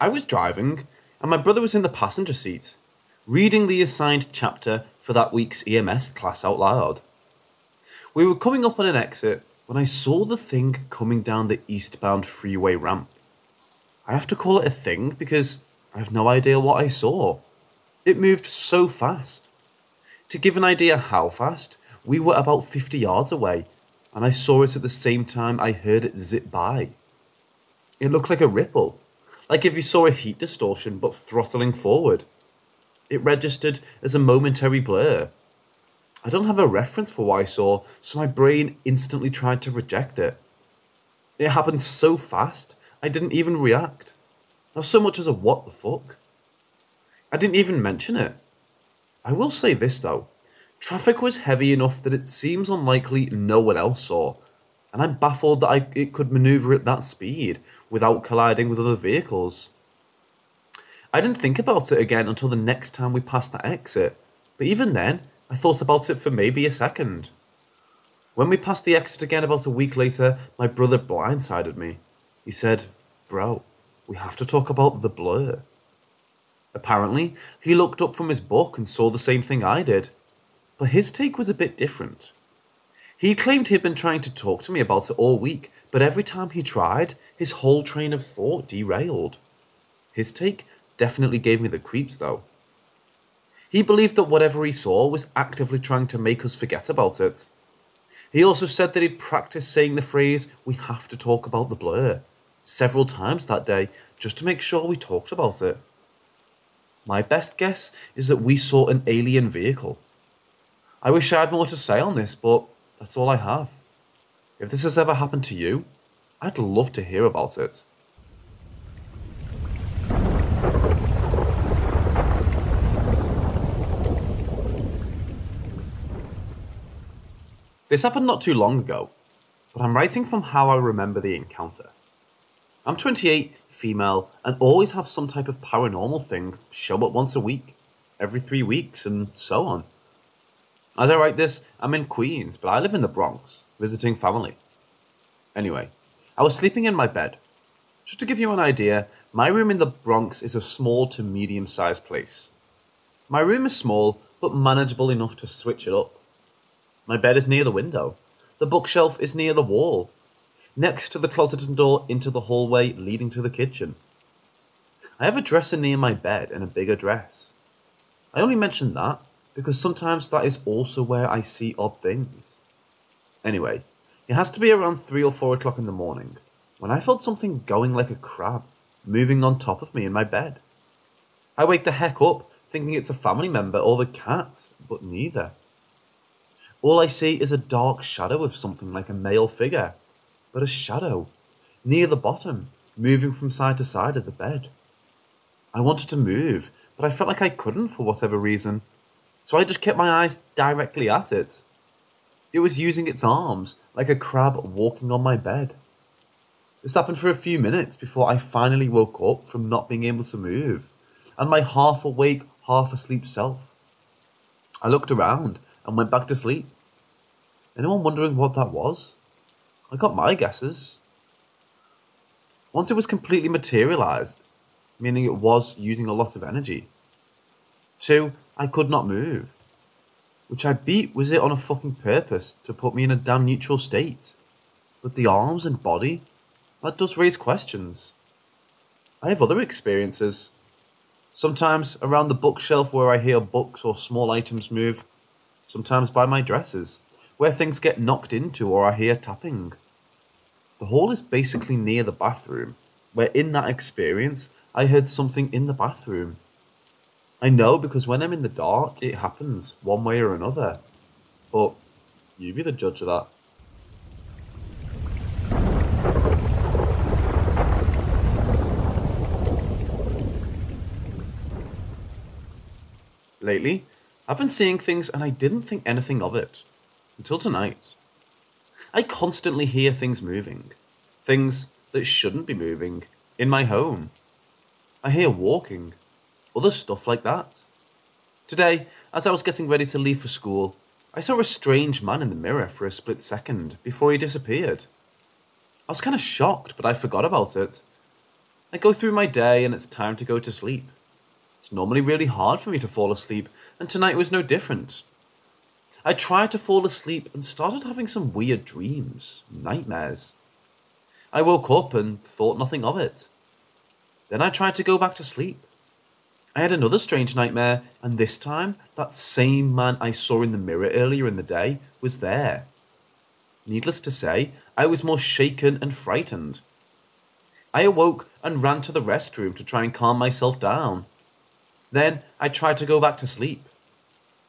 I was driving, and my brother was in the passenger seat, reading the assigned chapter for that week's EMS class out loud. We were coming up on an exit when I saw the thing coming down the eastbound freeway ramp. I have to call it a thing because I have no idea what I saw. It moved so fast. To give an idea how fast, we were about 50 yards away, and I saw it at the same time I heard it zip by. It looked like a ripple, like if you saw a heat distortion but throttling forward. It registered as a momentary blur. I don't have a reference for what I saw, so my brain instantly tried to reject it. It happened so fast, I didn't even react. Not so much as a what the fuck. I didn't even mention it. I will say this though traffic was heavy enough that it seems unlikely no one else saw, and I'm baffled that I, it could maneuver at that speed without colliding with other vehicles. I didn't think about it again until the next time we passed that exit, but even then, I thought about it for maybe a second. When we passed the exit again about a week later, my brother blindsided me. He said, Bro, we have to talk about the blur. Apparently, he looked up from his book and saw the same thing I did, but his take was a bit different. He claimed he'd been trying to talk to me about it all week, but every time he tried, his whole train of thought derailed. His take definitely gave me the creeps, though. He believed that whatever he saw was actively trying to make us forget about it. He also said that he'd practiced saying the phrase, we have to talk about the blur, several times that day just to make sure we talked about it. My best guess is that we saw an alien vehicle. I wish I had more to say on this, but that's all I have. If this has ever happened to you, I'd love to hear about it. This happened not too long ago, but I'm writing from how I remember the encounter. I'm 28, female, and always have some type of paranormal thing show up once a week, every three weeks, and so on. As I write this, I'm in Queens, but I live in the Bronx, visiting family. Anyway, I was sleeping in my bed. Just to give you an idea, my room in the Bronx is a small to medium sized place. My room is small, but manageable enough to switch it up. My bed is near the window. The bookshelf is near the wall, next to the closet and door into the hallway leading to the kitchen. I have a dresser near my bed and a bigger dress. I only mention that because sometimes that is also where I see odd things. Anyway, it has to be around 3 or 4 o'clock in the morning when I felt something going like a crab moving on top of me in my bed. I wake the heck up thinking it's a family member or the cat, but neither. All I see is a dark shadow of something like a male figure, but a shadow, near the bottom, moving from side to side of the bed. I wanted to move, but I felt like I couldn't for whatever reason, so I just kept my eyes directly at it. It was using its arms like a crab walking on my bed. This happened for a few minutes before I finally woke up from not being able to move, and my half awake, half asleep self. I looked around and went back to sleep. Anyone wondering what that was? I got my guesses. Once it was completely materialized, meaning it was using a lot of energy. Two, I could not move. Which I beat was it on a fucking purpose to put me in a damn neutral state. But the arms and body, that does raise questions. I have other experiences. Sometimes around the bookshelf where I hear books or small items move. Sometimes by my dresses, where things get knocked into or I hear tapping. The hall is basically near the bathroom, where in that experience I heard something in the bathroom. I know because when I'm in the dark, it happens one way or another. But you be the judge of that. Lately, I've been seeing things and I didn't think anything of it. Until tonight. I constantly hear things moving. Things that shouldn't be moving in my home. I hear walking other stuff like that. Today, as I was getting ready to leave for school, I saw a strange man in the mirror for a split second before he disappeared. I was kind of shocked, but I forgot about it. I go through my day and it's time to go to sleep. It's normally really hard for me to fall asleep, and tonight was no different. I tried to fall asleep and started having some weird dreams, nightmares. I woke up and thought nothing of it. Then I tried to go back to sleep. I had another strange nightmare, and this time, that same man I saw in the mirror earlier in the day was there. Needless to say, I was more shaken and frightened. I awoke and ran to the restroom to try and calm myself down. Then I tried to go back to sleep.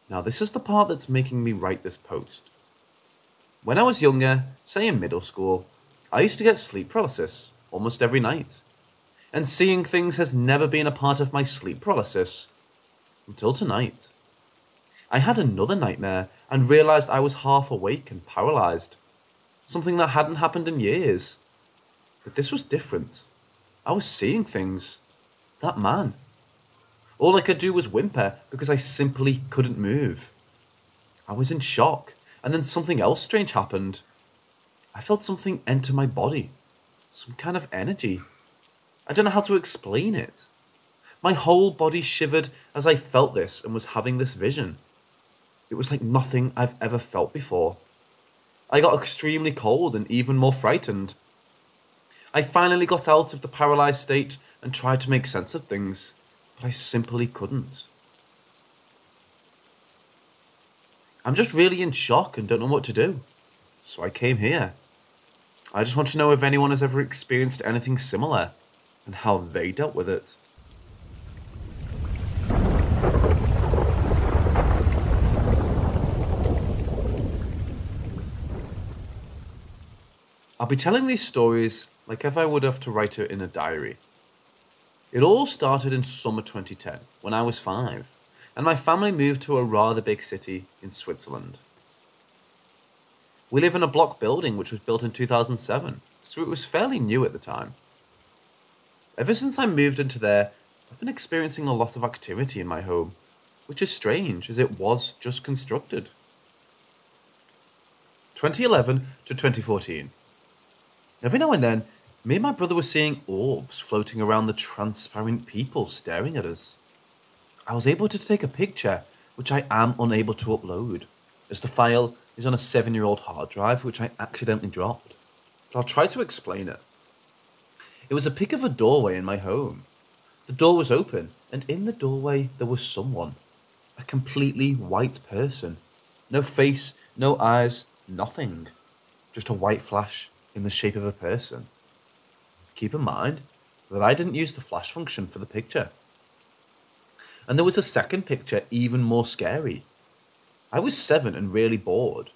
Now, this is the part that's making me write this post. When I was younger, say in middle school, I used to get sleep paralysis almost every night. And seeing things has never been a part of my sleep paralysis until tonight. I had another nightmare and realized I was half awake and paralyzed. Something that hadn't happened in years. But this was different. I was seeing things. That man. All I could do was whimper because I simply couldn't move. I was in shock, and then something else strange happened. I felt something enter my body. Some kind of energy. I don't know how to explain it. My whole body shivered as I felt this and was having this vision. It was like nothing I've ever felt before. I got extremely cold and even more frightened. I finally got out of the paralyzed state and tried to make sense of things but I simply couldn't. I'm just really in shock and don't know what to do. So I came here. I just want to know if anyone has ever experienced anything similar and how they dealt with it. I'll be telling these stories like if I would have to write it in a diary. It all started in summer 2010, when I was five, and my family moved to a rather big city in Switzerland. We live in a block building which was built in 2007, so it was fairly new at the time. Ever since I moved into there, I've been experiencing a lot of activity in my home, which is strange as it was just constructed. 2011 to 2014. Every now and then, me and my brother were seeing orbs floating around the transparent people staring at us. I was able to take a picture, which I am unable to upload, as the file is on a seven year old hard drive which I accidentally dropped. But I'll try to explain it. It was a pic of a doorway in my home. The door was open, and in the doorway there was someone. A completely white person. No face, no eyes, nothing. Just a white flash in the shape of a person. Keep in mind that I didn't use the flash function for the picture. And there was a second picture even more scary. I was seven and really bored.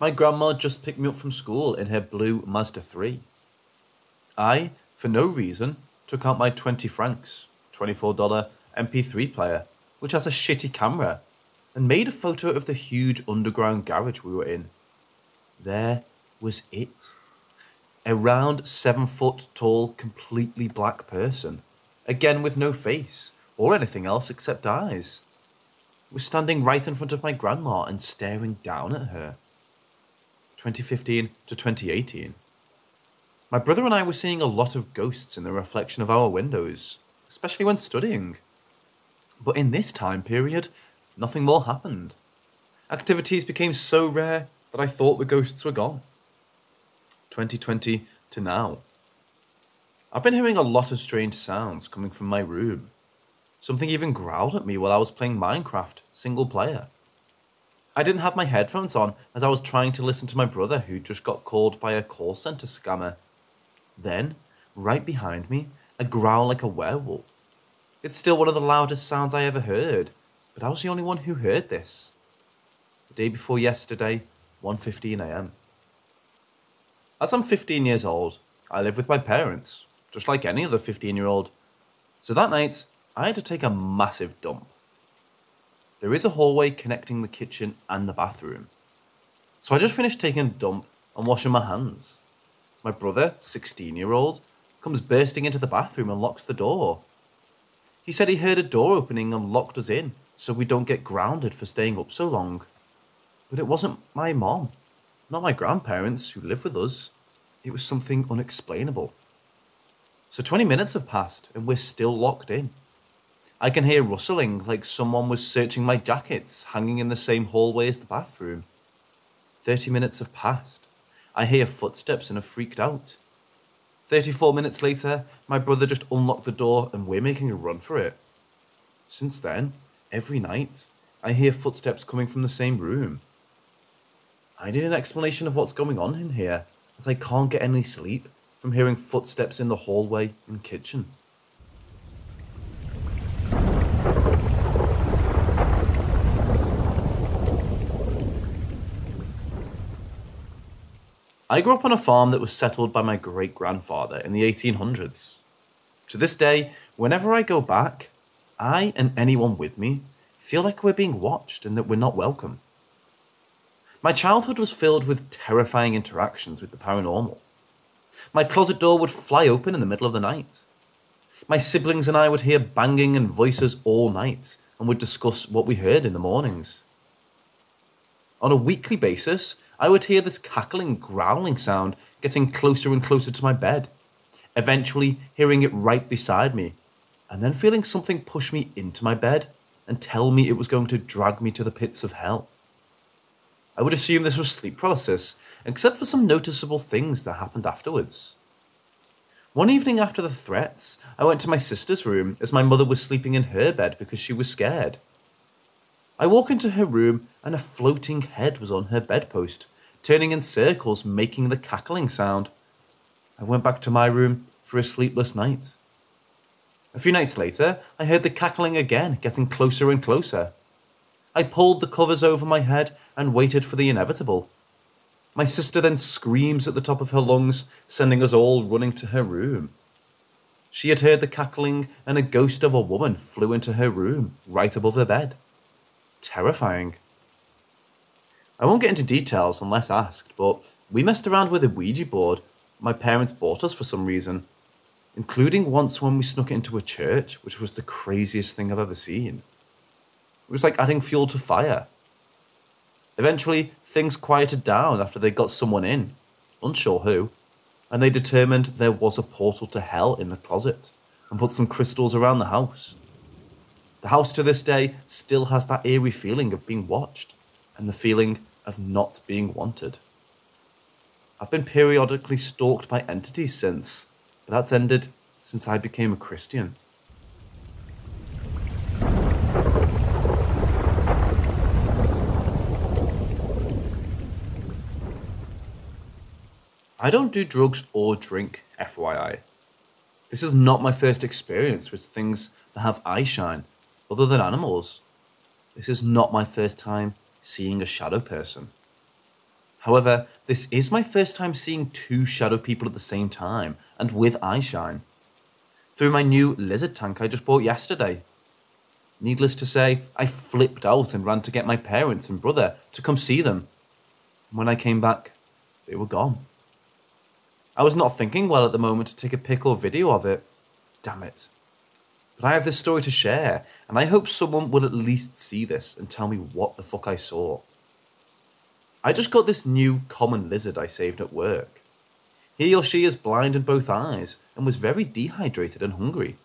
My grandma just picked me up from school in her blue Mazda 3. I, for no reason, took out my 20 francs, $24 MP3 player, which has a shitty camera, and made a photo of the huge underground garage we were in. There was it a round, seven foot tall, completely black person, again with no face or anything else except eyes, was standing right in front of my grandma and staring down at her. 2015 to 2018. My brother and I were seeing a lot of ghosts in the reflection of our windows, especially when studying. But in this time period, nothing more happened. Activities became so rare that I thought the ghosts were gone. 2020 to now. I've been hearing a lot of strange sounds coming from my room. Something even growled at me while I was playing Minecraft, single player. I didn't have my headphones on as I was trying to listen to my brother who just got called by a call center scammer. Then, right behind me, a growl like a werewolf. It's still one of the loudest sounds I ever heard, but I was the only one who heard this. The day before yesterday, 1.15am. As I'm 15 years old, I live with my parents, just like any other 15 year old. So that night, I had to take a massive dump. There is a hallway connecting the kitchen and the bathroom. So I just finished taking a dump and washing my hands. My brother, 16 year old, comes bursting into the bathroom and locks the door. He said he heard a door opening and locked us in so we don't get grounded for staying up so long. But it wasn't my mom, not my grandparents who live with us. It was something unexplainable. So 20 minutes have passed and we're still locked in. I can hear rustling like someone was searching my jackets hanging in the same hallway as the bathroom. 30 minutes have passed. I hear footsteps and have freaked out. 34 minutes later, my brother just unlocked the door and we're making a run for it. Since then, every night, I hear footsteps coming from the same room. I need an explanation of what's going on in here, as I can't get any sleep from hearing footsteps in the hallway and kitchen. I grew up on a farm that was settled by my great grandfather in the 1800s. To this day, whenever I go back, I and anyone with me feel like we're being watched and that we're not welcome. My childhood was filled with terrifying interactions with the paranormal. My closet door would fly open in the middle of the night. My siblings and I would hear banging and voices all night and would discuss what we heard in the mornings. On a weekly basis, I would hear this cackling, growling sound getting closer and closer to my bed, eventually hearing it right beside me, and then feeling something push me into my bed and tell me it was going to drag me to the pits of hell. I would assume this was sleep paralysis, except for some noticeable things that happened afterwards. One evening after the threats, I went to my sister's room as my mother was sleeping in her bed because she was scared. I walk into her room and a floating head was on her bedpost, turning in circles, making the cackling sound. I went back to my room for a sleepless night. A few nights later, I heard the cackling again, getting closer and closer. I pulled the covers over my head and waited for the inevitable. My sister then screams at the top of her lungs, sending us all running to her room. She had heard the cackling, and a ghost of a woman flew into her room, right above her bed. Terrifying. I won't get into details unless asked, but we messed around with a Ouija board my parents bought us for some reason, including once when we snuck it into a church, which was the craziest thing I've ever seen. It was like adding fuel to fire. Eventually, things quieted down after they got someone in, unsure who, and they determined there was a portal to hell in the closet and put some crystals around the house. The house to this day still has that eerie feeling of being watched and the feeling of not being wanted. I've been periodically stalked by entities since, but that's ended since I became a Christian. I don't do drugs or drink, FYI. This is not my first experience with things that have eye shine, other than animals. This is not my first time seeing a shadow person. However, this is my first time seeing two shadow people at the same time, and with eye shine. Through my new lizard tank I just bought yesterday. Needless to say, I flipped out and ran to get my parents and brother to come see them. When I came back, they were gone. I was not thinking well at the moment to take a pic or video of it. Damn it. But I have this story to share, and I hope someone will at least see this and tell me what the fuck I saw. I just got this new common lizard I saved at work. He or she is blind in both eyes and was very dehydrated and hungry.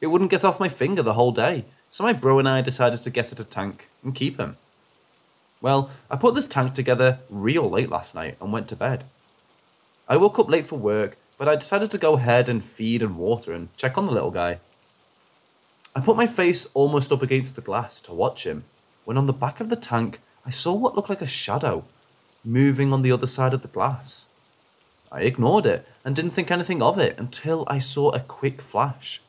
It wouldn't get off my finger the whole day, so my bro and I decided to get it a tank and keep him. Well, I put this tank together real late last night and went to bed. I woke up late for work, but I decided to go ahead and feed and water and check on the little guy. I put my face almost up against the glass to watch him, when on the back of the tank I saw what looked like a shadow moving on the other side of the glass. I ignored it and didn't think anything of it until I saw a quick flash.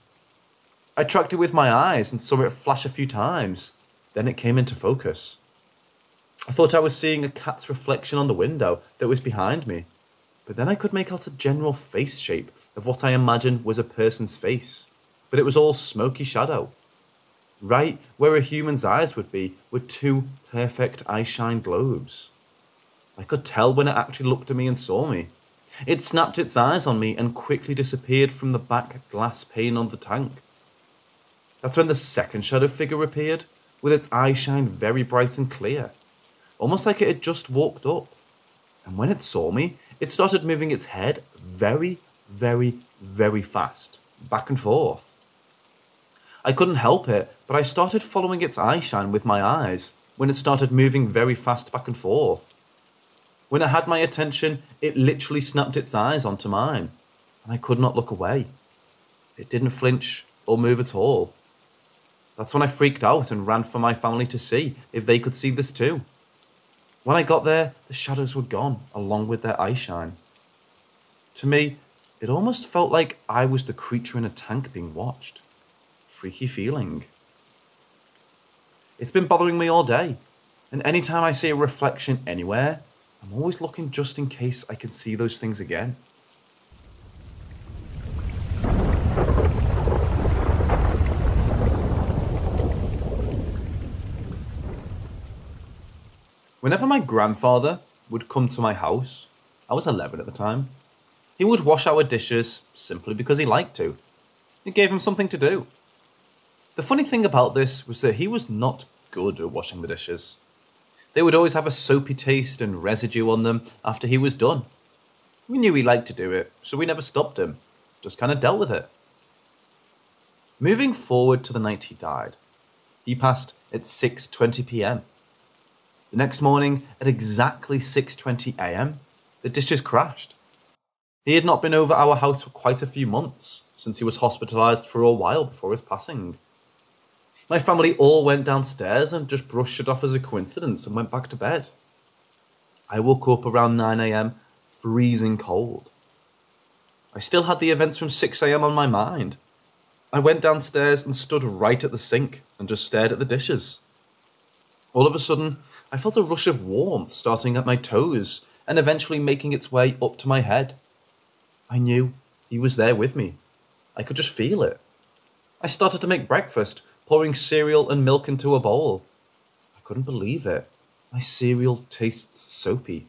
I tracked it with my eyes and saw it flash a few times. Then it came into focus. I thought I was seeing a cat's reflection on the window that was behind me but then I could make out a general face shape of what I imagined was a person's face, but it was all smoky shadow. Right where a human's eyes would be were two perfect eyeshine globes. I could tell when it actually looked at me and saw me. It snapped its eyes on me and quickly disappeared from the back glass pane on the tank. That's when the second shadow figure appeared, with its eye shine very bright and clear, almost like it had just walked up. And when it saw me, it started moving its head very, very, very fast, back and forth. I couldn't help it, but I started following its eyeshine with my eyes when it started moving very fast back and forth. When it had my attention, it literally snapped its eyes onto mine, and I could not look away. It didn't flinch or move at all. That's when I freaked out and ran for my family to see if they could see this too. When I got there, the shadows were gone, along with their eyeshine. To me, it almost felt like I was the creature in a tank being watched. Freaky feeling. It's been bothering me all day, and anytime I see a reflection anywhere, I'm always looking just in case I can see those things again. Whenever my grandfather would come to my house, I was 11 at the time, he would wash our dishes simply because he liked to. It gave him something to do. The funny thing about this was that he was not good at washing the dishes. They would always have a soapy taste and residue on them after he was done. We knew he liked to do it, so we never stopped him, just kind of dealt with it. Moving forward to the night he died, he passed at 6:20 p.m. The next morning, at exactly 6:20 a.m., the dishes crashed. He had not been over our house for quite a few months, since he was hospitalized for a while before his passing. My family all went downstairs and just brushed it off as a coincidence and went back to bed. I woke up around 9am, freezing cold. I still had the events from 6am on my mind. I went downstairs and stood right at the sink and just stared at the dishes. All of a sudden, I felt a rush of warmth starting at my toes and eventually making its way up to my head. I knew he was there with me. I could just feel it. I started to make breakfast, pouring cereal and milk into a bowl. I couldn't believe it. My cereal tastes soapy.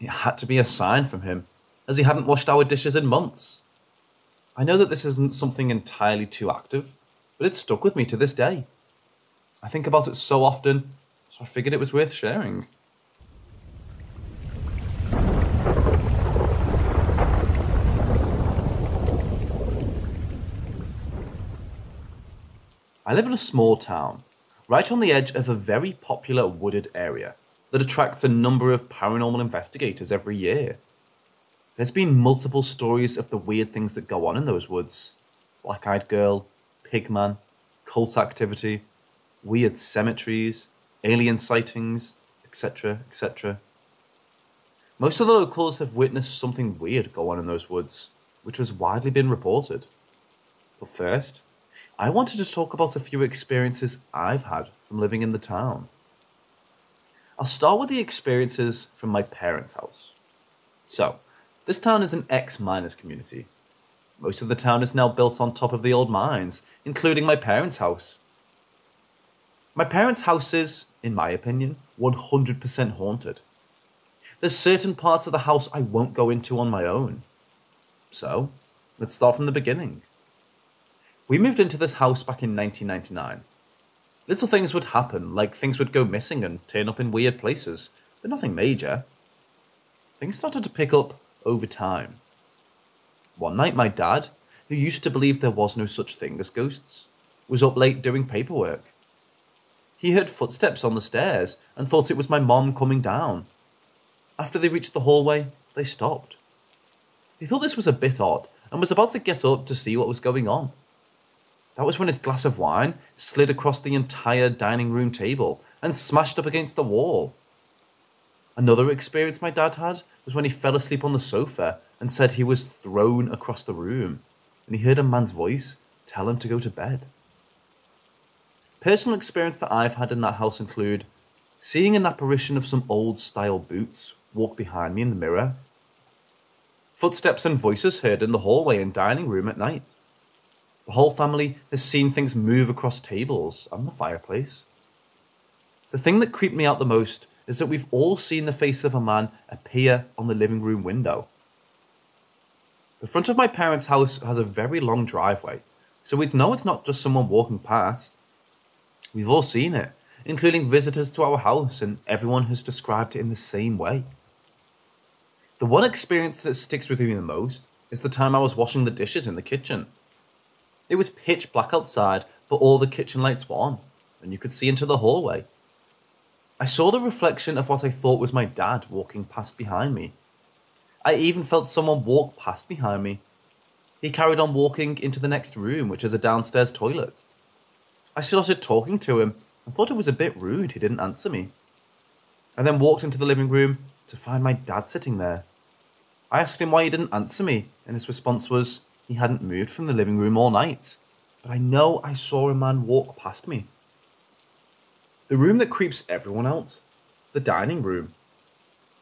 It had to be a sign from him, as he hadn't washed our dishes in months. I know that this isn't something entirely too active, but it stuck with me to this day. I think about it so often so I figured it was worth sharing. I live in a small town, right on the edge of a very popular wooded area that attracts a number of paranormal investigators every year. There's been multiple stories of the weird things that go on in those woods Black Eyed Girl, Pigman, cult activity, weird cemeteries, alien sightings, etc., etc. Most of the locals have witnessed something weird go on in those woods, which has widely been reported. But first, I wanted to talk about a few experiences I've had from living in the town. I'll start with the experiences from my parents' house. So, this town is an ex miners community. Most of the town is now built on top of the old mines, including my parents' house. My parents' house is, in my opinion, 100% haunted. There's certain parts of the house I won't go into on my own. So, let's start from the beginning. We moved into this house back in 1999. Little things would happen, like things would go missing and turn up in weird places, but nothing major. Things started to pick up over time. One night, my dad, who used to believe there was no such thing as ghosts, was up late doing paperwork. He heard footsteps on the stairs and thought it was my mom coming down. After they reached the hallway, they stopped. He thought this was a bit odd and was about to get up to see what was going on. That was when his glass of wine slid across the entire dining room table and smashed up against the wall. Another experience my dad had was when he fell asleep on the sofa and said he was thrown across the room, and he heard a man's voice tell him to go to bed. Personal experience that I've had in that house include seeing an apparition of some old style boots walk behind me in the mirror, footsteps and voices heard in the hallway and dining room at night. The whole family has seen things move across tables and the fireplace. The thing that creeped me out the most is that we've all seen the face of a man appear on the living room window. The front of my parents' house has a very long driveway, so we know it's not just someone walking past. We've all seen it, including visitors to our house, and everyone has described it in the same way. The one experience that sticks with me the most is the time I was washing the dishes in the kitchen. It was pitch black outside, but all the kitchen lights were on, and you could see into the hallway. I saw the reflection of what I thought was my dad walking past behind me. I even felt someone walk past behind me. He carried on walking into the next room, which is a downstairs toilet. I started talking to him and thought it was a bit rude he didn't answer me. I then walked into the living room to find my dad sitting there. I asked him why he didn't answer me, and his response was he hadn't moved from the living room all night. But I know I saw a man walk past me. The room that creeps everyone out the dining room.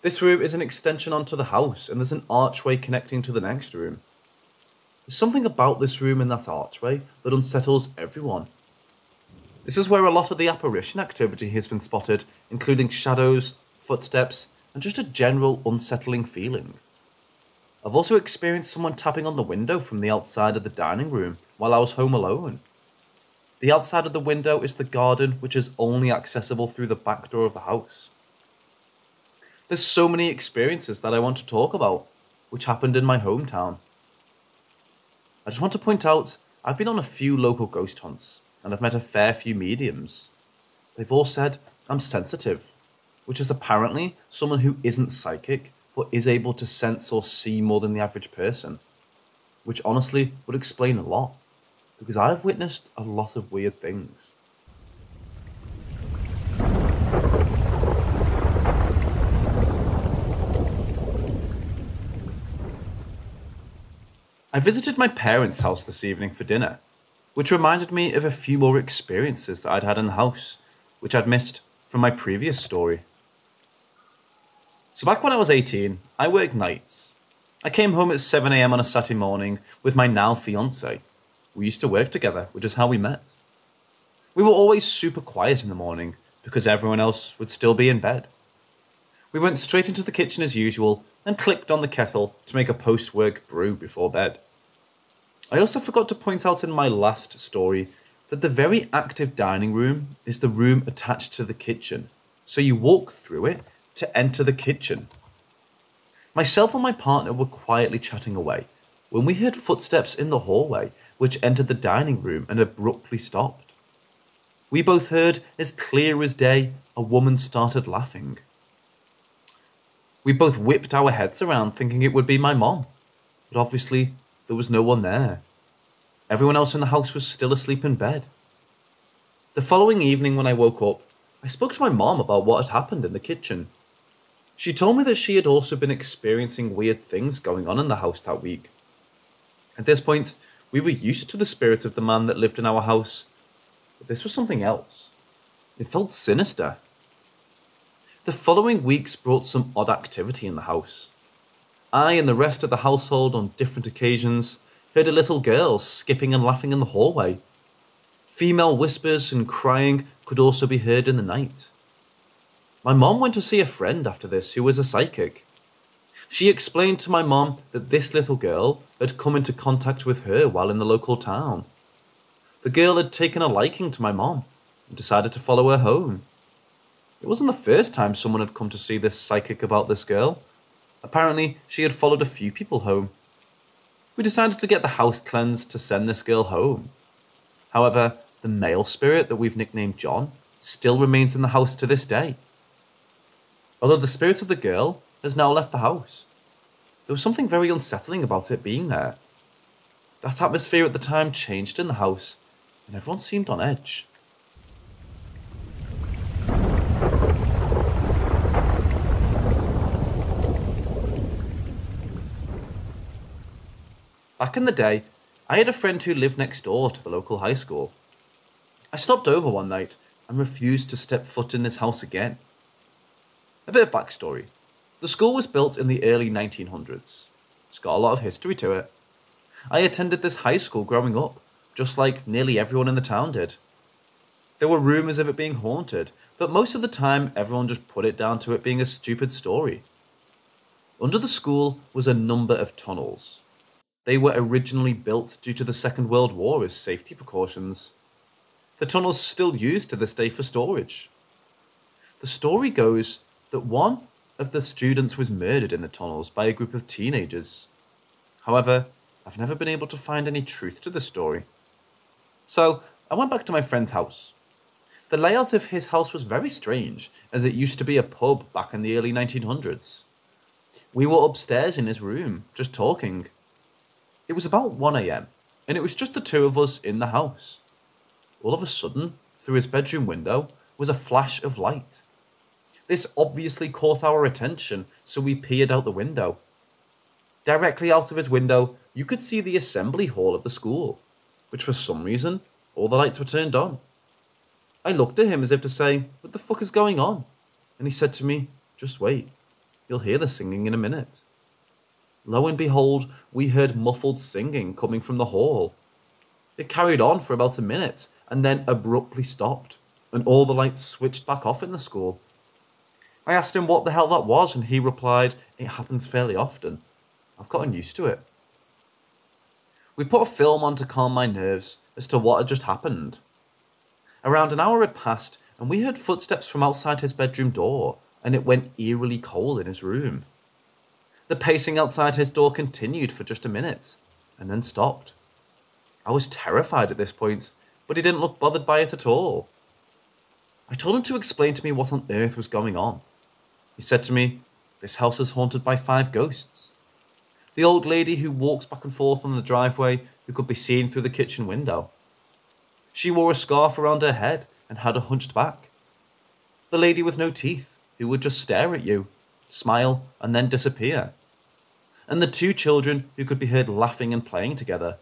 This room is an extension onto the house, and there's an archway connecting to the next room. There's something about this room and that archway that unsettles everyone. This is where a lot of the apparition activity has been spotted, including shadows, footsteps, and just a general unsettling feeling. I've also experienced someone tapping on the window from the outside of the dining room while I was home alone. The outside of the window is the garden, which is only accessible through the back door of the house. There's so many experiences that I want to talk about, which happened in my hometown. I just want to point out I've been on a few local ghost hunts, and I've met a fair few mediums. They've all said I'm sensitive, which is apparently someone who isn't psychic but is able to sense or see more than the average person, which honestly would explain a lot, because I've witnessed a lot of weird things. I visited my parents' house this evening for dinner, which reminded me of a few more experiences that I'd had in the house, which I'd missed from my previous story. So, back when I was 18, I worked nights. I came home at 7am on a Saturday morning with my now fiance. We used to work together, which is how we met. We were always super quiet in the morning because everyone else would still be in bed. We went straight into the kitchen as usual and clicked on the kettle to make a post work brew before bed. I also forgot to point out in my last story that the very active dining room is the room attached to the kitchen, so you walk through it to enter the kitchen. Myself and my partner were quietly chatting away when we heard footsteps in the hallway which entered the dining room and abruptly stopped. We both heard, as clear as day, a woman started laughing. We both whipped our heads around thinking it would be my mom, but obviously there was no one there. Everyone else in the house was still asleep in bed. The following evening, when I woke up, I spoke to my mom about what had happened in the kitchen. She told me that she had also been experiencing weird things going on in the house that week. At this point, we were used to the spirit of the man that lived in our house, but this was something else. It felt sinister. The following weeks brought some odd activity in the house. I and the rest of the household on different occasions heard a little girl skipping and laughing in the hallway. Female whispers and crying could also be heard in the night. My mom went to see a friend after this who was a psychic. She explained to my mom that this little girl had come into contact with her while in the local town. The girl had taken a liking to my mom and decided to follow her home. It wasn't the first time someone had come to see this psychic about this girl. Apparently, she had followed a few people home. We decided to get the house cleansed to send this girl home. However, the male spirit that we've nicknamed John still remains in the house to this day. Although the spirit of the girl has now left the house. There was something very unsettling about it being there. That atmosphere at the time changed in the house, and everyone seemed on edge. Back in the day, I had a friend who lived next door to the local high school. I stopped over one night and refused to step foot in this house again. A bit of backstory. The school was built in the early 1900s. It's got a lot of history to it. I attended this high school growing up, just like nearly everyone in the town did. There were rumours of it being haunted, but most of the time everyone just put it down to it being a stupid story. Under the school was a number of tunnels, they were originally built due to the Second World War as safety precautions. The tunnels still used to this day for storage. The story goes that one of the students was murdered in the tunnels by a group of teenagers. However, I've never been able to find any truth to the story. So I went back to my friend's house. The layout of his house was very strange, as it used to be a pub back in the early 1900s. We were upstairs in his room, just talking. It was about 1am, and it was just the two of us in the house. All of a sudden, through his bedroom window, was a flash of light. This obviously caught our attention, so we peered out the window. Directly out of his window, you could see the assembly hall of the school, which for some reason, all the lights were turned on. I looked at him as if to say, What the fuck is going on? And he said to me, Just wait. You'll hear the singing in a minute. Lo and behold, we heard muffled singing coming from the hall. It carried on for about a minute and then abruptly stopped, and all the lights switched back off in the school. I asked him what the hell that was, and he replied, It happens fairly often. I've gotten used to it. We put a film on to calm my nerves as to what had just happened. Around an hour had passed, and we heard footsteps from outside his bedroom door, and it went eerily cold in his room. The pacing outside his door continued for just a minute, and then stopped. I was terrified at this point, but he didn't look bothered by it at all. I told him to explain to me what on earth was going on. He said to me, This house is haunted by five ghosts. The old lady who walks back and forth on the driveway, who could be seen through the kitchen window. She wore a scarf around her head and had a hunched back. The lady with no teeth, who would just stare at you, smile, and then disappear. And the two children who could be heard laughing and playing together.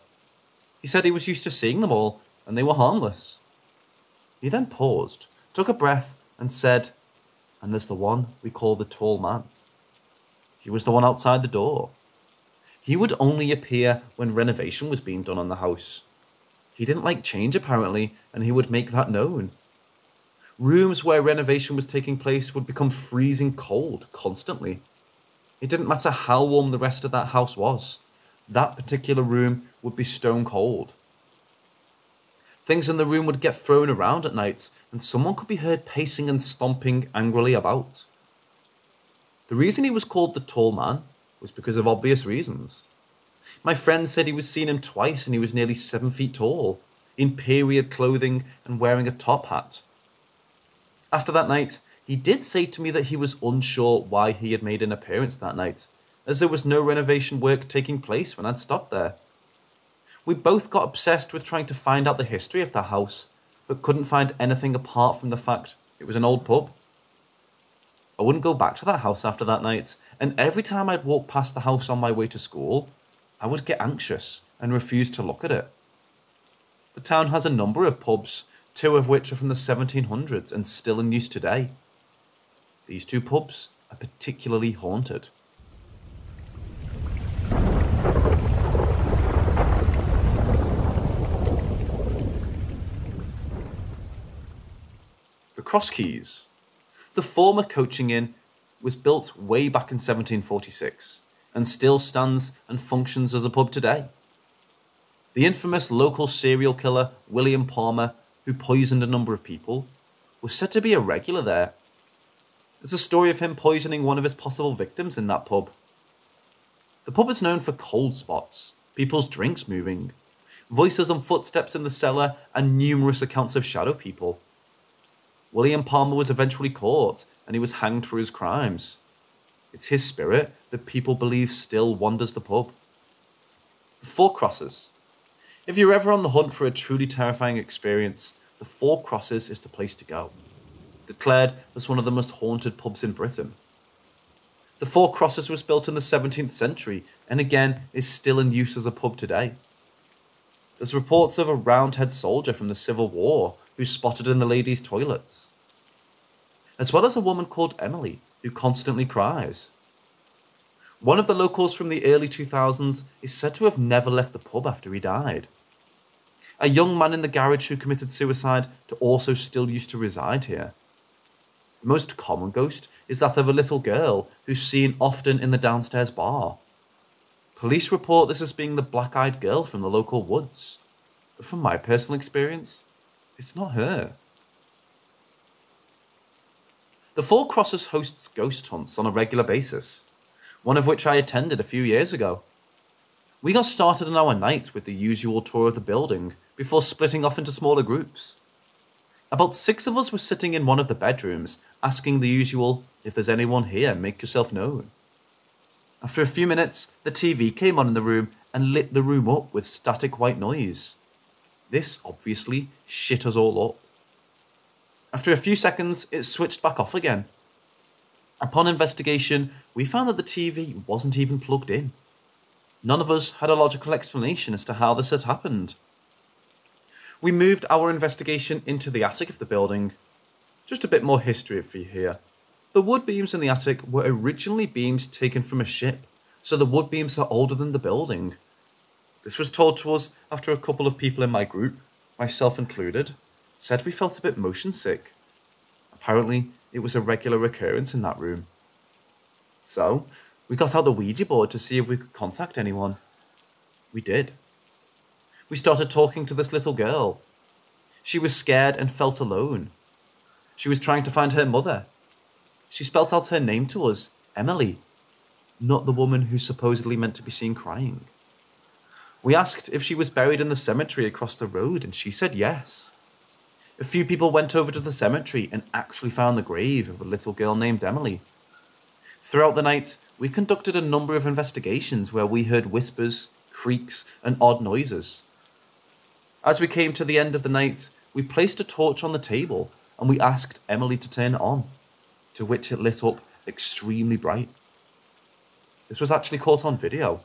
He said he was used to seeing them all, and they were harmless. He then paused, took a breath, and said, And there's the one we call the tall man. He was the one outside the door. He would only appear when renovation was being done on the house. He didn't like change apparently, and he would make that known. Rooms where renovation was taking place would become freezing cold constantly. It didn't matter how warm the rest of that house was, that particular room would be stone cold. Things in the room would get thrown around at nights, and someone could be heard pacing and stomping angrily about. The reason he was called the tall man was because of obvious reasons. My friend said he was seen him twice and he was nearly seven feet tall, in period clothing and wearing a top hat. After that night, he did say to me that he was unsure why he had made an appearance that night, as there was no renovation work taking place when I'd stopped there. We both got obsessed with trying to find out the history of the house, but couldn't find anything apart from the fact it was an old pub. I wouldn't go back to that house after that night, and every time I'd walk past the house on my way to school, I would get anxious and refuse to look at it. The town has a number of pubs, two of which are from the 1700s and still in use today. These two pubs are particularly haunted. The Cross Keys. The former coaching inn was built way back in 1746 and still stands and functions as a pub today. The infamous local serial killer William Palmer, who poisoned a number of people, was said to be a regular there. There's a story of him poisoning one of his possible victims in that pub. The pub is known for cold spots, people's drinks moving, voices and footsteps in the cellar, and numerous accounts of shadow people. William Palmer was eventually caught and he was hanged for his crimes. It's his spirit that people believe still wanders the pub. The Four Crosses. If you're ever on the hunt for a truly terrifying experience, the Four Crosses is the place to go. Declared as one of the most haunted pubs in Britain. The Four Crosses was built in the 17th century and again is still in use as a pub today. There's reports of a Roundhead soldier from the Civil War who's spotted in the ladies' toilets, as well as a woman called Emily who constantly cries. One of the locals from the early 2000s is said to have never left the pub after he died. A young man in the garage who committed suicide to also still used to reside here. The most common ghost is that of a little girl who's seen often in the downstairs bar. Police report this as being the black eyed girl from the local woods. But from my personal experience, it's not her. The Four Crosses hosts ghost hunts on a regular basis, one of which I attended a few years ago. We got started on our night with the usual tour of the building before splitting off into smaller groups. About six of us were sitting in one of the bedrooms, asking the usual, if there's anyone here, make yourself known. After a few minutes, the TV came on in the room and lit the room up with static white noise. This obviously shit us all up. After a few seconds, it switched back off again. Upon investigation, we found that the TV wasn't even plugged in. None of us had a logical explanation as to how this had happened. We moved our investigation into the attic of the building. Just a bit more history for you here. The wood beams in the attic were originally beams taken from a ship, so the wood beams are older than the building. This was told to us after a couple of people in my group, myself included, said we felt a bit motion sick. Apparently, it was a regular occurrence in that room. So, we got out the Ouija board to see if we could contact anyone. We did. We started talking to this little girl. She was scared and felt alone. She was trying to find her mother. She spelt out her name to us, Emily, not the woman who's supposedly meant to be seen crying. We asked if she was buried in the cemetery across the road, and she said yes. A few people went over to the cemetery and actually found the grave of a little girl named Emily. Throughout the night, we conducted a number of investigations where we heard whispers, creaks, and odd noises. As we came to the end of the night, we placed a torch on the table and we asked Emily to turn it on, to which it lit up extremely bright. This was actually caught on video.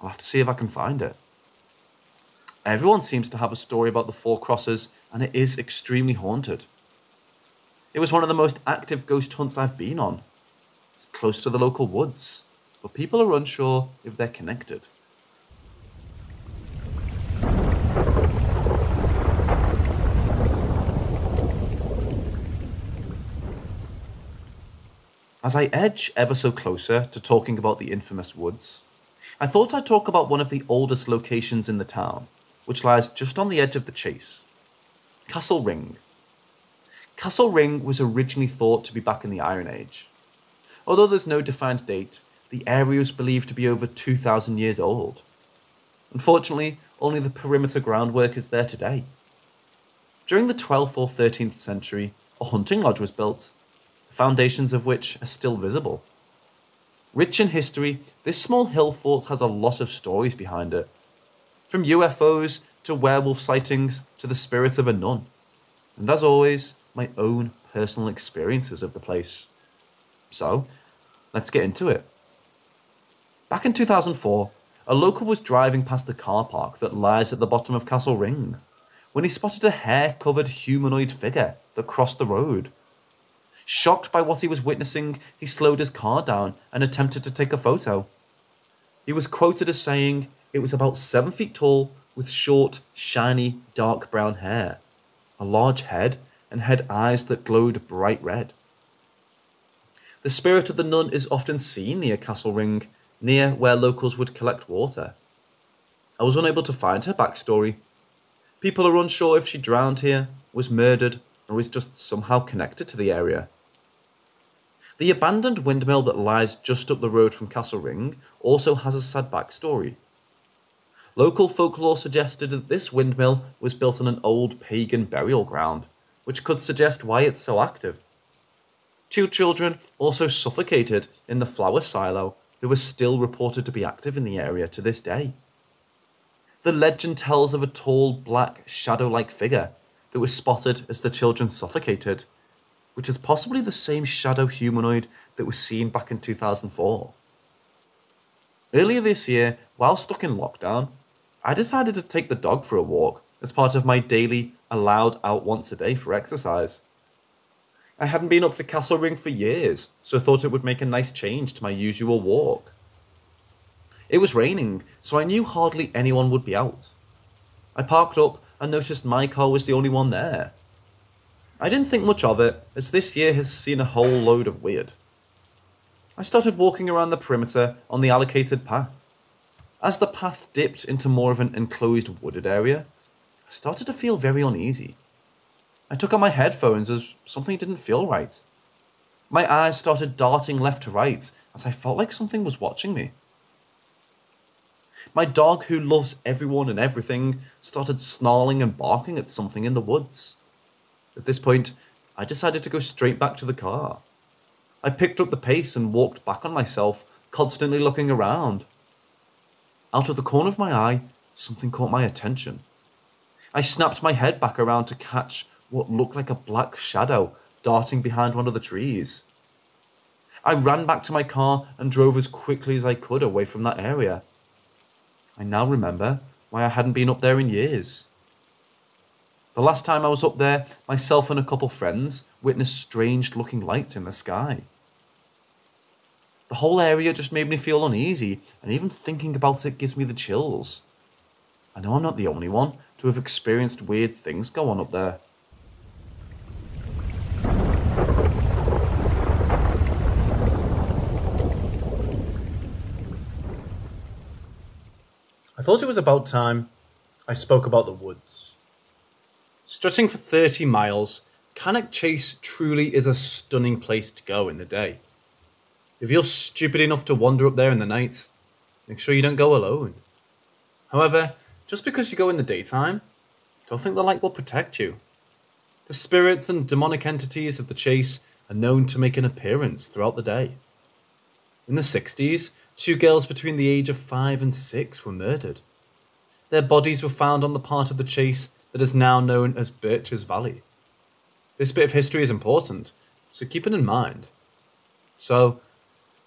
I'll have to see if I can find it. Everyone seems to have a story about the Four Crosses, and it is extremely haunted. It was one of the most active ghost hunts I've been on. It's close to the local woods, but people are unsure if they're connected. As I edge ever so closer to talking about the infamous woods, I thought I'd talk about one of the oldest locations in the town which lies just on the edge of the chase. Castle Ring. Castle Ring was originally thought to be back in the Iron Age. Although there's no defined date, the area is believed to be over 2,000 years old. Unfortunately, only the perimeter groundwork is there today. During the 12th or 13th century, a hunting lodge was built, the foundations of which are still visible. Rich in history, this small hill fort has a lot of stories behind it, from UFOs to werewolf sightings to the spirit of a nun. And as always, my own personal experiences of the place. So, let's get into it. Back in 2004, a local was driving past the car park that lies at the bottom of Castle Ring when he spotted a hair covered humanoid figure that crossed the road. Shocked by what he was witnessing, he slowed his car down and attempted to take a photo. He was quoted as saying, it was about seven feet tall, with short, shiny, dark brown hair, a large head, and had eyes that glowed bright red. The spirit of the nun is often seen near Castle Ring, near where locals would collect water. I was unable to find her backstory. People are unsure if she drowned here, was murdered, or is just somehow connected to the area. The abandoned windmill that lies just up the road from Castle Ring also has a sad backstory. Local folklore suggested that this windmill was built on an old pagan burial ground, which could suggest why it's so active. Two children also suffocated in the flour silo who are still reported to be active in the area to this day. The legend tells of a tall, black, shadow like figure that was spotted as the children suffocated, which is possibly the same shadow humanoid that was seen back in 2004. Earlier this year, while stuck in lockdown, I decided to take the dog for a walk as part of my daily allowed out once a day for exercise. I hadn't been up to Castle Ring for years, so I thought it would make a nice change to my usual walk. It was raining, so I knew hardly anyone would be out. I parked up and noticed my car was the only one there. I didn't think much of it, as this year has seen a whole load of weird. I started walking around the perimeter on the allocated path. As the path dipped into more of an enclosed wooded area, I started to feel very uneasy. I took out my headphones as something didn't feel right. My eyes started darting left to right as I felt like something was watching me. My dog, who loves everyone and everything, started snarling and barking at something in the woods. At this point, I decided to go straight back to the car. I picked up the pace and walked back on myself, constantly looking around. Out of the corner of my eye, something caught my attention. I snapped my head back around to catch what looked like a black shadow darting behind one of the trees. I ran back to my car and drove as quickly as I could away from that area. I now remember why I hadn't been up there in years. The last time I was up there, myself and a couple friends witnessed strange looking lights in the sky. The whole area just made me feel uneasy, and even thinking about it gives me the chills. I know I'm not the only one to have experienced weird things go on up there. I thought it was about time I spoke about the woods. Strutting for 30 miles, Cannock Chase truly is a stunning place to go in the day. If you're stupid enough to wander up there in the night, make sure you don't go alone. However, just because you go in the daytime, don't think the light will protect you. The spirits and demonic entities of the chase are known to make an appearance throughout the day. In the 60s, two girls between the age of 5 and 6 were murdered. Their bodies were found on the part of the chase that is now known as Birches Valley. This bit of history is important, so keep it in mind. So,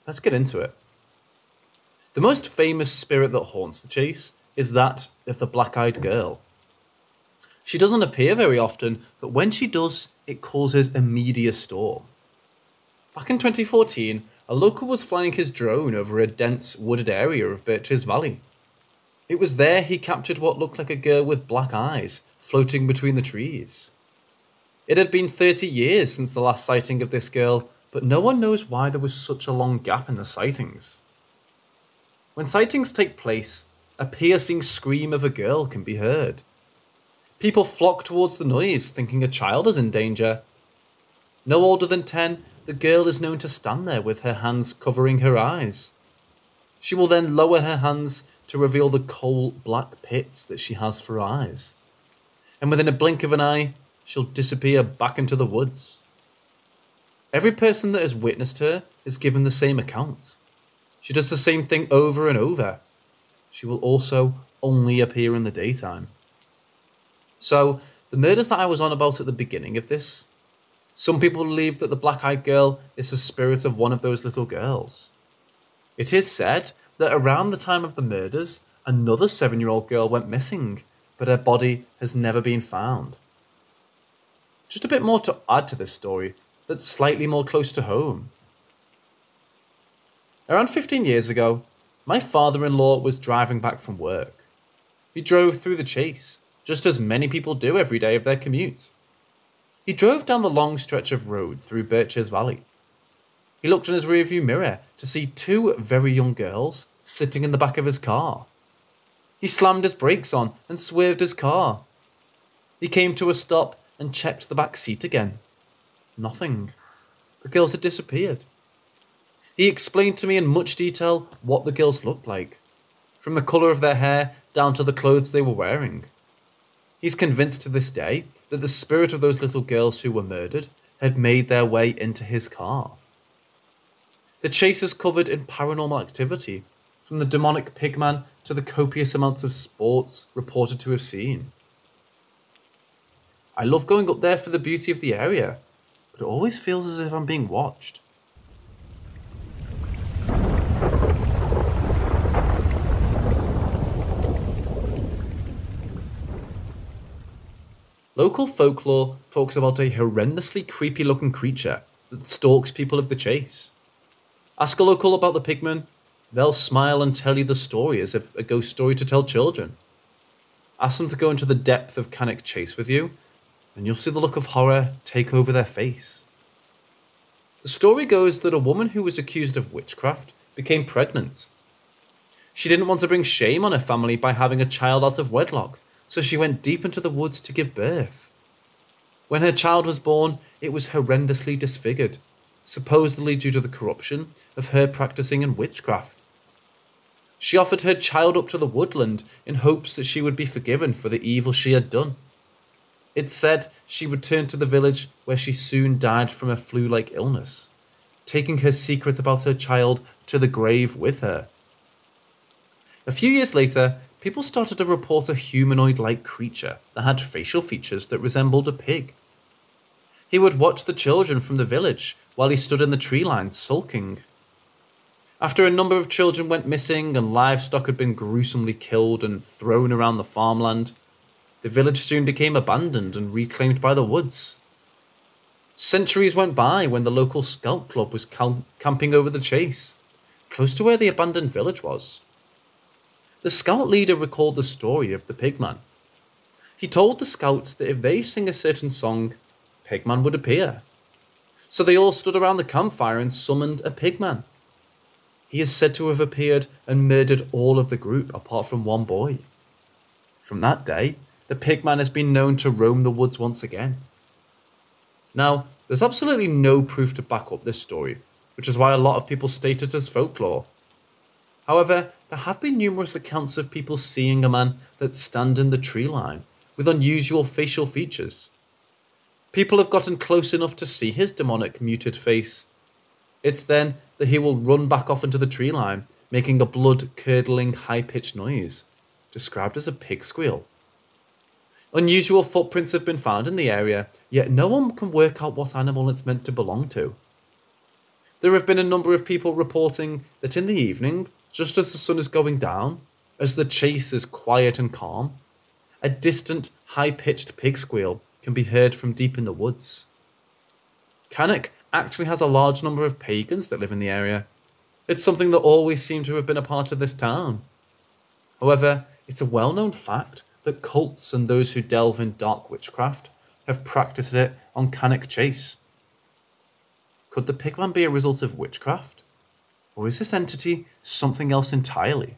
let's get into it. The most famous spirit that haunts the chase is that of the black eyed girl. She doesn't appear very often, but when she does, it causes a media storm. Back in 2014, a local was flying his drone over a dense wooded area of Birches Valley. It was there he captured what looked like a girl with black eyes floating between the trees. It had been 30 years since the last sighting of this girl, but no one knows why there was such a long gap in the sightings. When sightings take place, a piercing scream of a girl can be heard. People flock towards the noise, thinking a child is in danger. No older than 10, the girl is known to stand there with her hands covering her eyes. She will then lower her hands to reveal the coal black pits that she has for eyes. And within a blink of an eye, she'll disappear back into the woods. Every person that has witnessed her is given the same account. She does the same thing over and over. She will also only appear in the daytime. So, the murders that I was on about at the beginning of this some people believe that the black eyed girl is the spirit of one of those little girls. It is said that around the time of the murders, another seven year old girl went missing, but her body has never been found. Just a bit more to add to this story that's slightly more close to home. Around 15 years ago, my father in law was driving back from work. He drove through the chase, just as many people do every day of their commute. He drove down the long stretch of road through Birches Valley. He looked in his rearview mirror to see two very young girls sitting in the back of his car. He slammed his brakes on and swerved his car. He came to a stop and checked the back seat again. Nothing. The girls had disappeared. He explained to me in much detail what the girls looked like, from the colour of their hair down to the clothes they were wearing. He's convinced to this day that the spirit of those little girls who were murdered had made their way into his car. The chase is covered in paranormal activity, from the demonic pigman to the copious amounts of sports reported to have seen. I love going up there for the beauty of the area, but it always feels as if I'm being watched. Local folklore talks about a horrendously creepy looking creature that stalks people of the chase. Ask a local about the pigman, they'll smile and tell you the story as if a ghost story to tell children. Ask them to go into the depth of Cannock Chase with you, and you'll see the look of horror take over their face. The story goes that a woman who was accused of witchcraft became pregnant. She didn't want to bring shame on her family by having a child out of wedlock, so she went deep into the woods to give birth. When her child was born, it was horrendously disfigured, supposedly due to the corruption of her practicing in witchcraft. She offered her child up to the woodland in hopes that she would be forgiven for the evil she had done. It said she returned to the village where she soon died from a flu like illness, taking her secret about her child to the grave with her. A few years later, people started to report a humanoid like creature that had facial features that resembled a pig. He would watch the children from the village while he stood in the tree line sulking. After a number of children went missing and livestock had been gruesomely killed and thrown around the farmland, the village soon became abandoned and reclaimed by the woods. Centuries went by when the local scout club was camping over the chase, close to where the abandoned village was. The scout leader recalled the story of the pigman. He told the scouts that if they sing a certain song, Pigman would appear. So they all stood around the campfire and summoned a pigman. He is said to have appeared and murdered all of the group apart from one boy. From that day, the pigman has been known to roam the woods once again. Now, there's absolutely no proof to back up this story, which is why a lot of people state it as folklore. However, there have been numerous accounts of people seeing a man that stand in the tree line with unusual facial features. People have gotten close enough to see his demonic muted face. It's then that he will run back off into the tree line, making a blood curdling high pitched noise, described as a pig squeal. Unusual footprints have been found in the area, yet no one can work out what animal it's meant to belong to. There have been a number of people reporting that in the evening, just as the sun is going down, as the chase is quiet and calm, a distant, high pitched pig squeal can be heard from deep in the woods. Cannock actually has a large number of pagans that live in the area. It's something that always seemed to have been a part of this town. However, it's a well known fact that cults and those who delve in dark witchcraft have practiced it on Cannock Chase. Could the pigman be a result of witchcraft? Or is this entity something else entirely?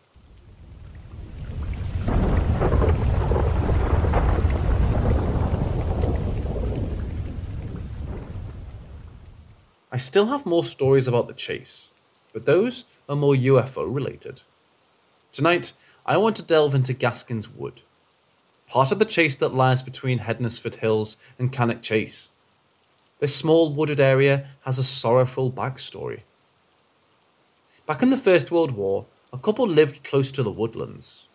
I still have more stories about the chase, but those are more UFO related. Tonight, I want to delve into Gaskin's Wood, part of the chase that lies between Hednesford Hills and Cannock Chase. This small wooded area has a sorrowful backstory. Back in the First World War, a couple lived close to the woodlands.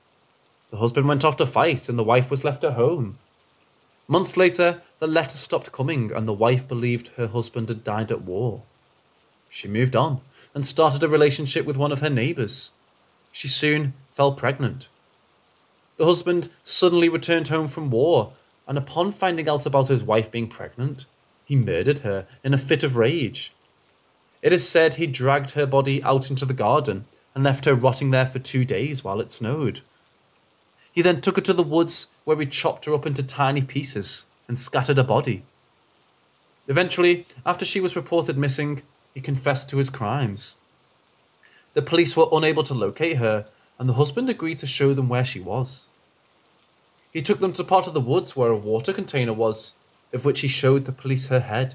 The husband went off to fight and the wife was left at home. Months later, the letters stopped coming and the wife believed her husband had died at war. She moved on and started a relationship with one of her neighbours. She soon fell pregnant. The husband suddenly returned home from war, and upon finding out about his wife being pregnant, he murdered her in a fit of rage. It is said he dragged her body out into the garden and left her rotting there for two days while it snowed. He then took her to the woods where he chopped her up into tiny pieces and scattered her body. Eventually, after she was reported missing, he confessed to his crimes. The police were unable to locate her, and the husband agreed to show them where she was. He took them to part of the woods where a water container was, of which he showed the police her head.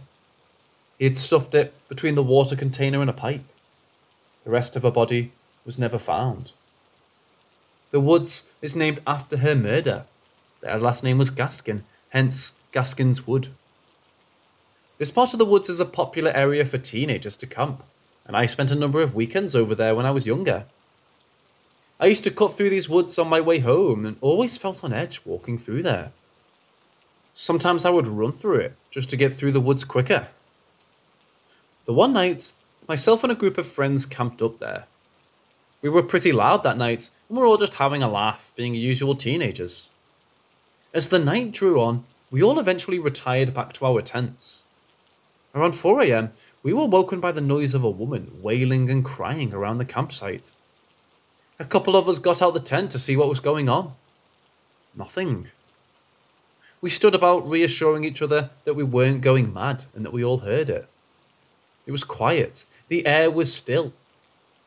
He had stuffed it between the water container and a pipe. The rest of her body was never found. The woods is named after her murder. Their last name was Gaskin, hence Gaskin's Wood. This part of the woods is a popular area for teenagers to camp, and I spent a number of weekends over there when I was younger. I used to cut through these woods on my way home and always felt on edge walking through there. Sometimes I would run through it just to get through the woods quicker. The one night, myself and a group of friends camped up there. We were pretty loud that night, and we were all just having a laugh, being usual teenagers. As the night drew on, we all eventually retired back to our tents. Around 4am, we were woken by the noise of a woman wailing and crying around the campsite. A couple of us got out the tent to see what was going on. Nothing. We stood about reassuring each other that we weren't going mad and that we all heard it. It was quiet. The air was still.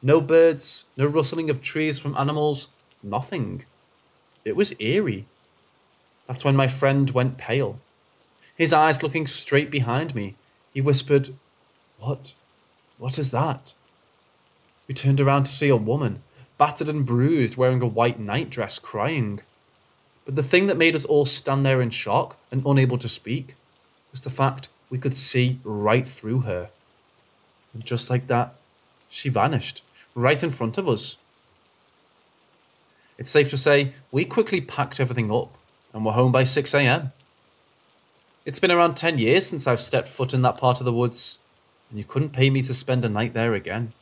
No birds, no rustling of trees from animals, nothing. It was eerie. That's when my friend went pale. His eyes looking straight behind me, he whispered, What? What is that? We turned around to see a woman, battered and bruised, wearing a white nightdress, crying. But the thing that made us all stand there in shock and unable to speak was the fact we could see right through her. And just like that, she vanished, right in front of us. It's safe to say we quickly packed everything up and were home by 6 am. It's been around 10 years since I've stepped foot in that part of the woods, and you couldn't pay me to spend a night there again.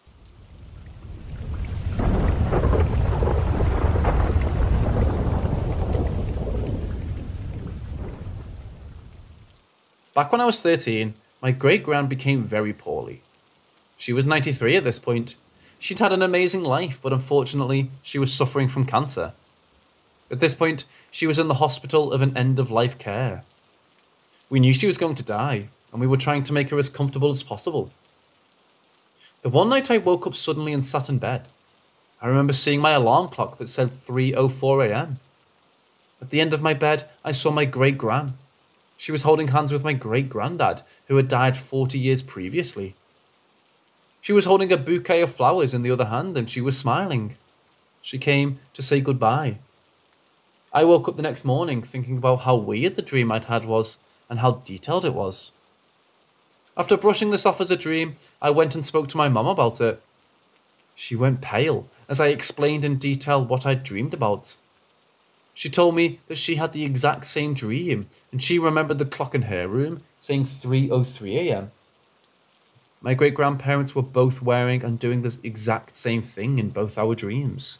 Back when I was 13, my great grand became very poorly. She was 93 at this point. She'd had an amazing life, but unfortunately, she was suffering from cancer. At this point, she was in the hospital of an end of life care. We knew she was going to die, and we were trying to make her as comfortable as possible. The one night I woke up suddenly and sat in bed. I remember seeing my alarm clock that said 3:04 a.m. At the end of my bed, I saw my great gran. She was holding hands with my great granddad, who had died 40 years previously. She was holding a bouquet of flowers in the other hand, and she was smiling. She came to say goodbye. I woke up the next morning thinking about how weird the dream I'd had was and how detailed it was. After brushing this off as a dream, I went and spoke to my mum about it. She went pale as I explained in detail what I'd dreamed about. She told me that she had the exact same dream and she remembered the clock in her room saying 3:03 a.m. My great grandparents were both wearing and doing the exact same thing in both our dreams.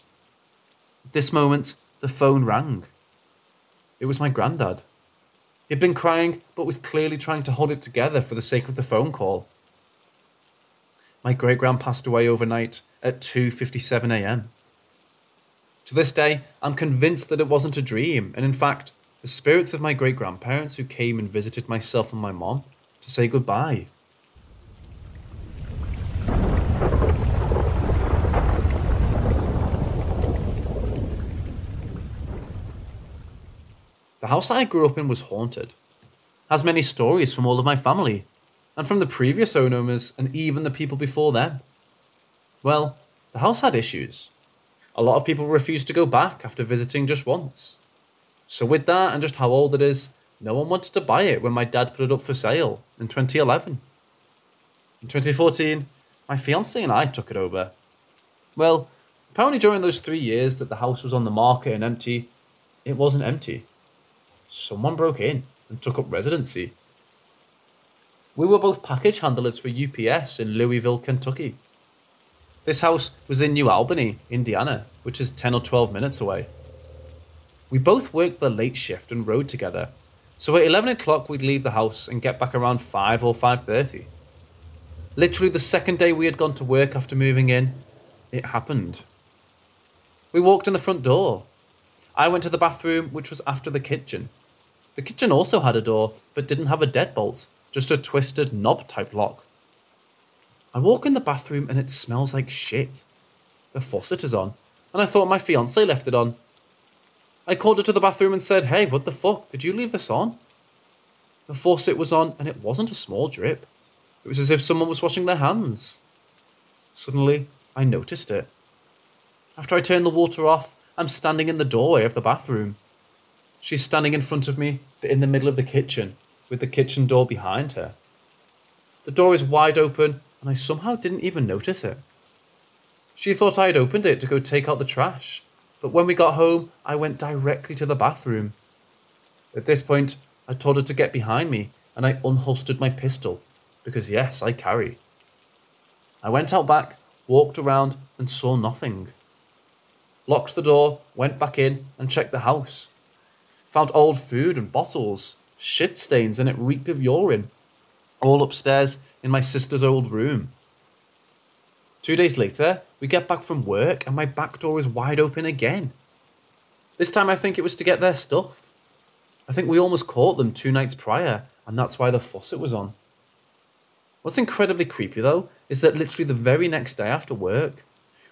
At this moment, the phone rang. It was my granddad. He'd been crying, but was clearly trying to hold it together for the sake of the phone call. My great grand passed away overnight at 2:57 a.m. To this day, I'm convinced that it wasn't a dream, and in fact, the spirits of my great grandparents who came and visited myself and my mom to say goodbye. The house I grew up in was haunted. Has many stories from all of my family, and from the previous owners and even the people before them. Well, the house had issues. A lot of people refused to go back after visiting just once. So, with that and just how old it is, no one wanted to buy it when my dad put it up for sale in 2011. In 2014, my fiance and I took it over. Well, apparently during those three years that the house was on the market and empty, it wasn't empty someone broke in and took up residency. We were both package handlers for UPS in Louisville, Kentucky. This house was in New Albany, Indiana, which is 10 or 12 minutes away. We both worked the late shift and rode together, so at 11 o'clock we'd leave the house and get back around 5 or 5.30. Literally the second day we had gone to work after moving in, it happened. We walked in the front door. I went to the bathroom, which was after the kitchen, the kitchen also had a door, but didn't have a deadbolt, just a twisted knob type lock. I walk in the bathroom and it smells like shit. The faucet is on, and I thought my fiance left it on. I called her to the bathroom and said, Hey, what the fuck? Did you leave this on? The faucet was on, and it wasn't a small drip. It was as if someone was washing their hands. Suddenly, I noticed it. After I turned the water off, I'm standing in the doorway of the bathroom. She's standing in front of me, but in the middle of the kitchen, with the kitchen door behind her. The door is wide open, and I somehow didn't even notice it. She thought I had opened it to go take out the trash, but when we got home, I went directly to the bathroom. At this point, I told her to get behind me, and I unholstered my pistol, because yes, I carry. I went out back, walked around, and saw nothing. Locked the door, went back in, and checked the house. Found old food and bottles, shit stains, and it reeked of urine. All upstairs in my sister's old room. Two days later, we get back from work and my back door is wide open again. This time I think it was to get their stuff. I think we almost caught them two nights prior, and that's why the faucet was on. What's incredibly creepy though is that literally the very next day after work,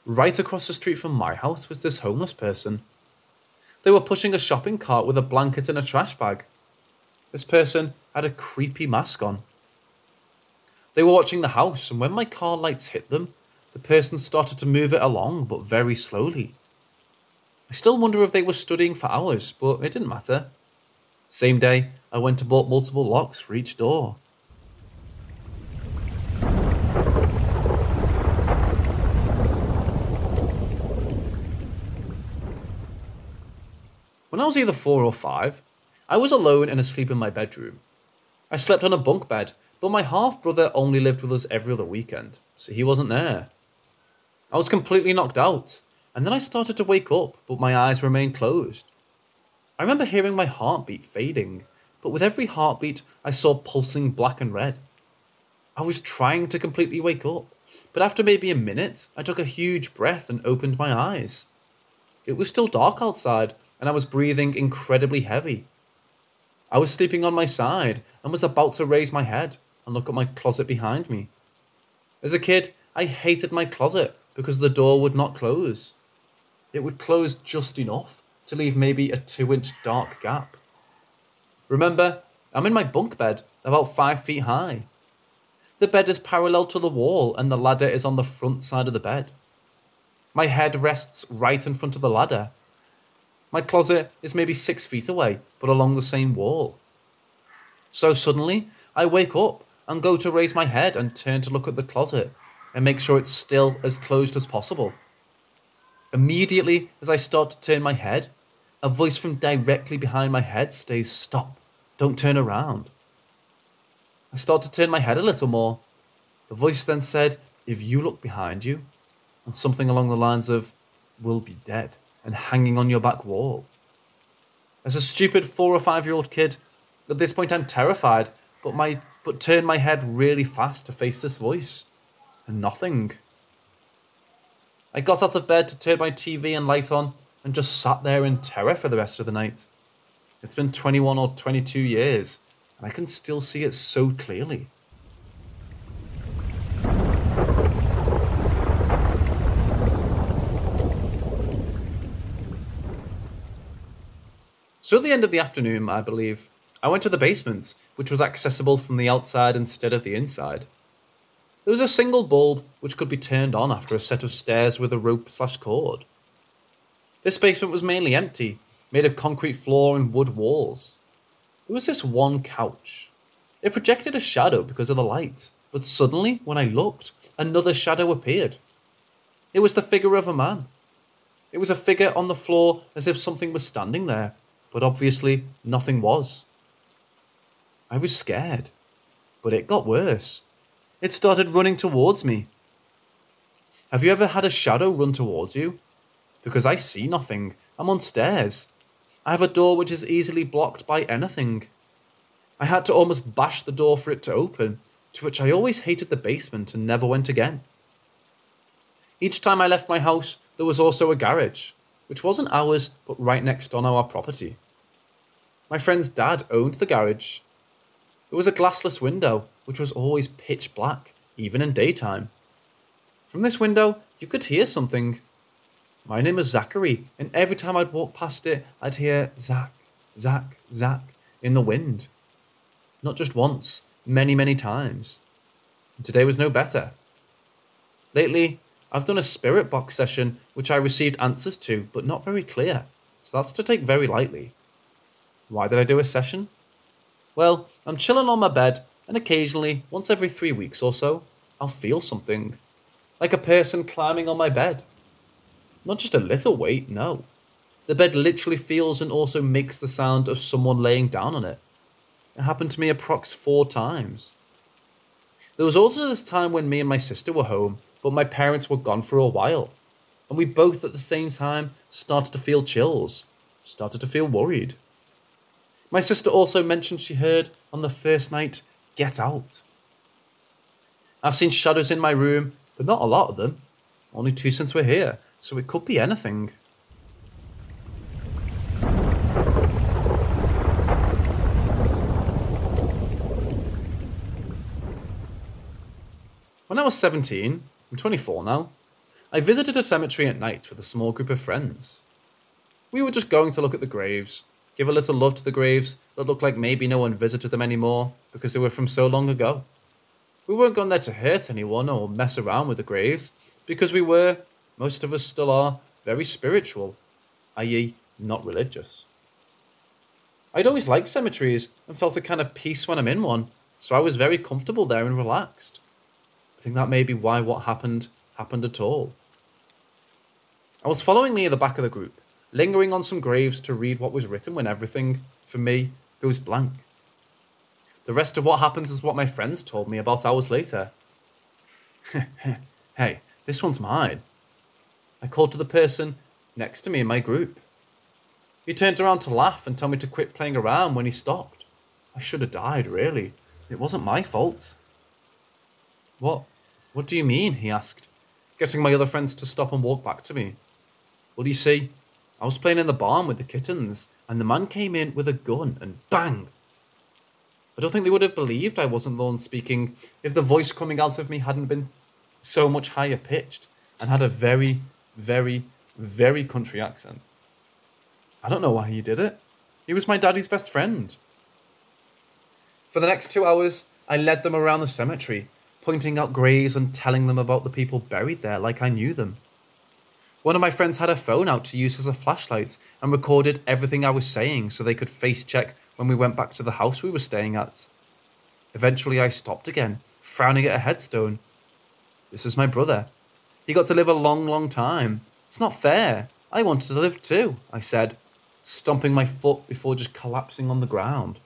right across the street from my house was this homeless person they were pushing a shopping cart with a blanket and a trash bag. This person had a creepy mask on. They were watching the house, and when my car lights hit them, the person started to move it along, but very slowly. I still wonder if they were studying for hours, but it didn't matter. Same day, I went and bought multiple locks for each door. When I was either four or five, I was alone and asleep in my bedroom. I slept on a bunk bed, but my half brother only lived with us every other weekend, so he wasn't there. I was completely knocked out, and then I started to wake up, but my eyes remained closed. I remember hearing my heartbeat fading, but with every heartbeat, I saw pulsing black and red. I was trying to completely wake up, but after maybe a minute, I took a huge breath and opened my eyes. It was still dark outside, and I was breathing incredibly heavy. I was sleeping on my side and was about to raise my head and look at my closet behind me. As a kid, I hated my closet because the door would not close. It would close just enough to leave maybe a two inch dark gap. Remember, I'm in my bunk bed, about five feet high. The bed is parallel to the wall and the ladder is on the front side of the bed. My head rests right in front of the ladder my closet is maybe six feet away, but along the same wall. So suddenly, I wake up and go to raise my head and turn to look at the closet and make sure it's still as closed as possible. Immediately, as I start to turn my head, a voice from directly behind my head stays Stop, don't turn around. I start to turn my head a little more. The voice then said, If you look behind you, and something along the lines of, We'll be dead and hanging on your back wall. As a stupid four or five year old kid, at this point I'm terrified, but my but turn my head really fast to face this voice. And nothing. I got out of bed to turn my TV and light on and just sat there in terror for the rest of the night. It's been 21 or 22 years, and I can still see it so clearly. So at the end of the afternoon, I believe, I went to the basement, which was accessible from the outside instead of the inside. There was a single bulb which could be turned on after a set of stairs with a rope slash cord. This basement was mainly empty, made of concrete floor and wood walls. There was this one couch. It projected a shadow because of the light, but suddenly, when I looked, another shadow appeared. It was the figure of a man. It was a figure on the floor as if something was standing there, but obviously nothing was. I was scared, but it got worse. It started running towards me. Have you ever had a shadow run towards you? Because I see nothing. I'm on stairs. I have a door which is easily blocked by anything. I had to almost bash the door for it to open, to which I always hated the basement and never went again. Each time I left my house, there was also a garage which wasn't ours but right next on our property. My friend's dad owned the garage. It was a glassless window, which was always pitch black, even in daytime. From this window, you could hear something. My name was Zachary, and every time I'd walk past it, I'd hear Zach, Zach, Zach in the wind. Not just once, many, many times. And today was no better. Lately, I've done a spirit box session which I received answers to, but not very clear, so that's to take very lightly. Why did I do a session? Well, I'm chilling on my bed, and occasionally, once every three weeks or so, I'll feel something. Like a person climbing on my bed. Not just a little weight, no. The bed literally feels and also makes the sound of someone laying down on it. It happened to me approx four times. There was also this time when me and my sister were home but my parents were gone for a while. And we both at the same time started to feel chills, started to feel worried. My sister also mentioned she heard on the first night, Get out. I've seen shadows in my room, but not a lot of them. Only two since we're here, so it could be anything. When I was 17, I'm 24 now. I visited a cemetery at night with a small group of friends. We were just going to look at the graves, give a little love to the graves that looked like maybe no one visited them anymore because they were from so long ago. We weren't going there to hurt anyone or mess around with the graves, because we were, most of us still are, very spiritual, i.e., not religious. I'd always liked cemeteries and felt a kind of peace when I'm in one, so I was very comfortable there and relaxed. I think that may be why what happened happened at all. I was following near the back of the group, lingering on some graves to read what was written when everything, for me, goes blank. The rest of what happens is what my friends told me about hours later. hey, this one's mine. I called to the person next to me in my group. He turned around to laugh and tell me to quit playing around when he stopped. I should have died, really. It wasn't my fault. What? What do you mean? he asked, getting my other friends to stop and walk back to me. Well, you see, I was playing in the barn with the kittens, and the man came in with a gun and bang! I don't think they would have believed I wasn't the one speaking if the voice coming out of me hadn't been so much higher pitched and had a very, very, very country accent. I don't know why he did it. He was my daddy's best friend. For the next two hours, I led them around the cemetery, pointing out graves and telling them about the people buried there like I knew them. One of my friends had a phone out to use as a flashlight and recorded everything I was saying so they could face check when we went back to the house we were staying at. Eventually, I stopped again, frowning at a headstone. This is my brother. He got to live a long, long time. It's not fair. I wanted to live too, I said, stomping my foot before just collapsing on the ground.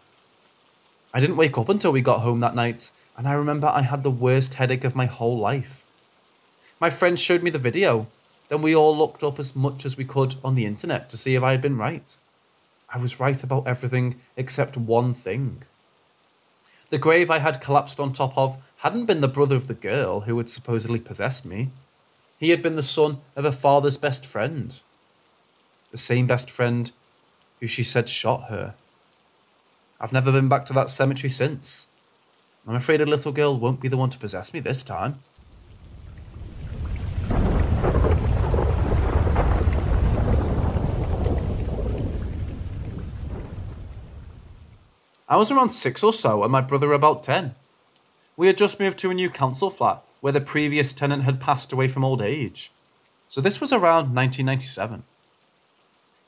I didn't wake up until we got home that night, and I remember I had the worst headache of my whole life. My friends showed me the video. Then we all looked up as much as we could on the internet to see if I had been right. I was right about everything except one thing. The grave I had collapsed on top of hadn't been the brother of the girl who had supposedly possessed me. He had been the son of her father's best friend. The same best friend who she said shot her. I've never been back to that cemetery since. I'm afraid a little girl won't be the one to possess me this time. I was around six or so, and my brother about ten. We had just moved to a new council flat where the previous tenant had passed away from old age. So this was around 1997.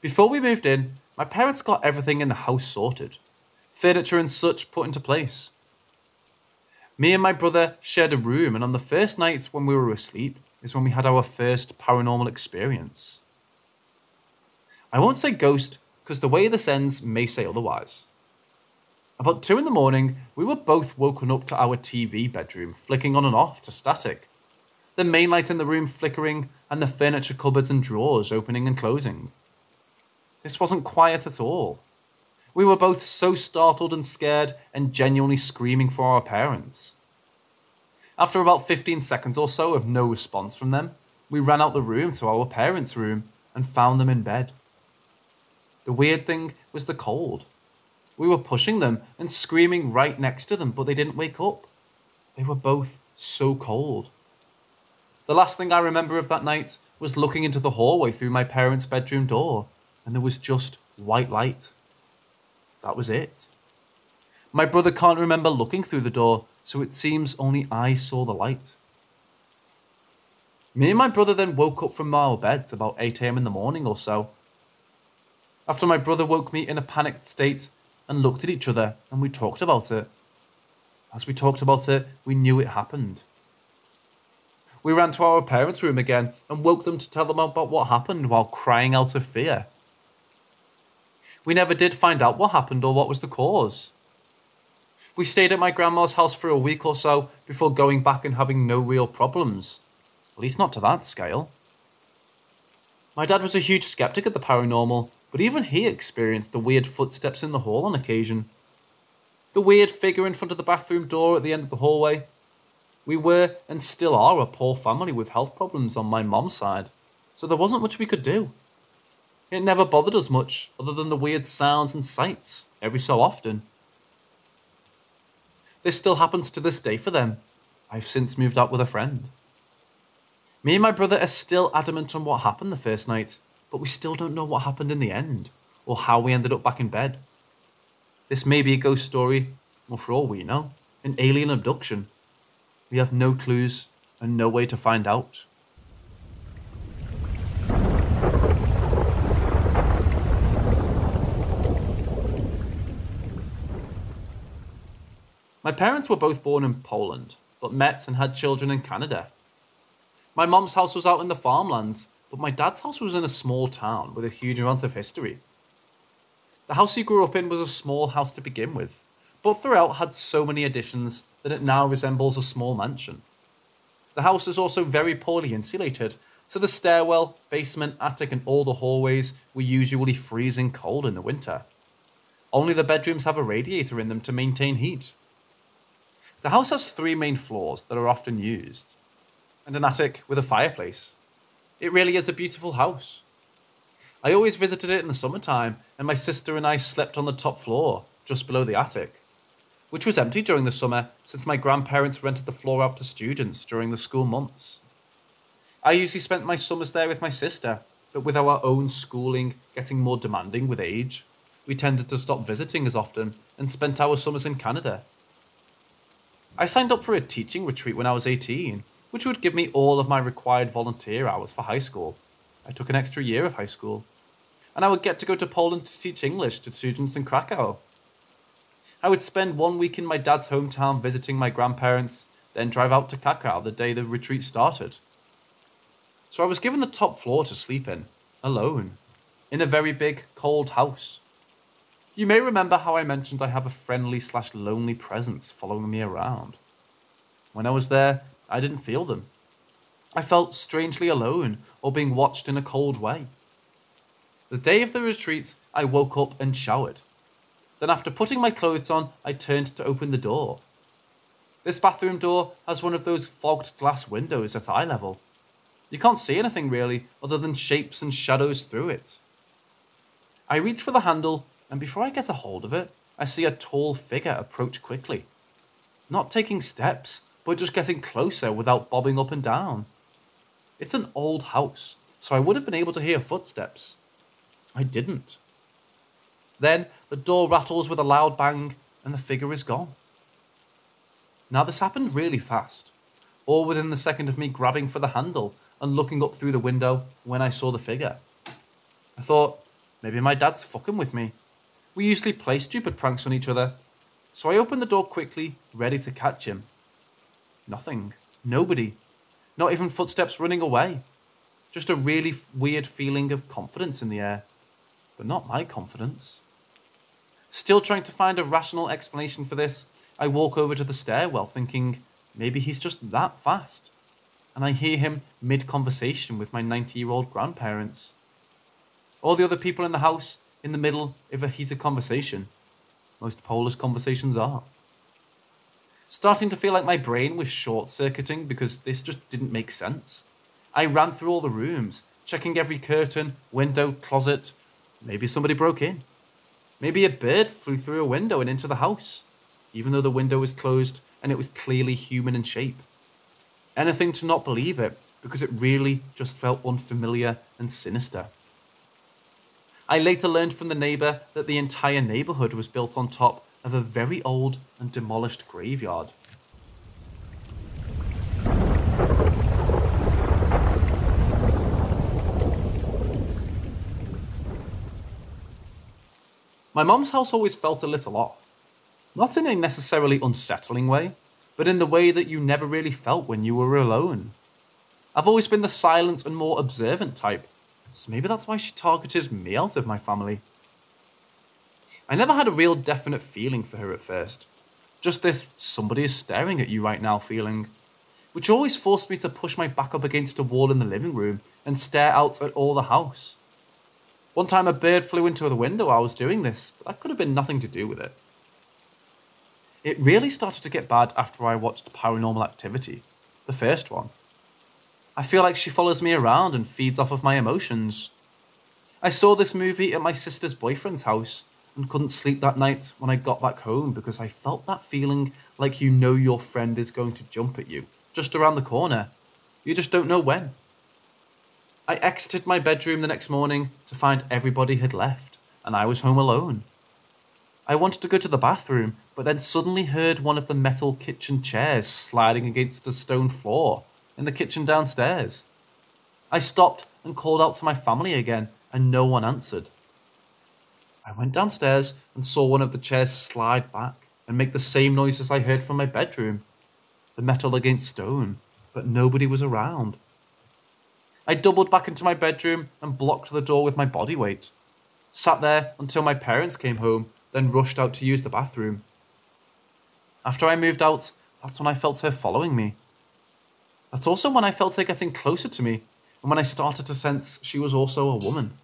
Before we moved in, my parents got everything in the house sorted furniture and such put into place. Me and my brother shared a room, and on the first night when we were asleep is when we had our first paranormal experience. I won't say ghost because the way this ends may say otherwise. About two in the morning, we were both woken up to our TV bedroom flicking on and off to static. The main light in the room flickering, and the furniture cupboards and drawers opening and closing. This wasn't quiet at all. We were both so startled and scared and genuinely screaming for our parents. After about 15 seconds or so of no response from them, we ran out the room to our parents' room and found them in bed. The weird thing was the cold. We were pushing them and screaming right next to them, but they didn't wake up. They were both so cold. The last thing I remember of that night was looking into the hallway through my parents' bedroom door, and there was just white light. That was it. My brother can't remember looking through the door, so it seems only I saw the light. Me and my brother then woke up from our beds about 8am in the morning or so. After my brother woke me in a panicked state and looked at each other and we talked about it. As we talked about it, we knew it happened. We ran to our parents' room again and woke them to tell them about what happened while crying out of fear. We never did find out what happened or what was the cause. We stayed at my grandma's house for a week or so before going back and having no real problems. At least not to that scale. My dad was a huge skeptic of the paranormal, but even he experienced the weird footsteps in the hall on occasion. The weird figure in front of the bathroom door at the end of the hallway. We were and still are a poor family with health problems on my mom's side, so there wasn't much we could do. It never bothered us much, other than the weird sounds and sights, every so often. This still happens to this day for them. I've since moved out with a friend. Me and my brother are still adamant on what happened the first night, but we still don't know what happened in the end or how we ended up back in bed. This may be a ghost story, or for all we know, an alien abduction. We have no clues and no way to find out. My parents were both born in Poland, but met and had children in Canada. My mom's house was out in the farmlands, but my dad's house was in a small town with a huge amount of history. The house he grew up in was a small house to begin with, but throughout had so many additions that it now resembles a small mansion. The house is also very poorly insulated, so the stairwell, basement, attic, and all the hallways were usually freezing cold in the winter. Only the bedrooms have a radiator in them to maintain heat. The house has three main floors that are often used, and an attic with a fireplace. It really is a beautiful house. I always visited it in the summertime, and my sister and I slept on the top floor, just below the attic, which was empty during the summer since my grandparents rented the floor out to students during the school months. I usually spent my summers there with my sister, but with our own schooling getting more demanding with age, we tended to stop visiting as often and spent our summers in Canada. I signed up for a teaching retreat when I was 18, which would give me all of my required volunteer hours for high school. I took an extra year of high school. And I would get to go to Poland to teach English to students in Krakow. I would spend one week in my dad's hometown visiting my grandparents, then drive out to Krakow the day the retreat started. So I was given the top floor to sleep in, alone, in a very big, cold house. You may remember how I mentioned I have a friendly slash lonely presence following me around. When I was there, I didn't feel them. I felt strangely alone or being watched in a cold way. The day of the retreat, I woke up and showered. Then, after putting my clothes on, I turned to open the door. This bathroom door has one of those fogged glass windows at eye level. You can't see anything really other than shapes and shadows through it. I reach for the handle and before I get a hold of it, I see a tall figure approach quickly. Not taking steps, but just getting closer without bobbing up and down. It's an old house, so I would have been able to hear footsteps. I didn't. Then the door rattles with a loud bang, and the figure is gone. Now, this happened really fast, all within the second of me grabbing for the handle and looking up through the window when I saw the figure. I thought, maybe my dad's fucking with me we usually play stupid pranks on each other, so I opened the door quickly, ready to catch him. Nothing. Nobody. Not even footsteps running away. Just a really weird feeling of confidence in the air. But not my confidence. Still trying to find a rational explanation for this, I walk over to the stairwell thinking maybe he's just that fast. And I hear him mid conversation with my 90 year old grandparents. All the other people in the house in the middle of a heated conversation. Most Polish conversations are. Starting to feel like my brain was short circuiting because this just didn't make sense. I ran through all the rooms, checking every curtain, window, closet. Maybe somebody broke in. Maybe a bird flew through a window and into the house, even though the window was closed and it was clearly human in shape. Anything to not believe it because it really just felt unfamiliar and sinister. I later learned from the neighbour that the entire neighbourhood was built on top of a very old and demolished graveyard. My mom's house always felt a little off. Not in a necessarily unsettling way, but in the way that you never really felt when you were alone. I've always been the silent and more observant type, so maybe that's why she targeted me out of my family. I never had a real definite feeling for her at first. Just this somebody is staring at you right now feeling. Which always forced me to push my back up against a wall in the living room and stare out at all the house. One time a bird flew into the window while I was doing this, but that could have been nothing to do with it. It really started to get bad after I watched Paranormal Activity, the first one. I feel like she follows me around and feeds off of my emotions. I saw this movie at my sister's boyfriend's house and couldn't sleep that night when I got back home because I felt that feeling like you know your friend is going to jump at you, just around the corner. You just don't know when. I exited my bedroom the next morning to find everybody had left and I was home alone. I wanted to go to the bathroom, but then suddenly heard one of the metal kitchen chairs sliding against the stone floor in the kitchen downstairs. I stopped and called out to my family again, and no one answered. I went downstairs and saw one of the chairs slide back, and make the same noises I heard from my bedroom the metal against stone, but nobody was around. I doubled back into my bedroom and blocked the door with my body weight. Sat there until my parents came home, then rushed out to use the bathroom. After I moved out, that's when I felt her following me. That's also when I felt her getting closer to me, and when I started to sense she was also a woman.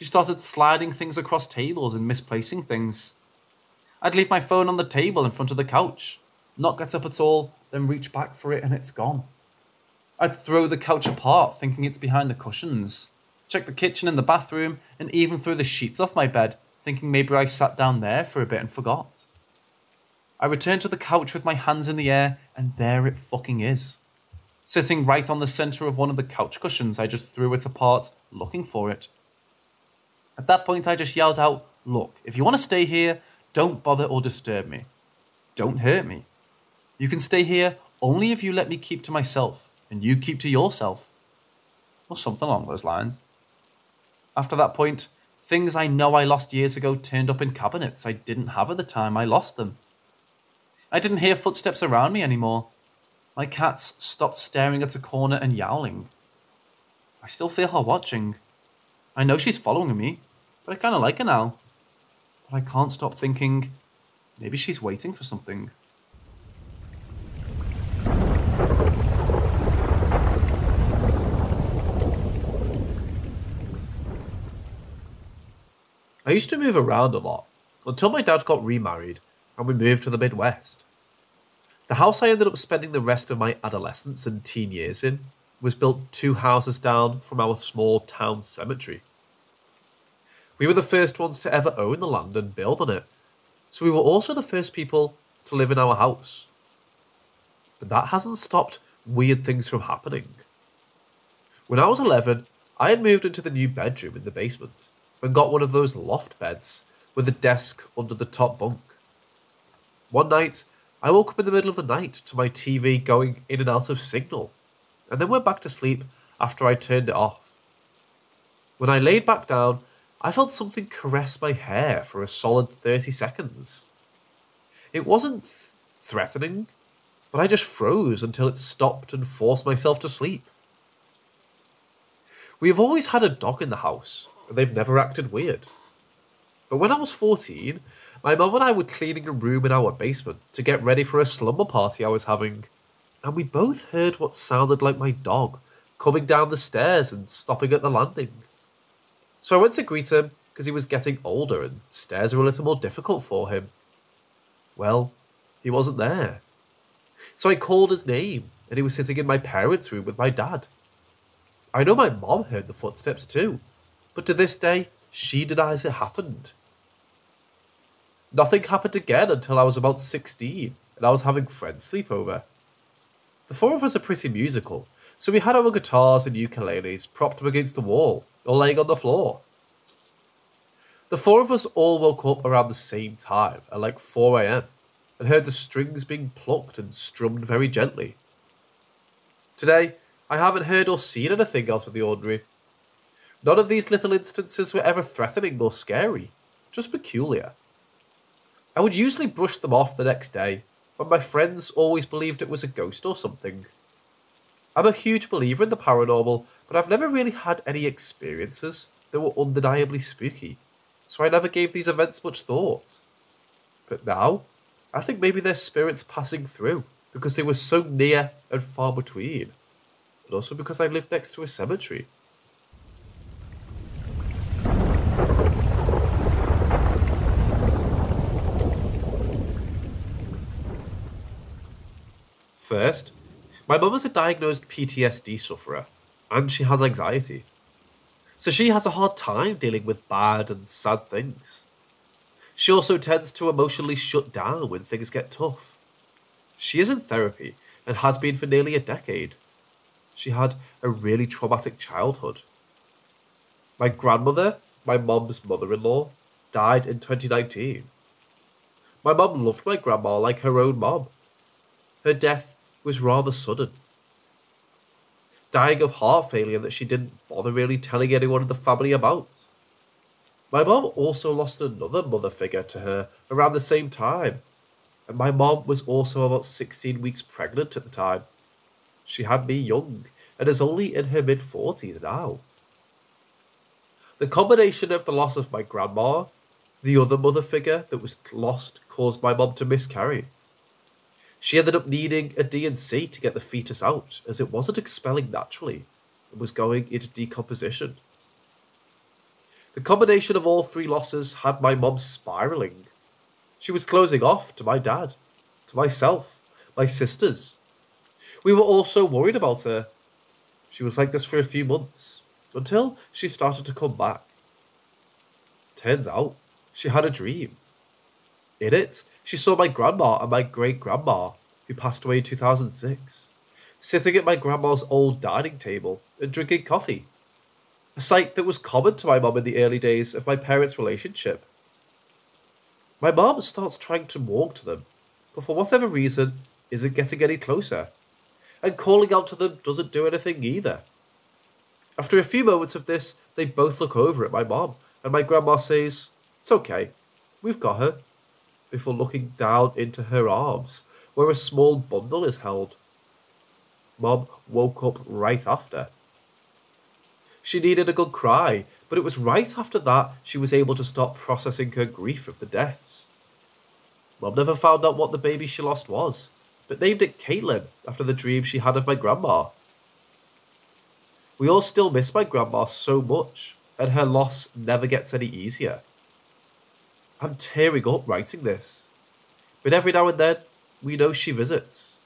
She started sliding things across tables and misplacing things. I'd leave my phone on the table in front of the couch, not get up at all, then reach back for it and it's gone. I'd throw the couch apart, thinking it's behind the cushions, check the kitchen and the bathroom, and even throw the sheets off my bed, thinking maybe I sat down there for a bit and forgot. I returned to the couch with my hands in the air, and there it fucking is. Sitting right on the centre of one of the couch cushions, I just threw it apart, looking for it. At that point, I just yelled out, Look, if you want to stay here, don't bother or disturb me. Don't hurt me. You can stay here only if you let me keep to myself and you keep to yourself. Or something along those lines. After that point, things I know I lost years ago turned up in cabinets I didn't have at the time I lost them. I didn't hear footsteps around me anymore. My cats stopped staring at a corner and yowling. I still feel her watching. I know she's following me, but I kind of like her now. But I can't stop thinking maybe she's waiting for something. I used to move around a lot until my dad got remarried and we moved to the Midwest. The house I ended up spending the rest of my adolescence and teen years in was built two houses down from our small town cemetery. We were the first ones to ever own the land and build on it, so we were also the first people to live in our house. But that hasn't stopped weird things from happening. When I was 11, I had moved into the new bedroom in the basement and got one of those loft beds with a desk under the top bunk. One night, I woke up in the middle of the night to my TV going in and out of signal, and then went back to sleep after I turned it off. When I laid back down, I felt something caress my hair for a solid 30 seconds. It wasn't th- threatening, but I just froze until it stopped and forced myself to sleep. We have always had a dog in the house, and they've never acted weird. But when I was 14, my mum and I were cleaning a room in our basement to get ready for a slumber party I was having, and we both heard what sounded like my dog coming down the stairs and stopping at the landing. So I went to greet him because he was getting older and stairs were a little more difficult for him. Well, he wasn't there. So I called his name and he was sitting in my parents' room with my dad. I know my mom heard the footsteps too, but to this day, she denies it happened. Nothing happened again until I was about 16 and I was having friends sleep over. The four of us are pretty musical, so we had our guitars and ukuleles propped up against the wall or laying on the floor. The four of us all woke up around the same time at like 4 am and heard the strings being plucked and strummed very gently. Today, I haven't heard or seen anything out of the ordinary. None of these little instances were ever threatening or scary, just peculiar. I would usually brush them off the next day, but my friends always believed it was a ghost or something. I'm a huge believer in the paranormal, but I've never really had any experiences that were undeniably spooky, so I never gave these events much thought. But now, I think maybe they're spirits passing through because they were so near and far between, but also because I lived next to a cemetery. First, my mum is a diagnosed PTSD sufferer, and she has anxiety. So she has a hard time dealing with bad and sad things. She also tends to emotionally shut down when things get tough. She is in therapy and has been for nearly a decade. She had a really traumatic childhood. My grandmother, my mum's mother in law, died in 2019. My mum loved my grandma like her own mom. Her death was rather sudden. Dying of heart failure that she didn't bother really telling anyone in the family about. My mom also lost another mother figure to her around the same time, and my mom was also about 16 weeks pregnant at the time. She had me young and is only in her mid 40s now. The combination of the loss of my grandma, the other mother figure that was lost, caused my mom to miscarry. She ended up needing a D&C to get the fetus out, as it wasn't expelling naturally and was going into decomposition. The combination of all three losses had my mom spiraling. She was closing off to my dad, to myself, my sisters. We were all so worried about her. She was like this for a few months, until she started to come back. Turns out, she had a dream. In it, she saw my grandma and my great grandma, who passed away in 2006, sitting at my grandma's old dining table and drinking coffee. A sight that was common to my mum in the early days of my parents' relationship. My mum starts trying to walk to them, but for whatever reason, isn't getting any closer. And calling out to them doesn't do anything either. After a few moments of this, they both look over at my mom, and my grandma says, It's okay, we've got her before looking down into her arms, where a small bundle is held. Mom woke up right after. She needed a good cry, but it was right after that she was able to stop processing her grief of the deaths. Mom never found out what the baby she lost was, but named it Caitlin after the dream she had of my grandma. We all still miss my grandma so much, and her loss never gets any easier. I'm tearing up writing this. But every now and then, we know she visits.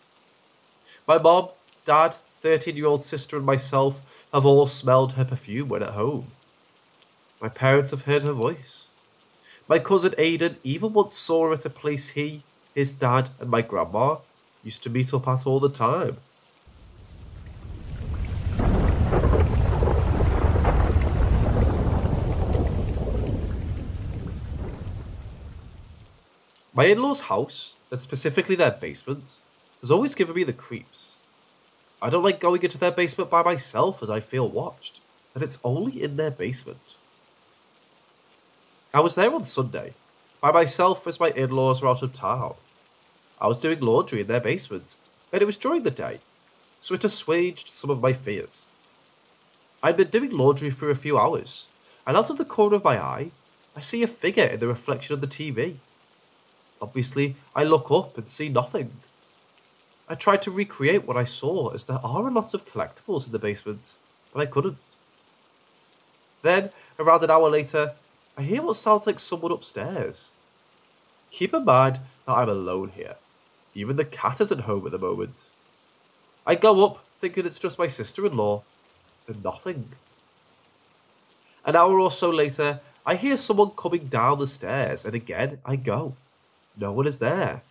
My mom, dad, 13 year old sister, and myself have all smelled her perfume when at home. My parents have heard her voice. My cousin Aidan even once saw her at a place he, his dad, and my grandma used to meet up at all the time. My in law's house, and specifically their basement, has always given me the creeps. I don't like going into their basement by myself as I feel watched, and it's only in their basement. I was there on Sunday, by myself as my in laws were out of town. I was doing laundry in their basement, and it was during the day, so it assuaged some of my fears. I'd been doing laundry for a few hours, and out of the corner of my eye, I see a figure in the reflection of the TV. Obviously, I look up and see nothing. I tried to recreate what I saw, as there are a lot of collectibles in the basement, but I couldn't. Then, around an hour later, I hear what sounds like someone upstairs. Keep in mind that I'm alone here. Even the cat isn't home at the moment. I go up, thinking it's just my sister in law, and nothing. An hour or so later, I hear someone coming down the stairs, and again I go. No one is there.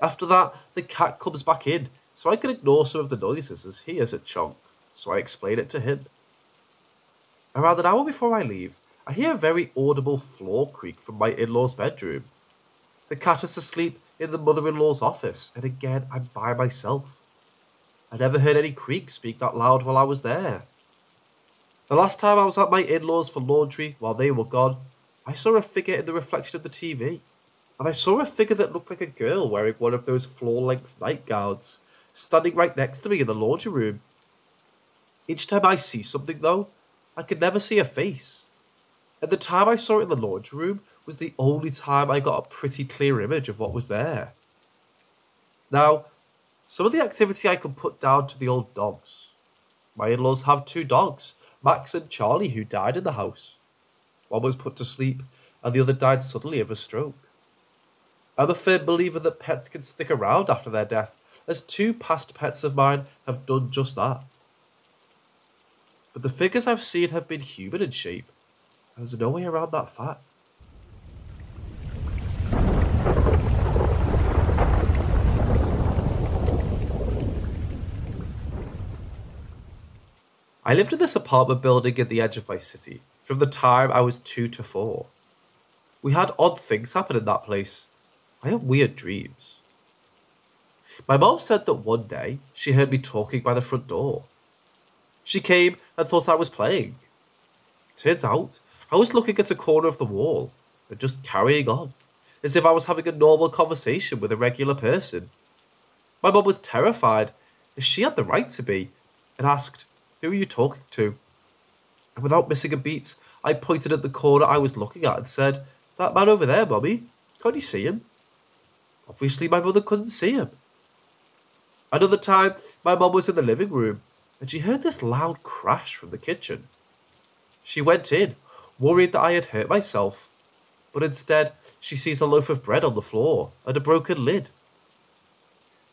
After that, the cat comes back in, so I can ignore some of the noises as he is a chunk, so I explain it to him. Around an hour before I leave, I hear a very audible floor creak from my in law's bedroom. The cat is asleep in the mother in law's office, and again I'm by myself. I never heard any creak speak that loud while I was there. The last time I was at my in laws for laundry while they were gone, I saw a figure in the reflection of the TV and I saw a figure that looked like a girl wearing one of those floor-length nightgowns, standing right next to me in the laundry room. Each time I see something, though, I could never see a face. And the time I saw it in the laundry room was the only time I got a pretty clear image of what was there. Now, some of the activity I can put down to the old dogs. My in-laws have two dogs, Max and Charlie, who died in the house. One was put to sleep, and the other died suddenly of a stroke. I'm a firm believer that pets can stick around after their death, as two past pets of mine have done just that. But the figures I've seen have been human in shape. There's no way around that fact. I lived in this apartment building at the edge of my city from the time I was two to four. We had odd things happen in that place, I have weird dreams. My mom said that one day she heard me talking by the front door. She came and thought I was playing. Turns out I was looking at a corner of the wall and just carrying on, as if I was having a normal conversation with a regular person. My mum was terrified, as she had the right to be, and asked, Who are you talking to? And without missing a beat, I pointed at the corner I was looking at and said, That man over there, Mummy. Can't you see him? Obviously, my mother couldn't see him. Another time, my mum was in the living room and she heard this loud crash from the kitchen. She went in, worried that I had hurt myself, but instead she sees a loaf of bread on the floor and a broken lid.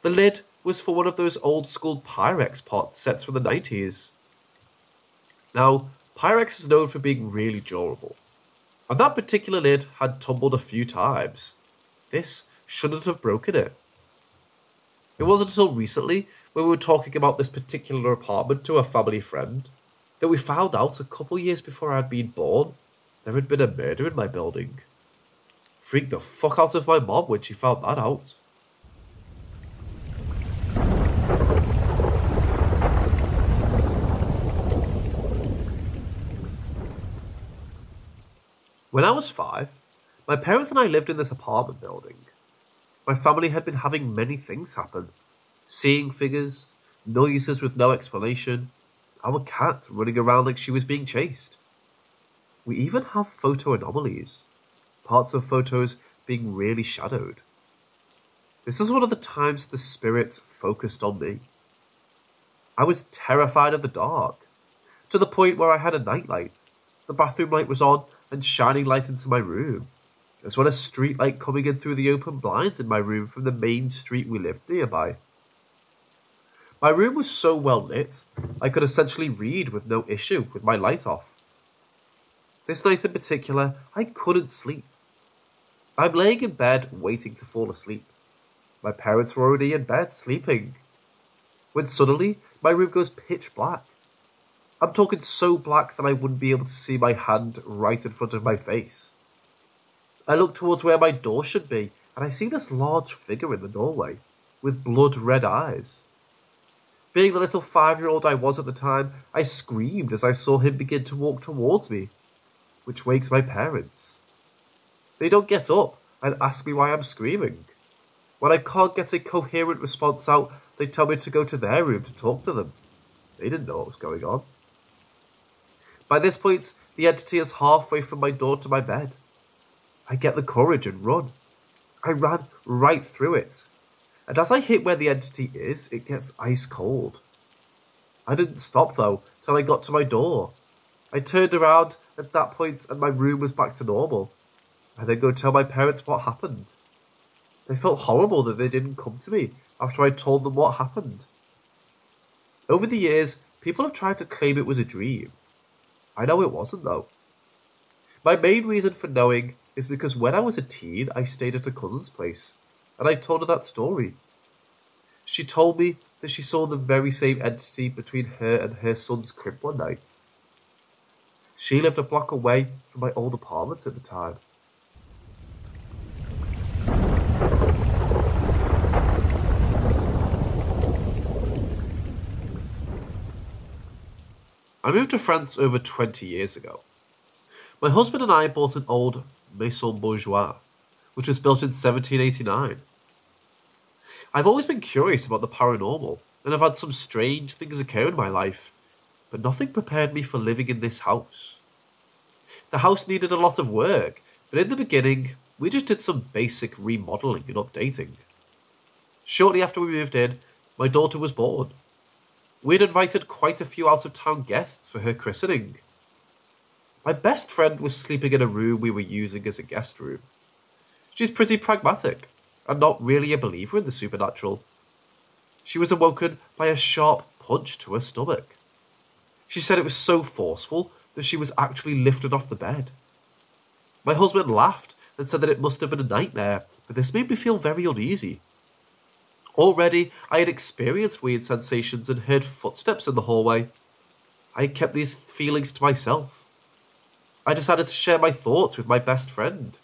The lid was for one of those old school Pyrex pots sets from the 90s. Now, Pyrex is known for being really durable, and that particular lid had tumbled a few times. This shouldn't have broken it. It wasn't until recently, when we were talking about this particular apartment to a family friend, that we found out a couple years before I'd been born there had been a murder in my building. Freaked the fuck out of my mom when she found that out. When I was five, my parents and I lived in this apartment building. My family had been having many things happen seeing figures, noises with no explanation, our cat running around like she was being chased. We even have photo anomalies, parts of photos being really shadowed. This is one of the times the spirits focused on me. I was terrified of the dark, to the point where I had a nightlight. The bathroom light was on and shining light into my room, as well as street light coming in through the open blinds in my room from the main street we lived nearby. My room was so well lit, I could essentially read with no issue with my light off. This night in particular, I couldn't sleep. I'm laying in bed waiting to fall asleep. My parents were already in bed sleeping. When suddenly, my room goes pitch black. I'm talking so black that I wouldn't be able to see my hand right in front of my face. I look towards where my door should be, and I see this large figure in the doorway, with blood red eyes. Being the little five year old I was at the time, I screamed as I saw him begin to walk towards me, which wakes my parents. They don't get up and ask me why I'm screaming. When I can't get a coherent response out, they tell me to go to their room to talk to them. They didn't know what was going on. By this point, the entity is halfway from my door to my bed. I get the courage and run. I ran right through it, and as I hit where the entity is, it gets ice cold. I didn't stop though till I got to my door. I turned around at that point and my room was back to normal. I then go tell my parents what happened. They felt horrible that they didn't come to me after I told them what happened. Over the years, people have tried to claim it was a dream. I know it wasn't though. My main reason for knowing is because when I was a teen, I stayed at a cousin's place and I told her that story. She told me that she saw the very same entity between her and her son's crib one night. She lived a block away from my old apartment at the time. I moved to France over 20 years ago. My husband and I bought an old Maison Bourgeois, which was built in 1789. I've always been curious about the paranormal, and I've had some strange things occur in my life, but nothing prepared me for living in this house. The house needed a lot of work, but in the beginning, we just did some basic remodeling and updating. Shortly after we moved in, my daughter was born. We'd invited quite a few out of town guests for her christening. My best friend was sleeping in a room we were using as a guest room. She's pretty pragmatic and not really a believer in the supernatural. She was awoken by a sharp punch to her stomach. She said it was so forceful that she was actually lifted off the bed. My husband laughed and said that it must have been a nightmare, but this made me feel very uneasy. Already, I had experienced weird sensations and heard footsteps in the hallway. I kept these feelings to myself. I decided to share my thoughts with my best friend.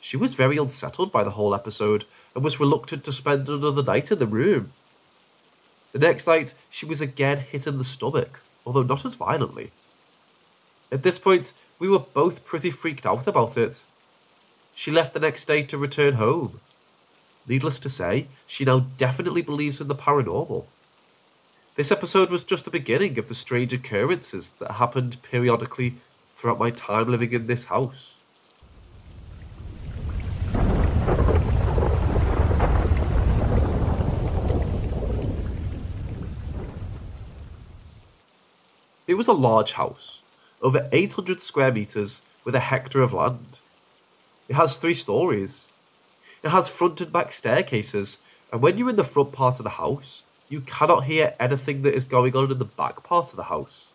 She was very unsettled by the whole episode and was reluctant to spend another night in the room. The next night, she was again hit in the stomach, although not as violently. At this point, we were both pretty freaked out about it. She left the next day to return home. Needless to say, she now definitely believes in the paranormal. This episode was just the beginning of the strange occurrences that happened periodically throughout my time living in this house. It was a large house, over 800 square meters with a hectare of land. It has three stories. It has front and back staircases, and when you're in the front part of the house, you cannot hear anything that is going on in the back part of the house.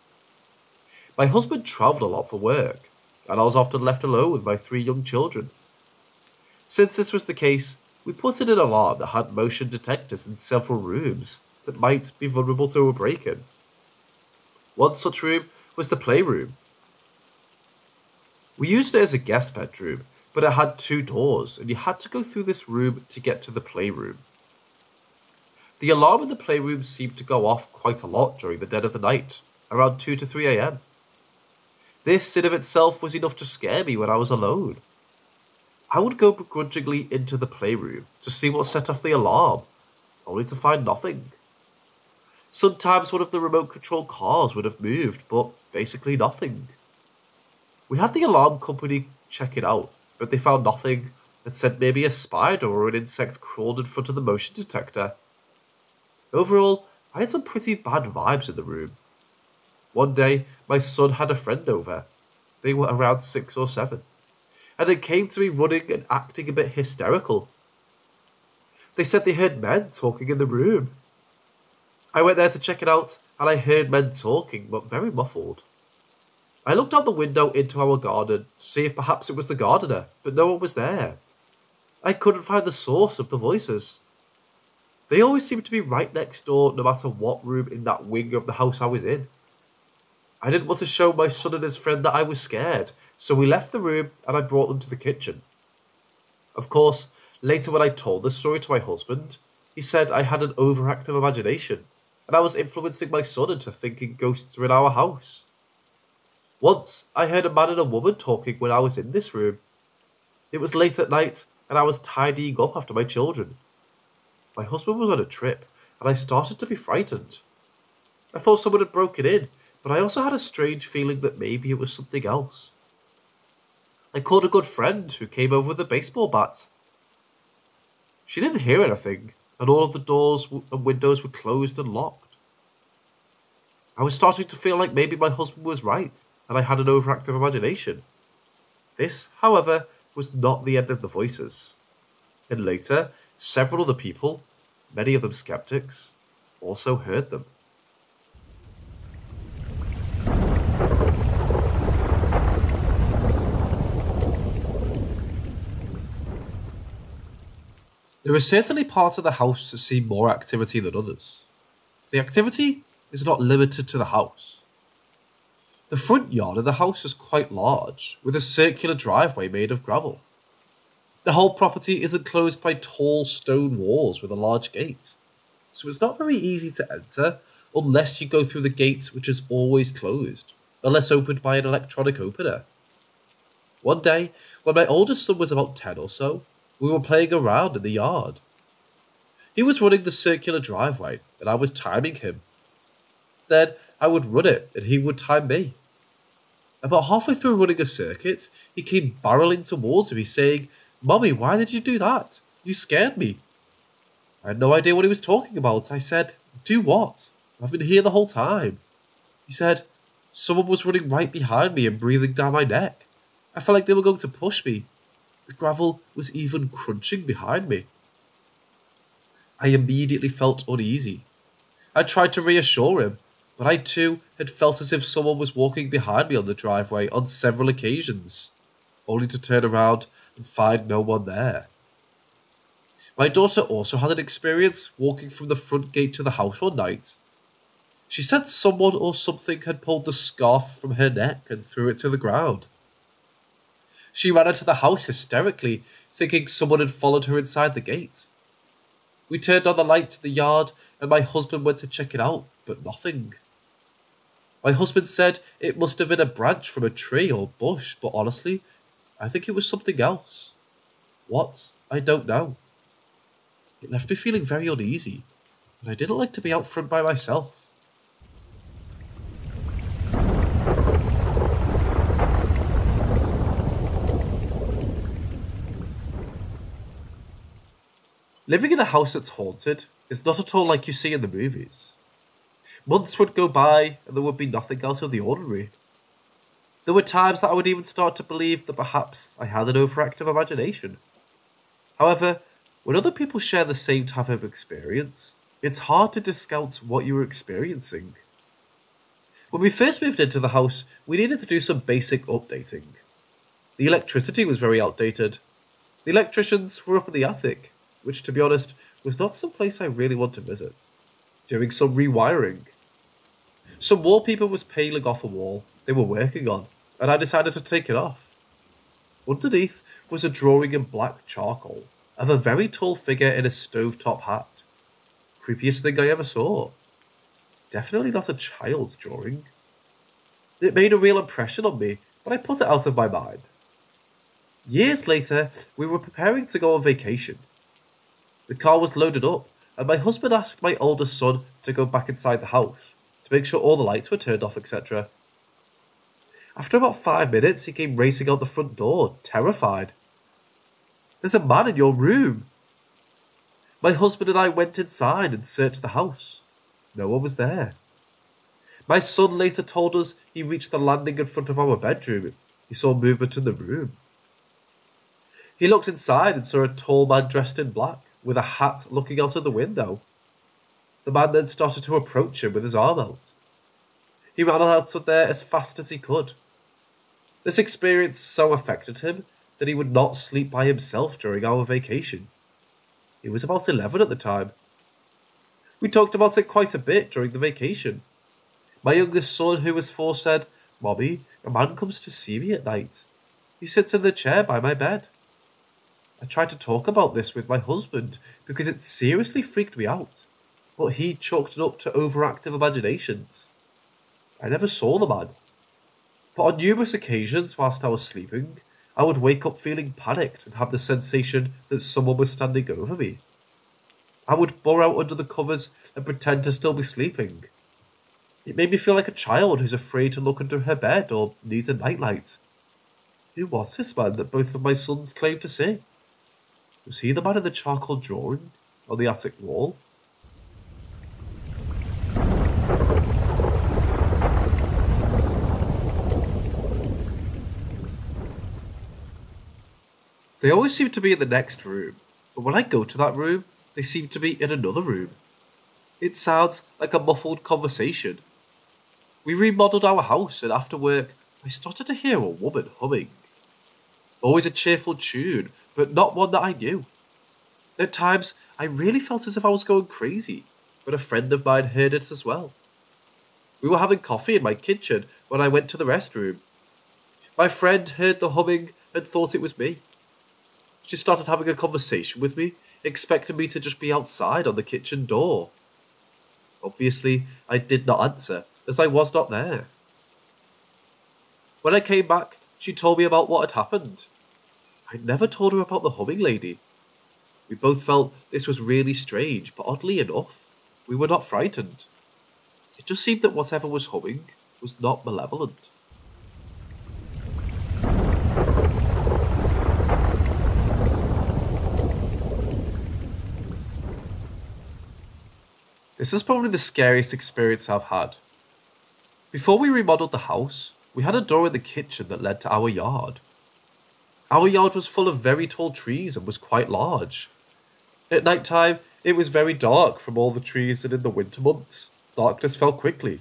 My husband travelled a lot for work, and I was often left alone with my three young children. Since this was the case, we put in an alarm that had motion detectors in several rooms that might be vulnerable to a break in. One such room was the playroom. We used it as a guest bedroom, but it had two doors, and you had to go through this room to get to the playroom. The alarm in the playroom seemed to go off quite a lot during the dead of the night, around 2 to 3 am. This in of itself was enough to scare me when I was alone. I would go begrudgingly into the playroom to see what set off the alarm, only to find nothing. Sometimes one of the remote control cars would have moved, but basically nothing. We had the alarm company check it out, but they found nothing and said maybe a spider or an insect crawled in front of the motion detector. Overall, I had some pretty bad vibes in the room. One day, my son had a friend over. They were around six or seven, and they came to me running and acting a bit hysterical. They said they heard men talking in the room. I went there to check it out, and I heard men talking, but very muffled. I looked out the window into our garden to see if perhaps it was the gardener, but no one was there. I couldn't find the source of the voices. They always seemed to be right next door, no matter what room in that wing of the house I was in. I didn't want to show my son and his friend that I was scared, so we left the room and I brought them to the kitchen. Of course, later when I told the story to my husband, he said I had an overactive imagination and I was influencing my son into thinking ghosts were in our house. Once, I heard a man and a woman talking when I was in this room. It was late at night, and I was tidying up after my children. My husband was on a trip, and I started to be frightened. I thought someone had broken in, but I also had a strange feeling that maybe it was something else. I called a good friend who came over with a baseball bat. She didn't hear anything, and all of the doors and windows were closed and locked. I was starting to feel like maybe my husband was right, and I had an overactive imagination. This, however, was not the end of the voices. And later, several other people, many of them skeptics, also heard them. There are certainly parts of the house that see more activity than others. The activity is not limited to the house. The front yard of the house is quite large, with a circular driveway made of gravel. The whole property is enclosed by tall stone walls with a large gate, so it's not very easy to enter unless you go through the gate which is always closed, unless opened by an electronic opener. One day, when my oldest son was about 10 or so, we were playing around in the yard. He was running the circular driveway, and I was timing him. Then I would run it, and he would time me. About halfway through running a circuit, he came barreling towards me, saying, Mummy, why did you do that? You scared me. I had no idea what he was talking about. I said, Do what? I've been here the whole time. He said, Someone was running right behind me and breathing down my neck. I felt like they were going to push me. The gravel was even crunching behind me. I immediately felt uneasy. I tried to reassure him, but I too had felt as if someone was walking behind me on the driveway on several occasions, only to turn around and find no one there. My daughter also had an experience walking from the front gate to the house one night. She said someone or something had pulled the scarf from her neck and threw it to the ground. She ran into the house hysterically, thinking someone had followed her inside the gate. We turned on the light to the yard, and my husband went to check it out, but nothing. My husband said it must have been a branch from a tree or bush, but honestly, I think it was something else. What? I don't know. It left me feeling very uneasy, and I didn't like to be out front by myself. Living in a house that's haunted is not at all like you see in the movies. Months would go by and there would be nothing out of the ordinary. There were times that I would even start to believe that perhaps I had an overactive imagination. However, when other people share the same type of experience, it's hard to discount what you were experiencing. When we first moved into the house, we needed to do some basic updating. The electricity was very outdated. The electricians were up in the attic, which, to be honest, was not some place I really want to visit. Doing some rewiring. Some wallpaper was peeling off a wall they were working on, and I decided to take it off. Underneath was a drawing in black charcoal of a very tall figure in a stovetop hat. Creepiest thing I ever saw. Definitely not a child's drawing. It made a real impression on me, but I put it out of my mind. Years later, we were preparing to go on vacation. The car was loaded up, and my husband asked my oldest son to go back inside the house to make sure all the lights were turned off, etc. After about five minutes, he came racing out the front door, terrified. There's a man in your room. My husband and I went inside and searched the house. No one was there. My son later told us he reached the landing in front of our bedroom. He saw movement in the room. He looked inside and saw a tall man dressed in black with a hat looking out of the window. The man then started to approach him with his arm out. He ran out of there as fast as he could. This experience so affected him that he would not sleep by himself during our vacation. He was about 11 at the time. We talked about it quite a bit during the vacation. My youngest son, who was four, said, Mommy, a man comes to see me at night. He sits in the chair by my bed. I tried to talk about this with my husband because it seriously freaked me out, but he chalked it up to overactive imaginations. I never saw the man, but on numerous occasions whilst I was sleeping, I would wake up feeling panicked and have the sensation that someone was standing over me. I would burrow under the covers and pretend to still be sleeping. It made me feel like a child who's afraid to look under her bed or needs a nightlight. Who was this man that both of my sons claimed to see? Was he the man in the charcoal drawing on the attic wall? They always seem to be in the next room, but when I go to that room, they seem to be in another room. It sounds like a muffled conversation. We remodeled our house, and after work, I started to hear a woman humming. Always a cheerful tune, but not one that I knew. At times, I really felt as if I was going crazy, but a friend of mine heard it as well. We were having coffee in my kitchen when I went to the restroom. My friend heard the humming and thought it was me. She started having a conversation with me, expecting me to just be outside on the kitchen door. Obviously, I did not answer, as I was not there. When I came back, she told me about what had happened. I'd never told her about the humming lady. We both felt this was really strange, but oddly enough, we were not frightened. It just seemed that whatever was humming was not malevolent. This is probably the scariest experience I've had. Before we remodeled the house, we had a door in the kitchen that led to our yard. Our yard was full of very tall trees and was quite large. At night time, it was very dark from all the trees, and in the winter months, darkness fell quickly.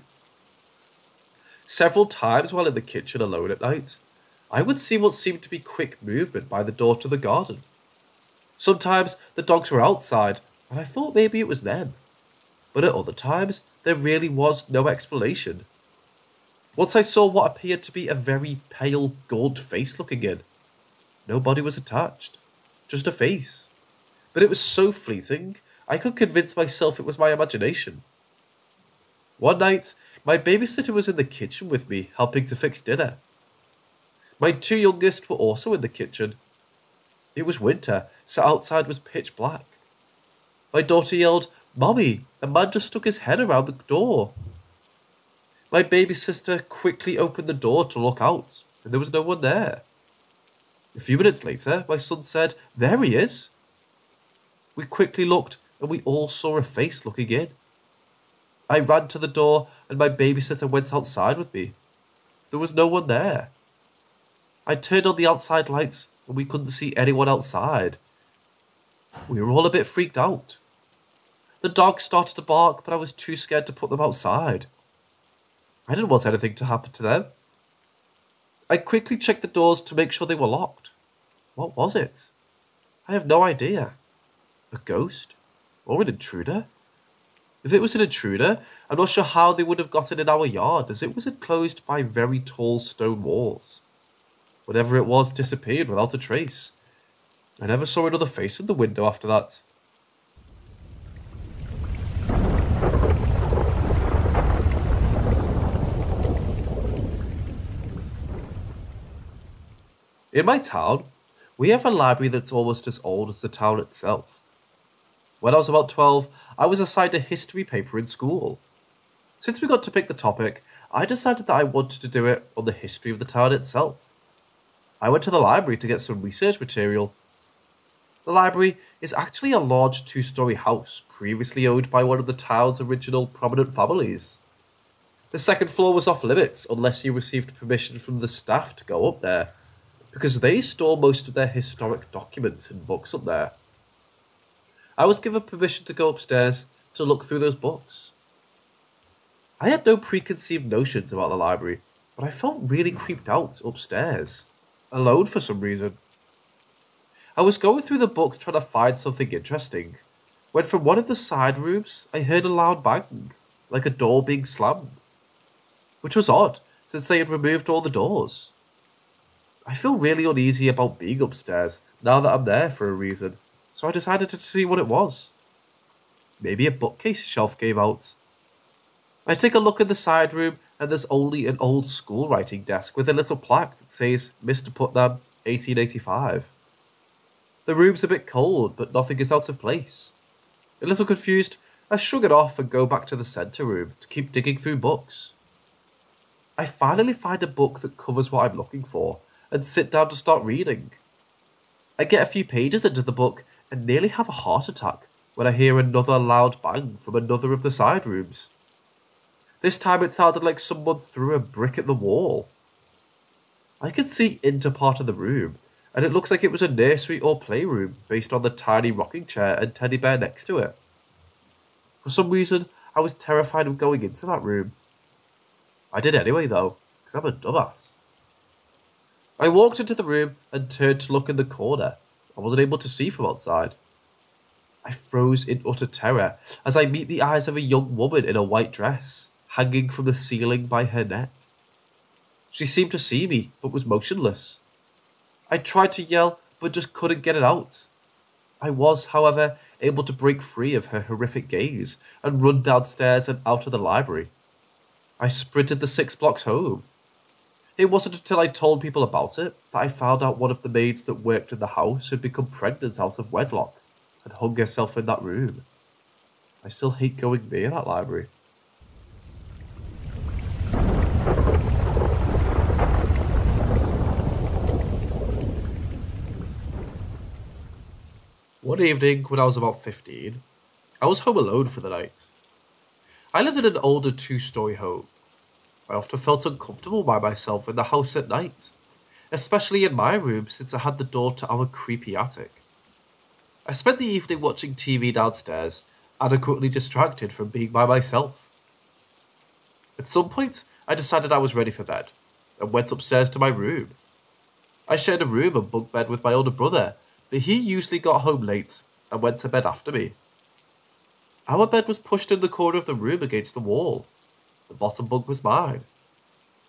Several times while in the kitchen alone at night, I would see what seemed to be quick movement by the door to the garden. Sometimes the dogs were outside, and I thought maybe it was them. But at other times, there really was no explanation. Once I saw what appeared to be a very pale, gaunt face looking in. No body was attached, just a face. But it was so fleeting, I could convince myself it was my imagination. One night, My babysitter was in the kitchen with me, helping to fix dinner. My two youngest were also in the kitchen. It was winter, so outside was pitch black. My daughter yelled, Mommy, a man just stuck his head around the door. My baby sister quickly opened the door to look out, and there was no one there. A few minutes later, my son said, There he is. We quickly looked, and we all saw a face looking in. I ran to the door, and my babysitter went outside with me. There was no one there. I turned on the outside lights, and we couldn't see anyone outside. We were all a bit freaked out. The dogs started to bark, but I was too scared to put them outside. I didn't want anything to happen to them. I quickly checked the doors to make sure they were locked. What was it? I have no idea. A ghost? Or an intruder? If it was an intruder, I'm not sure how they would have gotten in our yard, as it was enclosed by very tall stone walls. Whatever it was disappeared without a trace. I never saw another face in the window after that. In my town, we have a library that's almost as old as the town itself. When I was about 12, I was assigned a history paper in school. Since we got to pick the topic, I decided that I wanted to do it on the history of the town itself. I went to the library to get some research material. The library is actually a large two story house previously owned by one of the town's original prominent families. The second floor was off limits unless you received permission from the staff to go up there, because they store most of their historic documents and books up there. I was given permission to go upstairs to look through those books. I had no preconceived notions about the library, but I felt really creeped out upstairs, alone for some reason. I was going through the books trying to find something interesting, when from one of the side rooms I heard a loud bang, like a door being slammed. Which was odd, since they had removed all the doors. I feel really uneasy about being upstairs now that I'm there for a reason so I decided to see what it was. Maybe a bookcase shelf gave out. I take a look in the side room, and there's only an old school writing desk with a little plaque that says Mr. Putnam, 1885. The room's a bit cold, but nothing is out of place. A little confused, I shrug it off and go back to the centre room to keep digging through books. I finally find a book that covers what I'm looking for and sit down to start reading. I get a few pages into the book and nearly have a heart attack when I hear another loud bang from another of the side rooms. This time it sounded like someone threw a brick at the wall. I could see into part of the room, and it looks like it was a nursery or playroom based on the tiny rocking chair and teddy bear next to it. For some reason, I was terrified of going into that room. I did anyway, though, because I'm a dumbass. I walked into the room and turned to look in the corner, I wasn't able to see from outside. I froze in utter terror as I meet the eyes of a young woman in a white dress, hanging from the ceiling by her neck. She seemed to see me, but was motionless. I tried to yell, but just couldn't get it out. I was, however, able to break free of her horrific gaze and run downstairs and out of the library. I sprinted the six blocks home, it wasn't until I told people about it that I found out one of the maids that worked in the house had become pregnant out of wedlock and hung herself in that room. I still hate going near that library. One evening when I was about 15, I was home alone for the night. I lived in an older two story home I often felt uncomfortable by myself in the house at night, especially in my room since I had the door to our creepy attic. I spent the evening watching TV downstairs, adequately distracted from being by myself. At some point, I decided I was ready for bed and went upstairs to my room. I shared a room and bunk bed with my older brother, but he usually got home late and went to bed after me. Our bed was pushed in the corner of the room against the wall, the bottom bunk was mine.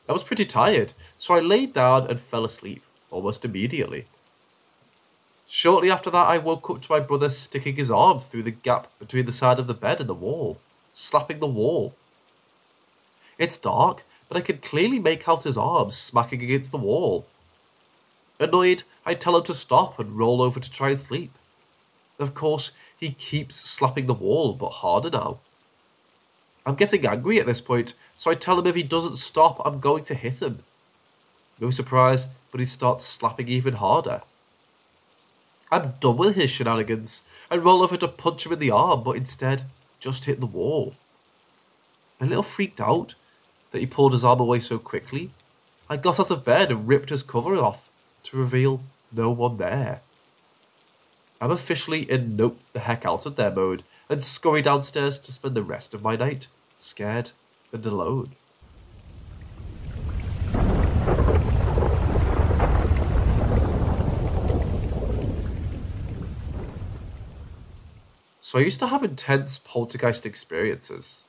I was pretty tired, so I laid down and fell asleep almost immediately. Shortly after that, I woke up to my brother sticking his arm through the gap between the side of the bed and the wall, slapping the wall. It's dark, but I can clearly make out his arms smacking against the wall. Annoyed, I tell him to stop and roll over to try and sleep. Of course, he keeps slapping the wall, but harder now. I'm getting angry at this point, so I tell him if he doesn't stop, I'm going to hit him. No surprise, but he starts slapping even harder. I'm done with his shenanigans and roll over to punch him in the arm, but instead just hit the wall. A little freaked out that he pulled his arm away so quickly, I got out of bed and ripped his cover off to reveal no one there. I'm officially in nope the heck out of there mode and scurry downstairs to spend the rest of my night scared and alone. So I used to have intense poltergeist experiences.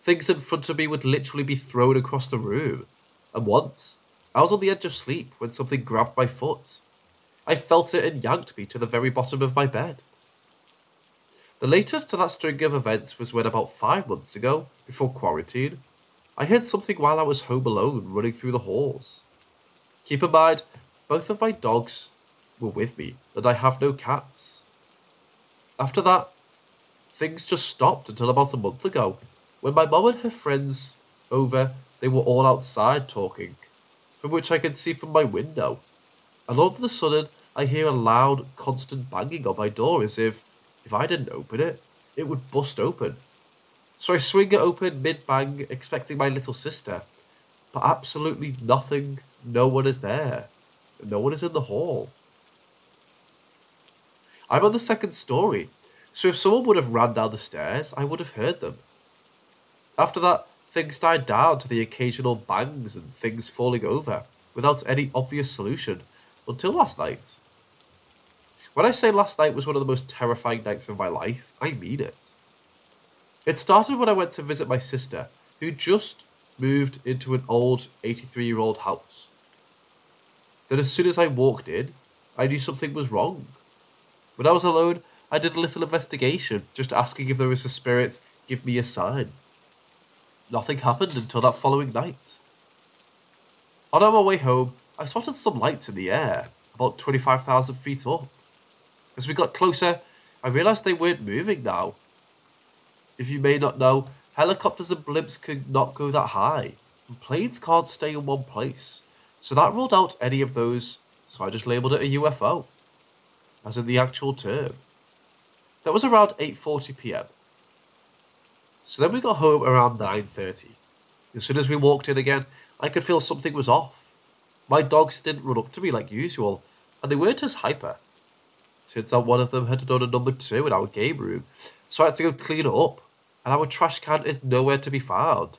Things in front of me would literally be thrown across the room. And once, I was on the edge of sleep when something grabbed my foot. I felt it and yanked me to the very bottom of my bed. The latest to that string of events was when about five months ago, before quarantine, I heard something while I was home alone running through the halls. Keep in mind, both of my dogs were with me, and I have no cats. After that, things just stopped until about a month ago, when my mum and her friends over, they were all outside talking, from which I could see from my window. And all of a sudden, I hear a loud, constant banging on my door as if, if I didn't open it, it would bust open. So I swing it open mid bang, expecting my little sister, but absolutely nothing, no one is there. No one is in the hall. I'm on the second story, so if someone would have ran down the stairs, I would have heard them. After that, things died down to the occasional bangs and things falling over, without any obvious solution, until last night. When I say last night was one of the most terrifying nights of my life, I mean it. It started when I went to visit my sister, who just moved into an old 83 year old house. Then, as soon as I walked in, I knew something was wrong. When I was alone, I did a little investigation, just asking if there was a spirit give me a sign. Nothing happened until that following night. On our way home, I spotted some lights in the air, about 25,000 feet up. As we got closer, I realised they weren't moving now. If you may not know, helicopters and blimps could not go that high, and planes can't stay in one place. So that ruled out any of those, so I just labelled it a UFO, as in the actual term. That was around 8.40pm. So then we got home around 9.30. As soon as we walked in again, I could feel something was off. My dogs didn't run up to me like usual, and they weren't as hyper. Turns out one of them had a number two in our game room, so I had to go clean it up, and our trash can is nowhere to be found.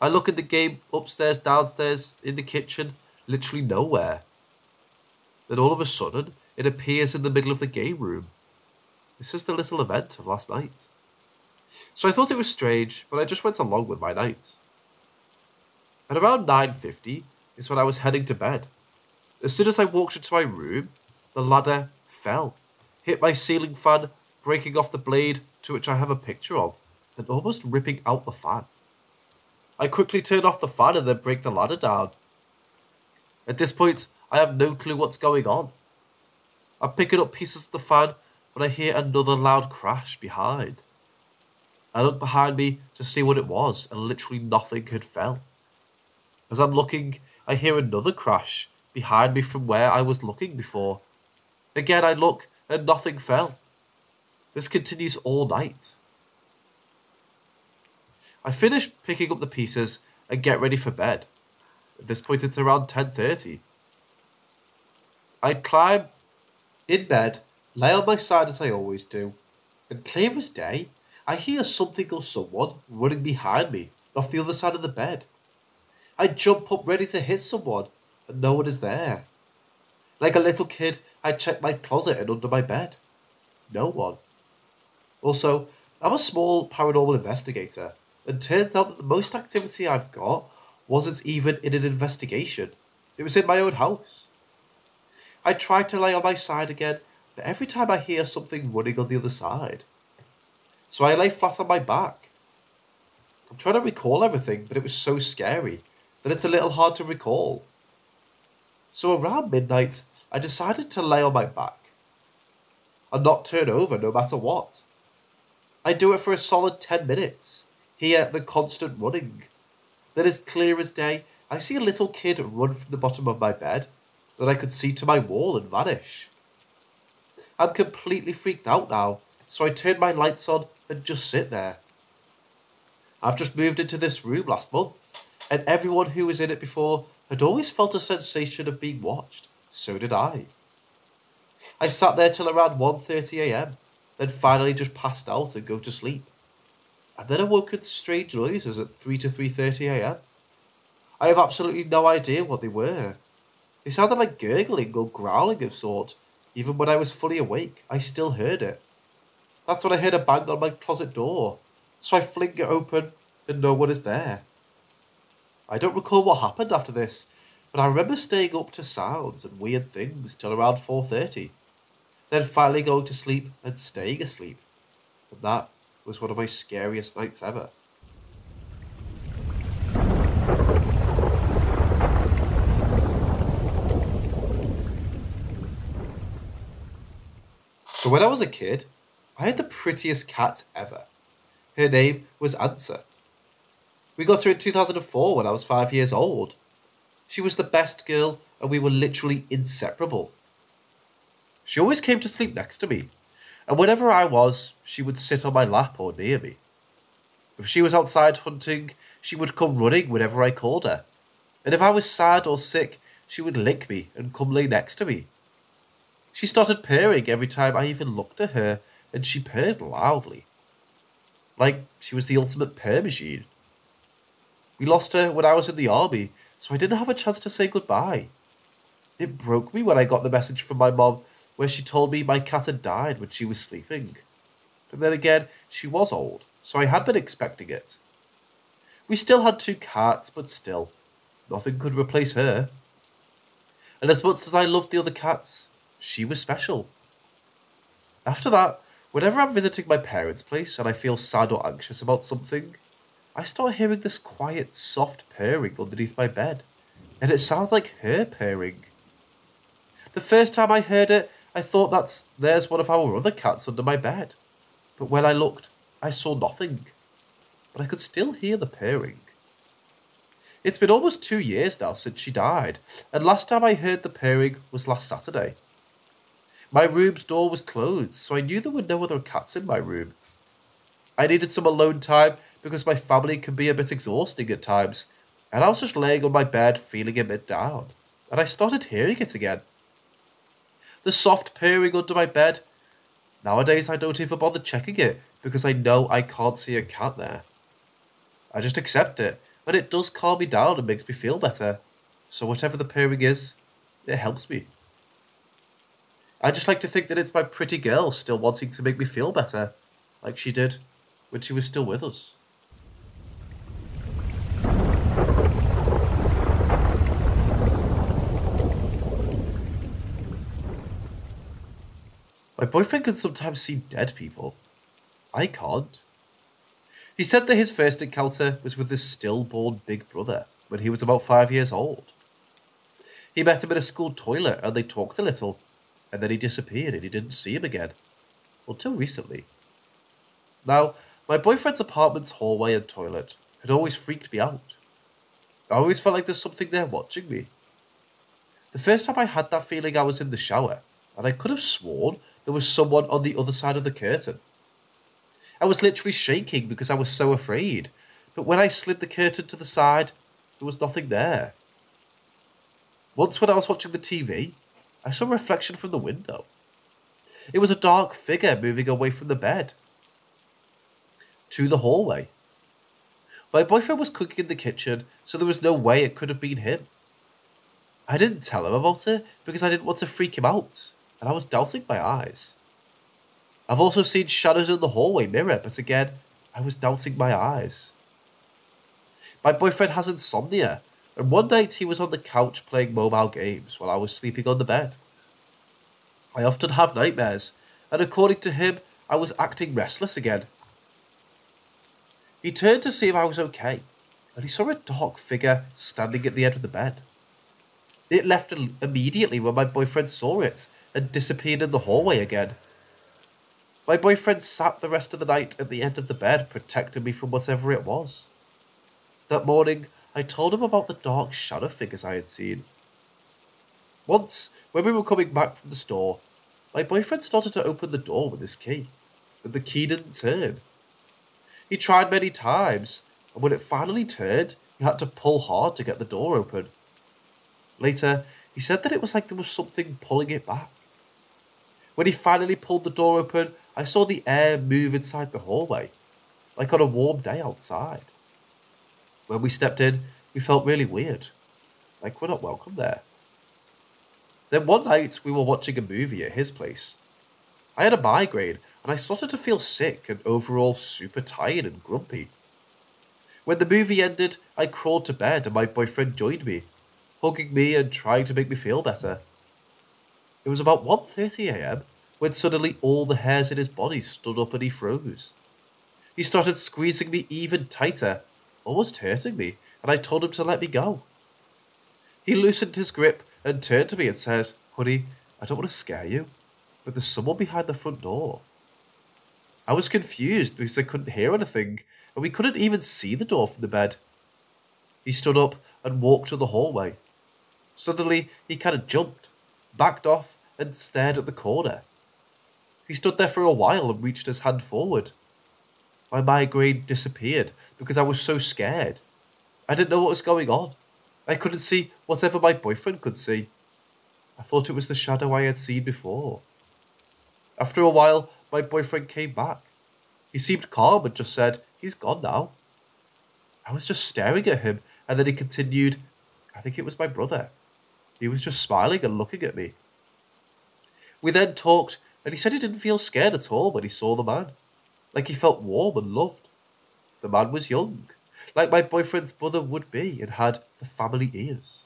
I look in the game upstairs, downstairs, in the kitchen, literally nowhere. Then all of a sudden, it appears in the middle of the game room. This is the little event of last night. So I thought it was strange, but I just went along with my night. At around 9.50 is when I was heading to bed. As soon as I walked into my room, the ladder fell, hit my ceiling fan, breaking off the blade, to which I have a picture of, and almost ripping out the fan. I quickly turn off the fan and then break the ladder down. At this point, I have no clue what's going on. I'm picking up pieces of the fan when I hear another loud crash behind. I look behind me to see what it was, and literally nothing had fell. As I'm looking, I hear another crash behind me from where I was looking before. Again, I look, and nothing fell. This continues all night. I finish picking up the pieces and get ready for bed. At this point, it's around 10.30. I climb in bed, lay on my side as I always do, and clear as day, I hear something or someone running behind me off the other side of the bed. I jump up ready to hit someone, and no one is there. Like a little kid, I checked my closet and under my bed. No one. Also, I'm a small paranormal investigator, and turns out that the most activity I've got wasn't even in an investigation. It was in my own house. I tried to lay on my side again, but every time I hear something running on the other side. So I lay flat on my back. I'm trying to recall everything, but it was so scary that it's a little hard to recall. So around midnight, I decided to lay on my back and not turn over no matter what. I do it for a solid 10 minutes, hear the constant running. Then, as clear as day, I see a little kid run from the bottom of my bed that I could see to my wall and vanish. I'm completely freaked out now, so I turn my lights on and just sit there. I've just moved into this room last month, and everyone who was in it before had always felt a sensation of being watched. So did I. I sat there till around 1.30am, then finally just passed out and go to sleep. And then I woke to strange noises at 3 to 3.30am. I have absolutely no idea what they were. They sounded like gurgling or growling of sort. Even when I was fully awake, I still heard it. That's when I heard a bang on my closet door, so I fling it open and no one is there. I don't recall what happened after this, but I remember staying up to sounds and weird things till around 4.30, then finally going to sleep and staying asleep. And that was one of my scariest nights ever. So when I was a kid, I had the prettiest cat ever. Her name was Answer. We got her in 2004 when I was five years old. She was the best girl, and we were literally inseparable. She always came to sleep next to me, and wherever I was, she would sit on my lap or near me. If she was outside hunting, she would come running whenever I called her. And if I was sad or sick, she would lick me and come lay next to me. She started purring every time I even looked at her, and she purred loudly. Like she was the ultimate purr machine. We lost her when I was in the army, so I didn't have a chance to say goodbye. It broke me when I got the message from my mom where she told me my cat had died when she was sleeping. But then again, she was old, so I had been expecting it. We still had two cats, but still, nothing could replace her. And as much as I loved the other cats, she was special. After that, whenever I'm visiting my parents' place and I feel sad or anxious about something, I start hearing this quiet, soft purring underneath my bed, and it sounds like her purring. The first time I heard it, I thought that's there's one of our other cats under my bed. But when I looked, I saw nothing. But I could still hear the purring. It's been almost two years now since she died, and last time I heard the purring was last Saturday. My room's door was closed, so I knew there were no other cats in my room. I needed some alone time because my family can be a bit exhausting at times, and I was just laying on my bed feeling a bit down, and I started hearing it again. The soft purring under my bed. Nowadays, I don't even bother checking it because I know I can't see a cat there. I just accept it, and it does calm me down and makes me feel better. So, whatever the purring is, it helps me. I just like to think that it's my pretty girl still wanting to make me feel better, like she did when she was still with us. My boyfriend can sometimes see dead people. I can't. He said that his first encounter was with his stillborn big brother when he was about five years old. He met him in a school toilet and they talked a little, and then he disappeared and he didn't see him again. Until recently. Now, my boyfriend's apartment's hallway and toilet had always freaked me out. I always felt like there's something there watching me. The first time I had that feeling, I was in the shower, and I could have sworn there was someone on the other side of the curtain. I was literally shaking because I was so afraid, but when I slid the curtain to the side, there was nothing there. Once, when I was watching the TV, I saw a reflection from the window. It was a dark figure moving away from the bed to the hallway. My boyfriend was cooking in the kitchen, so there was no way it could have been him. I didn't tell him about it because I didn't want to freak him out, and I was doubting my eyes. I've also seen shadows in the hallway mirror, but again, I was doubting my eyes. My boyfriend has insomnia, and one night he was on the couch playing mobile games while I was sleeping on the bed. I often have nightmares, and according to him, I was acting restless again. He turned to see if I was okay, and he saw a dark figure standing at the end of the bed. It left immediately when my boyfriend saw it and disappeared in the hallway again. My boyfriend sat the rest of the night at the end of the bed, protecting me from whatever it was. That morning, I told him about the dark shadow figures I had seen. Once, when we were coming back from the store, my boyfriend started to open the door with his key, but the key didn't turn. He tried many times, and when it finally turned, he had to pull hard to get the door open. Later, he said that it was like there was something pulling it back. When he finally pulled the door open, I saw the air move inside the hallway, like on a warm day outside. When we stepped in, we felt really weird, like we're not welcome there. Then one night, we were watching a movie at his place. I had a migraine and I started to feel sick and overall super tired and grumpy. When the movie ended, I crawled to bed and my boyfriend joined me, hugging me and trying to make me feel better. It was about 1.30am when suddenly all the hairs in his body stood up and he froze. He started squeezing me even tighter, almost hurting me, and I told him to let me go. He loosened his grip and turned to me and said, Honey, I don't want to scare you, but there's someone behind the front door. I was confused because I couldn't hear anything, and we couldn't even see the door from the bed. He stood up and walked to the hallway. Suddenly, he kind of jumped, backed off, and stared at the corner. He stood there for a while and reached his hand forward. My migraine disappeared because I was so scared. I didn't know what was going on. I couldn't see whatever my boyfriend could see. I thought it was the shadow I had seen before. After a while, my boyfriend came back. He seemed calm and just said, He's gone now. I was just staring at him, and then he continued, I think it was my brother. He was just smiling and looking at me. We then talked, and he said he didn't feel scared at all when he saw the man. Like he felt warm and loved. The man was young, like my boyfriend's brother would be, and had the family ears.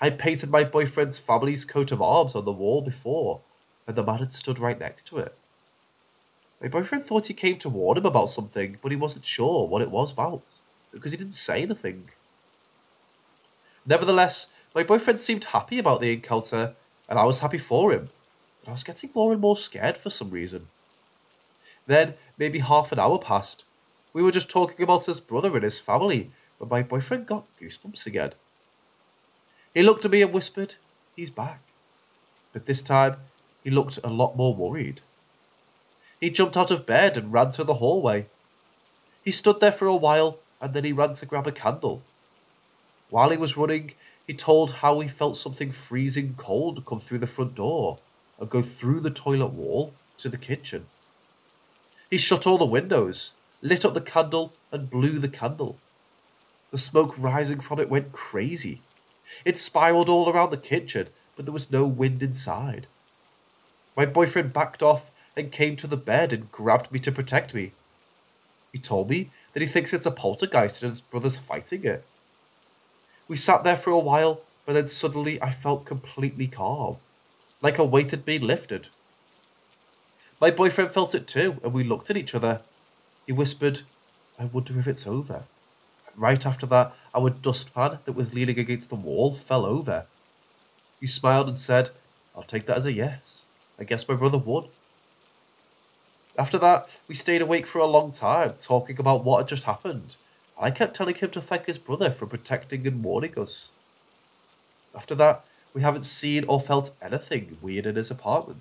I painted my boyfriend's family's coat of arms on the wall before, and the man had stood right next to it. My boyfriend thought he came to warn him about something, but he wasn't sure what it was about, because he didn't say anything. Nevertheless, my boyfriend seemed happy about the encounter, and I was happy for him, but I was getting more and more scared for some reason. Then, maybe half an hour passed. We were just talking about his brother and his family, when my boyfriend got goosebumps again. He looked at me and whispered, He's back. But this time, he looked a lot more worried. He jumped out of bed and ran to the hallway. He stood there for a while and then he ran to grab a candle. While he was running, he told how he felt something freezing cold come through the front door and go through the toilet wall to the kitchen. He shut all the windows, lit up the candle, and blew the candle. The smoke rising from it went crazy. It spiraled all around the kitchen, but there was no wind inside. My boyfriend backed off and came to the bed and grabbed me to protect me. He told me that he thinks it's a poltergeist and his brother's fighting it. We sat there for a while, but then suddenly I felt completely calm, like a weight had been lifted. My boyfriend felt it too, and we looked at each other. He whispered, I wonder if it's over. Right after that, our dustpan that was leaning against the wall fell over. He smiled and said, I'll take that as a yes. I guess my brother would. After that, we stayed awake for a long time, talking about what had just happened. I kept telling him to thank his brother for protecting and warning us. After that, we haven't seen or felt anything weird in his apartment.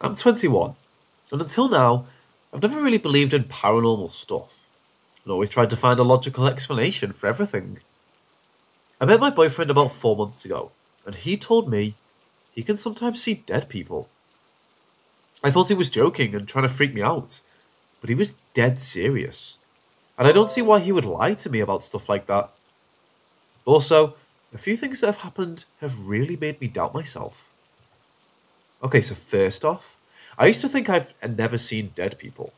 I'm 21, and until now, I've never really believed in paranormal stuff and always tried to find a logical explanation for everything. I met my boyfriend about four months ago, and he told me he can sometimes see dead people. I thought he was joking and trying to freak me out, but he was dead serious. And I don't see why he would lie to me about stuff like that. Also, a few things that have happened have really made me doubt myself. Okay, so first off, I used to think I've never seen dead people.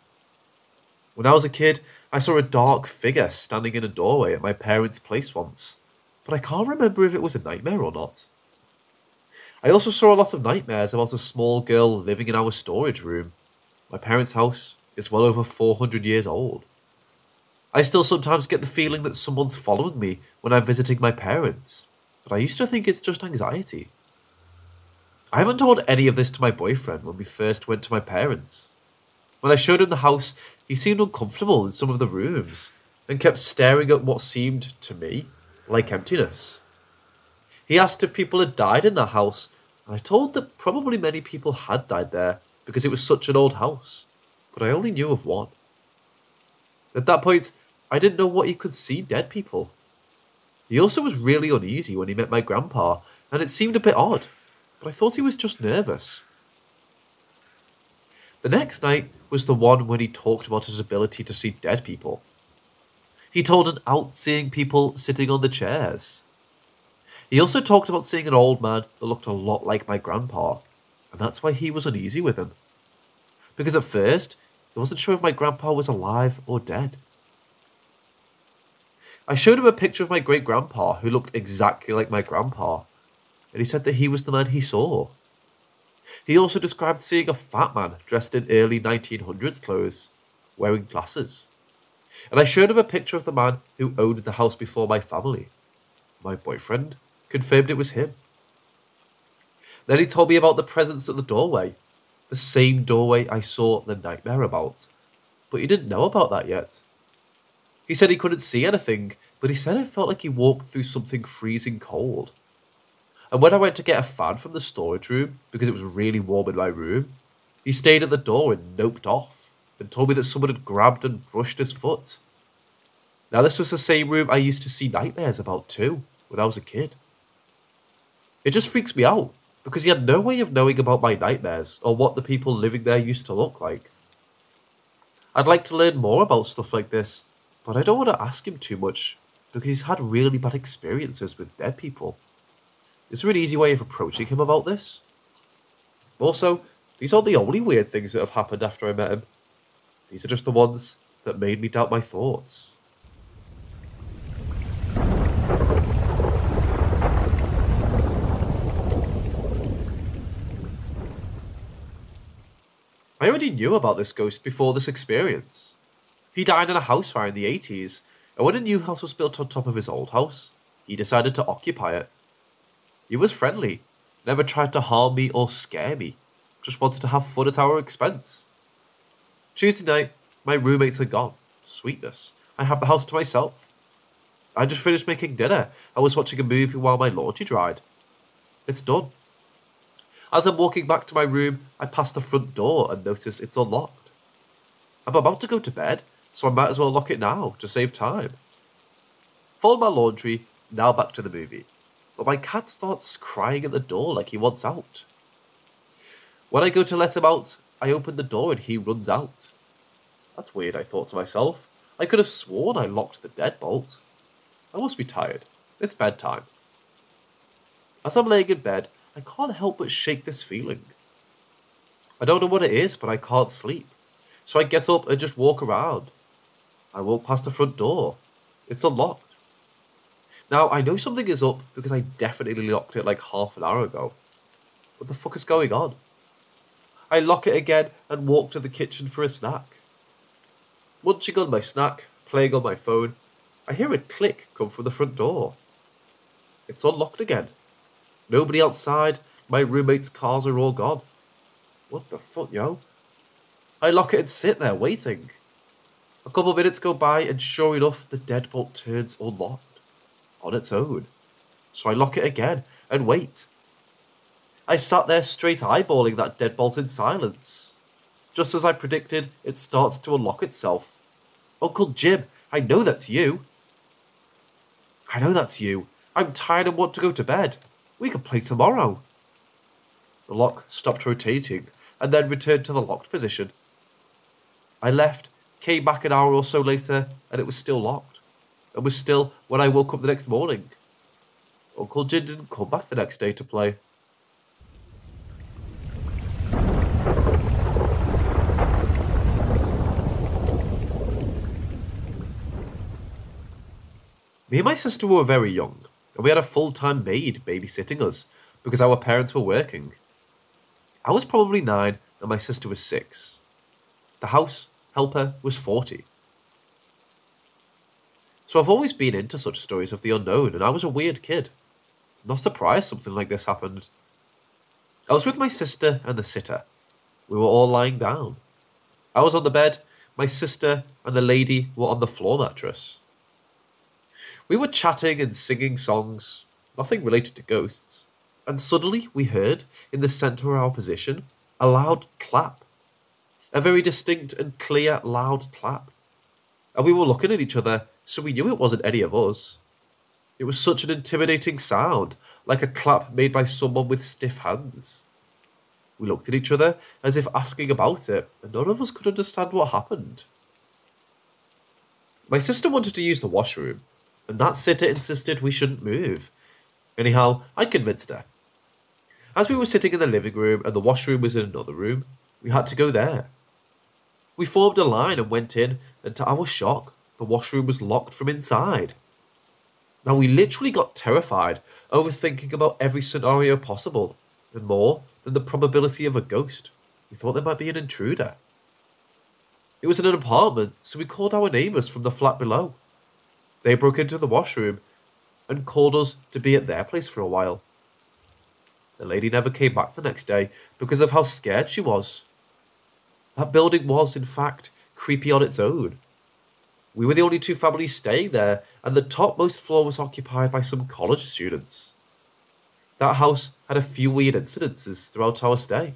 When I was a kid, I saw a dark figure standing in a doorway at my parents' place once. but I can't remember if it was a nightmare or not. I also saw a lot of nightmares about a small girl living in our storage room. My parents' house is well over 400 years old. I still sometimes get the feeling that someone's following me when I'm visiting my parents, but I used to think it's just anxiety. I haven't told any of this to my boyfriend when we first went to my parents. When I showed him the house, he seemed uncomfortable in some of the rooms and kept staring at what seemed to me like emptiness. He asked if people had died in the house, and I told that probably many people had died there because it was such an old house, but I only knew of one. At that point, I didn't know what he could see dead people. He also was really uneasy when he met my grandpa, and it seemed a bit odd but I thought he was just nervous. The next night was the one when he talked about his ability to see dead people. He told an out seeing people sitting on the chairs. He also talked about seeing an old man that looked a lot like my grandpa, and that's why he was uneasy with him. Because at first, he wasn't sure if my grandpa was alive or dead. I showed him a picture of my great grandpa who looked exactly like my grandpa, and he said that he was the man he saw. He also described seeing a fat man dressed in early 1900s clothes, wearing glasses. And I showed him a picture of the man who owned the house before my family. My boyfriend confirmed it was him. Then he told me about the presence at the doorway, the same doorway I saw the nightmare about. But he didn't know about that yet. He said he couldn't see anything, but he said it felt like he walked through something freezing cold. And when I went to get a fan from the storage room, because it was really warm in my room, he stayed at the door and noped off, and told me that someone had grabbed and brushed his foot. Now, this was the same room I used to see nightmares about too, when I was a kid. It just freaks me out, because he had no way of knowing about my nightmares or what the people living there used to look like. I'd like to learn more about stuff like this, but I don't want to ask him too much, because he's had really bad experiences with dead people. Is there an easy way of approaching him about this? Also, these aren't the only weird things that have happened after I met him. These are just the ones that made me doubt my thoughts. I already knew about this ghost before this experience. He died in a house fire in the 80s, and when a new house was built on top of his old house, he decided to occupy it he was friendly, never tried to harm me or scare me, just wanted to have fun at our expense. Tuesday night, my roommates are gone. Sweetness. I have the house to myself. I just finished making dinner. I was watching a movie while my laundry dried. It's done. As I'm walking back to my room, I pass the front door and notice it's unlocked. I'm about to go to bed, so I might as well lock it now to save time. Fold my laundry, now back to the movie but my cat starts crying at the door like he wants out. When I go to let him out, I open the door and he runs out. That's weird, I thought to myself. I could have sworn I locked the deadbolt. I must be tired. It's bedtime. As I'm laying in bed, I can't help but shake this feeling. I don't know what it is, but I can't sleep. So I get up and just walk around. I walk past the front door. It's unlocked. Now, I know something is up because I definitely locked it like half an hour ago. What the fuck is going on? I lock it again and walk to the kitchen for a snack. Munching on my snack, playing on my phone, I hear a click come from the front door. It's unlocked again. Nobody outside, my roommate's cars are all gone. What the fuck, yo? I lock it and sit there waiting. A couple minutes go by and sure enough, the deadbolt turns unlocked on its own. So I lock it again and wait. I sat there straight eyeballing that deadbolt in silence. Just as I predicted, it starts to unlock itself. Uncle Jim, I know that's you. I know that's you. I'm tired and want to go to bed. We can play tomorrow. The lock stopped rotating and then returned to the locked position. I left, came back an hour or so later, and it was still locked and was still when I woke up the next morning. Uncle Jim didn't come back the next day to play. Me and my sister were very young, and we had a full time maid babysitting us because our parents were working. I was probably nine, and my sister was six. The house helper was 40. So I've always been into such stories of the unknown, and I was a weird kid. Not surprised something like this happened. I was with my sister and the sitter. We were all lying down. I was on the bed, my sister and the lady were on the floor mattress. We were chatting and singing songs, nothing related to ghosts, and suddenly we heard, in the centre of our position, a loud clap. A very distinct and clear loud clap. And we were looking at each other, so we knew it wasn't any of us. It was such an intimidating sound, like a clap made by someone with stiff hands. We looked at each other as if asking about it, and none of us could understand what happened. My sister wanted to use the washroom, and that sitter insisted we shouldn't move. Anyhow, I convinced her. As we were sitting in the living room and the washroom was in another room, we had to go there. We formed a line and went in, and to our shock, the washroom was locked from inside. Now, we literally got terrified, overthinking about every scenario possible, and more than the probability of a ghost. We thought there might be an intruder. It was in an apartment, so we called our neighbours from the flat below. They broke into the washroom and called us to be at their place for a while. The lady never came back the next day because of how scared she was. That building was, in fact, creepy on its own. We were the only two families staying there, and the topmost floor was occupied by some college students. That house had a few weird incidences throughout our stay.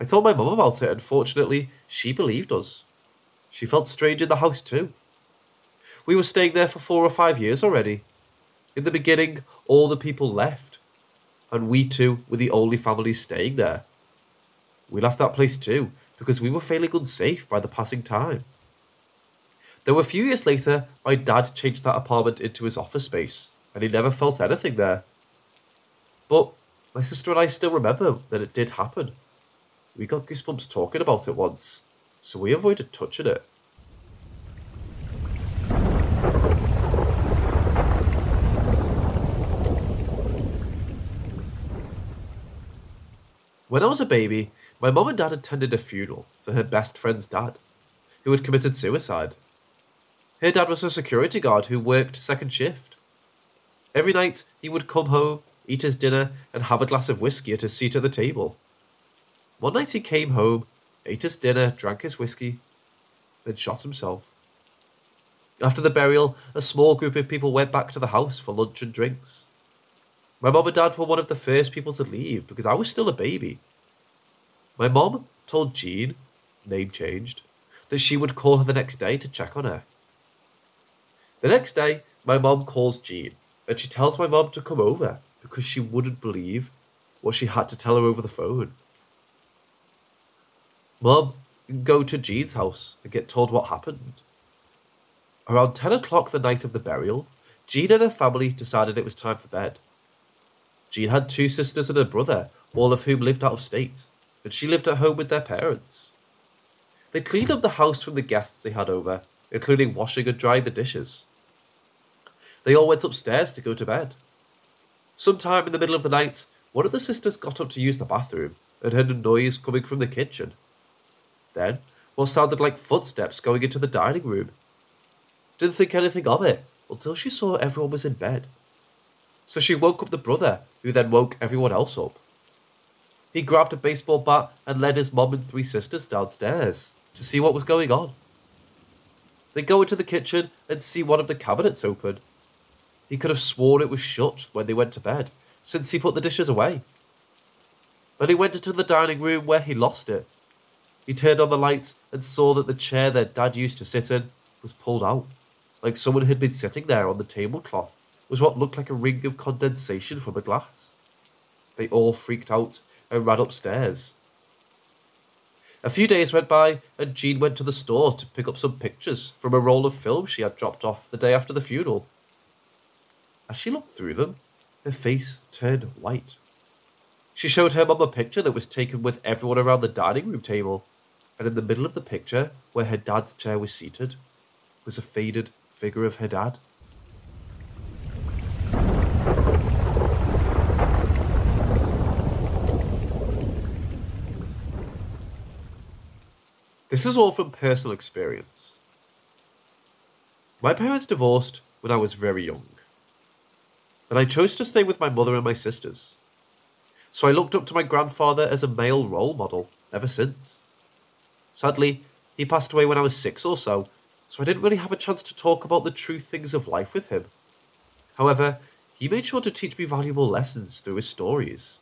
I told my mum about it, and fortunately, she believed us. She felt strange in the house too. We were staying there for four or five years already. In the beginning, all the people left, and we two were the only families staying there. We left that place too because we were feeling unsafe by the passing time. Though a few years later, my dad changed that apartment into his office space, and he never felt anything there. But my sister and I still remember that it did happen. We got goosebumps talking about it once, so we avoided touching it. When I was a baby, my mum and dad attended a funeral for her best friend's dad, who had committed suicide. Her dad was a security guard who worked second shift. Every night, he would come home, eat his dinner, and have a glass of whiskey at his seat at the table. One night he came home, ate his dinner, drank his whiskey, then shot himself. After the burial, a small group of people went back to the house for lunch and drinks. My mom and dad were one of the first people to leave because I was still a baby. My mom told Jean, name changed, that she would call her the next day to check on her. The next day, my mom calls Jean and she tells my mom to come over because she wouldn't believe what she had to tell her over the phone. Mom, go to Jean's house and get told what happened. Around 10 o'clock the night of the burial, Jean and her family decided it was time for bed. Jean had two sisters and a brother, all of whom lived out of state, and she lived at home with their parents. They cleaned up the house from the guests they had over, including washing and drying the dishes. They all went upstairs to go to bed. Sometime in the middle of the night, one of the sisters got up to use the bathroom and heard a noise coming from the kitchen. Then, what sounded like footsteps going into the dining room. Didn't think anything of it until she saw everyone was in bed. So she woke up the brother, who then woke everyone else up. He grabbed a baseball bat and led his mom and three sisters downstairs to see what was going on. They go into the kitchen and see one of the cabinets open. He could have sworn it was shut when they went to bed, since he put the dishes away. Then he went into the dining room where he lost it. He turned on the lights and saw that the chair their dad used to sit in was pulled out, like someone had been sitting there on the tablecloth was what looked like a ring of condensation from a glass. They all freaked out and ran upstairs. A few days went by, and Jean went to the store to pick up some pictures from a roll of film she had dropped off the day after the funeral. As she looked through them, her face turned white. She showed her mum a picture that was taken with everyone around the dining room table, and in the middle of the picture, where her dad's chair was seated, was a faded figure of her dad. This is all from personal experience. My parents divorced when I was very young, and I chose to stay with my mother and my sisters. So I looked up to my grandfather as a male role model ever since. Sadly, he passed away when I was six or so, so I didn't really have a chance to talk about the true things of life with him. However, he made sure to teach me valuable lessons through his stories.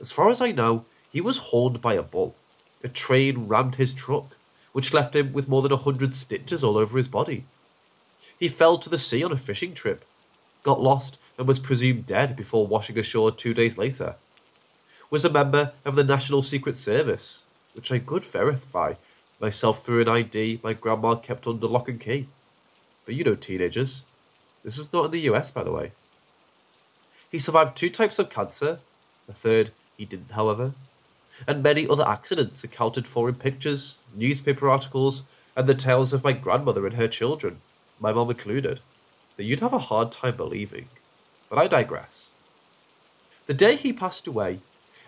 As far as I know, he was horned by a bull. A train rammed his truck, which left him with more than a hundred stitches all over his body. He fell to the sea on a fishing trip, got lost, and was presumed dead before washing ashore two days later. Was a member of the National Secret Service, which I could verify myself through an ID my grandma kept under lock and key. But you know, teenagers. This is not in the US, by the way. He survived two types of cancer, The third he didn't, however, and many other accidents accounted for in pictures, newspaper articles, and the tales of my grandmother and her children, my mom included, that you'd have a hard time believing. But I digress. The day he passed away,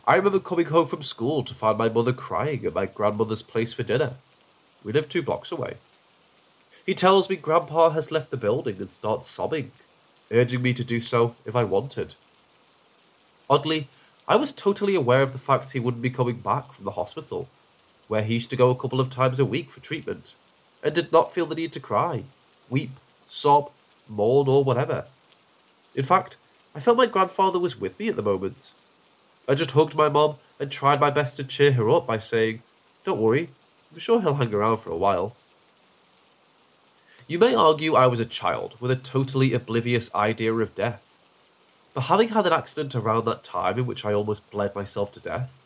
I remember coming home from school to find my mother crying at my grandmother's place for dinner. We live two blocks away. He tells me Grandpa has left the building and starts sobbing, urging me to do so if I wanted. Oddly, I was totally aware of the fact he wouldn't be coming back from the hospital, where he used to go a couple of times a week for treatment, and did not feel the need to cry, weep, sob, mourn, or whatever. In fact, I felt my grandfather was with me at the moment. I just hugged my mom and tried my best to cheer her up by saying, Don't worry, I'm sure he'll hang around for a while. You may argue I was a child with a totally oblivious idea of death. But having had an accident around that time in which I almost bled myself to death,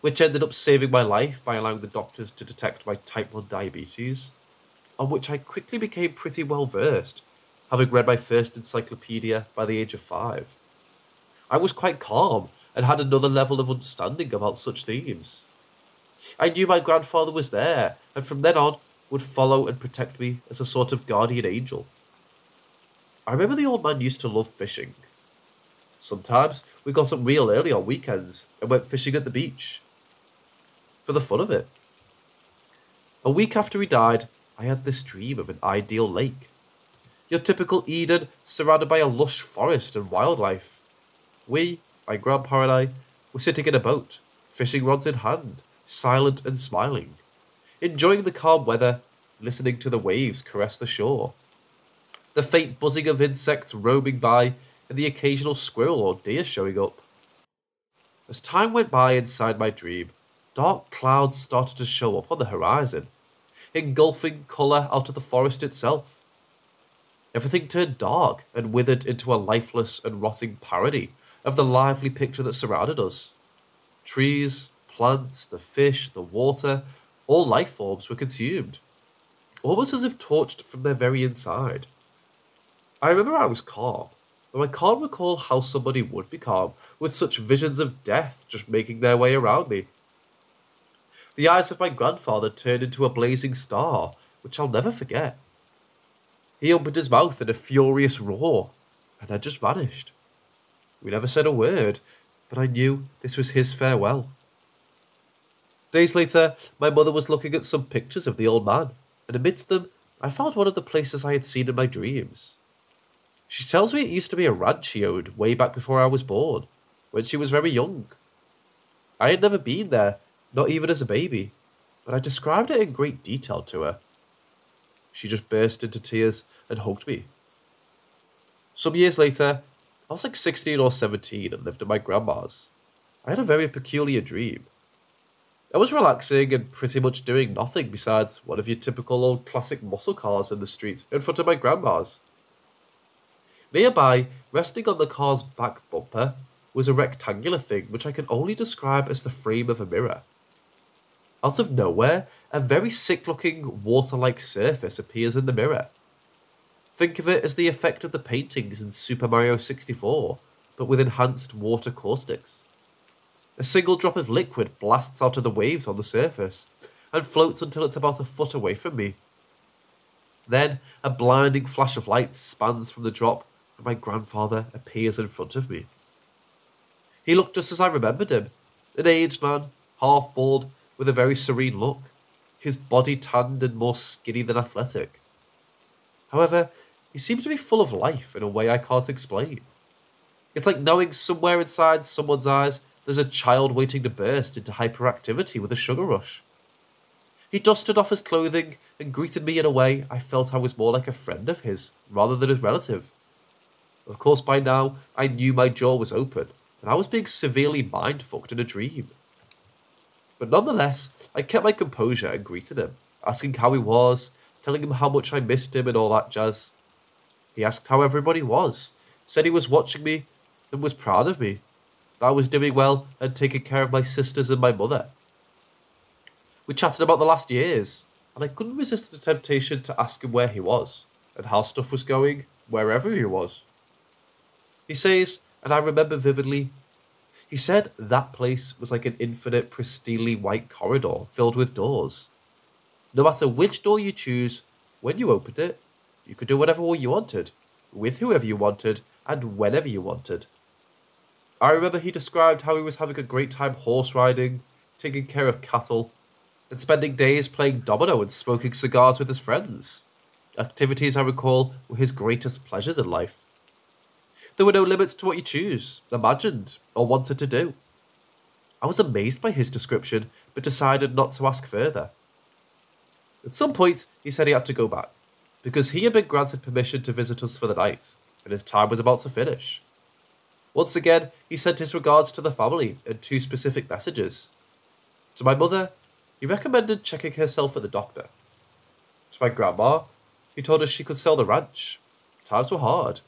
which ended up saving my life by allowing the doctors to detect my type 1 diabetes, on which I quickly became pretty well versed, having read my first encyclopedia by the age of five. I was quite calm and had another level of understanding about such themes. I knew my grandfather was there, and from then on would follow and protect me as a sort of guardian angel. I remember the old man used to love fishing, Sometimes we got up real early on weekends and went fishing at the beach. For the fun of it. A week after he died, I had this dream of an ideal lake. Your typical Eden surrounded by a lush forest and wildlife. We, my grandpa and I, were sitting in a boat, fishing rods in hand, silent and smiling, enjoying the calm weather, listening to the waves caress the shore. The faint buzzing of insects roaming by and the occasional squirrel or deer showing up. As time went by inside my dream, dark clouds started to show up on the horizon, engulfing colour out of the forest itself. Everything turned dark and withered into a lifeless and rotting parody of the lively picture that surrounded us. Trees, plants, the fish, the water, all life forms were consumed, almost as if torched from their very inside. I remember I was calm, though I can't recall how somebody would be calm with such visions of death just making their way around me. The eyes of my grandfather turned into a blazing star, which I'll never forget. He opened his mouth in a furious roar, and then just vanished. We never said a word, but I knew this was his farewell. Days later, my mother was looking at some pictures of the old man, and amidst them, I found one of the places I had seen in my dreams. She tells me it used to be a ranch she owned way back before I was born, when she was very young. I had never been there, not even as a baby, but I described it in great detail to her. She just burst into tears and hugged me. Some years later, I was like 16 or 17 and lived at my grandma's. I had a very peculiar dream. I was relaxing and pretty much doing nothing besides one of your typical old classic muscle cars in the street in front of my grandma's. Nearby, resting on the car's back bumper, was a rectangular thing which I can only describe as the frame of a mirror. Out of nowhere, a very sick looking water like surface appears in the mirror. Think of it as the effect of the paintings in Super Mario 64, but with enhanced water caustics. A single drop of liquid blasts out of the waves on the surface and floats until it's about a foot away from me. Then, a blinding flash of light spans from the drop and my grandfather appears in front of me. He looked just as I remembered him an aged man, half bald, with a very serene look. his body tanned and more skinny than athletic. However, he seemed to be full of life in a way I can't explain. It's like knowing somewhere inside someone's eyes there's a child waiting to burst into hyperactivity with a sugar rush. He dusted off his clothing and greeted me in a way I felt I was more like a friend of his rather than his relative. Of course, by now, I knew my jaw was open and I was being severely mind fucked in a dream. But nonetheless, I kept my composure and greeted him, asking how he was, telling him how much I missed him and all that jazz. He asked how everybody was, said he was watching me and was proud of me, that I was doing well and taking care of my sisters and my mother. We chatted about the last years, and I couldn't resist the temptation to ask him where he was and how stuff was going wherever he was. He says, and I remember vividly, he said that place was like an infinite, pristinely white corridor filled with doors. No matter which door you choose, when you opened it, you could do whatever you wanted, with whoever you wanted, and whenever you wanted. I remember he described how he was having a great time horse riding, taking care of cattle, and spending days playing domino and smoking cigars with his friends. Activities I recall were his greatest pleasures in life. There were no limits to what you choose, imagined, or wanted to do. I was amazed by his description, but decided not to ask further. At some point, he said he had to go back, because he had been granted permission to visit us for the night, and his time was about to finish. Once again, he sent his regards to the family and two specific messages. To my mother, he recommended checking herself at the doctor. To my grandma, he told her she could sell the ranch. Times were hard,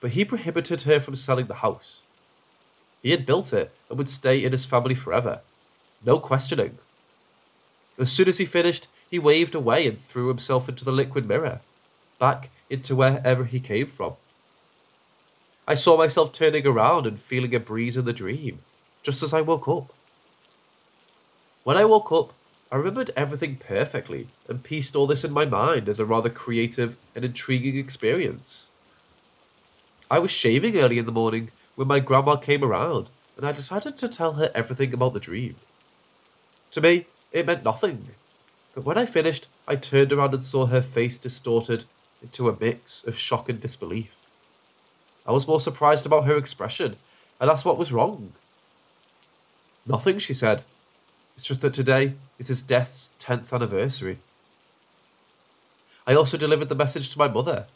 but he prohibited her from selling the house. He had built it and would stay in his family forever. No questioning. As soon as he finished, he waved away and threw himself into the liquid mirror, back into wherever he came from. I saw myself turning around and feeling a breeze in the dream, just as I woke up. When I woke up, I remembered everything perfectly and pieced all this in my mind as a rather creative and intriguing experience. I was shaving early in the morning when my grandma came around, and I decided to tell her everything about the dream. To me, it meant nothing, but when I finished, I turned around and saw her face distorted into a mix of shock and disbelief. I was more surprised about her expression, and asked what was wrong. Nothing, she said. It's just that today is his death's 10th anniversary. I also delivered the message to my mother.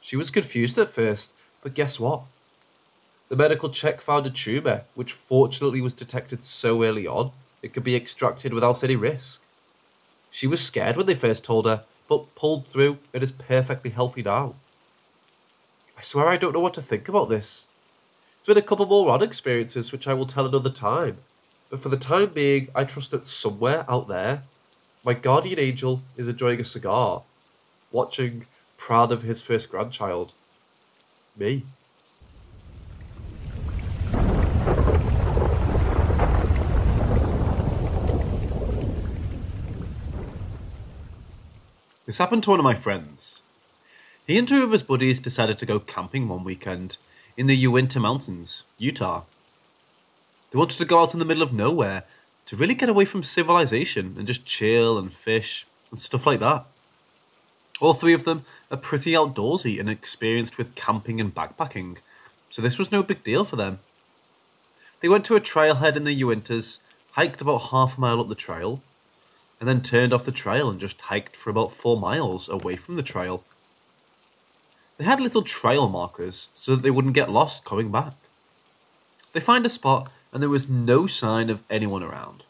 She was confused at first, but guess what? The medical check found a tumour, which fortunately was detected so early on, it could be extracted without any risk. She was scared when they first told her, but pulled through and is perfectly healthy now. I swear I don't know what to think about this. It's been a couple more odd experiences which I will tell another time, but for the time being, I trust that somewhere out there, my guardian angel is enjoying a cigar, watching, proud of his first grandchild. Me. This happened to one of my friends. He and two of his buddies decided to go camping one weekend in the Uinta Mountains, Utah. They wanted to go out in the middle of nowhere to really get away from civilization and just chill and fish and stuff like that. All three of them are pretty outdoorsy and experienced with camping and backpacking, so this was no big deal for them. They went to a trailhead in the Uintas, hiked about half a mile up the trail, and then turned off the trail and just hiked for about four miles away from the trail. They had little trail markers so that they wouldn't get lost coming back. They find a spot and there was no sign of anyone around.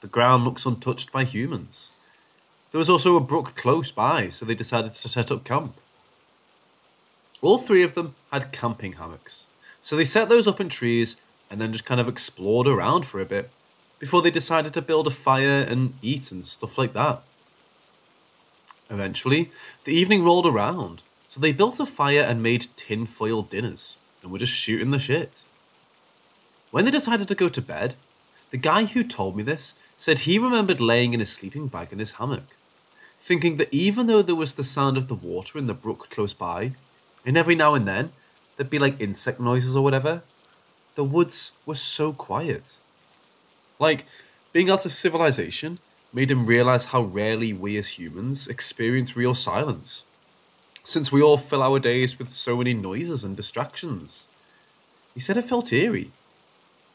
The ground looks untouched by humans. There was also a brook close by, so they decided to set up camp. All three of them had camping hammocks, so they set those up in trees and then just kind of explored around for a bit before they decided to build a fire and eat and stuff like that. Eventually, the evening rolled around, so they built a fire and made tinfoil dinners, and were just shooting the shit. When they decided to go to bed, the guy who told me this said he remembered laying in his sleeping bag in his hammock, thinking that even though there was the sound of the water in the brook close by, and every now and then there'd be like insect noises or whatever, the woods were so quiet. Like, being out of civilization made him realize how rarely we as humans experience real silence, since we all fill our days with so many noises and distractions. He said it felt eerie.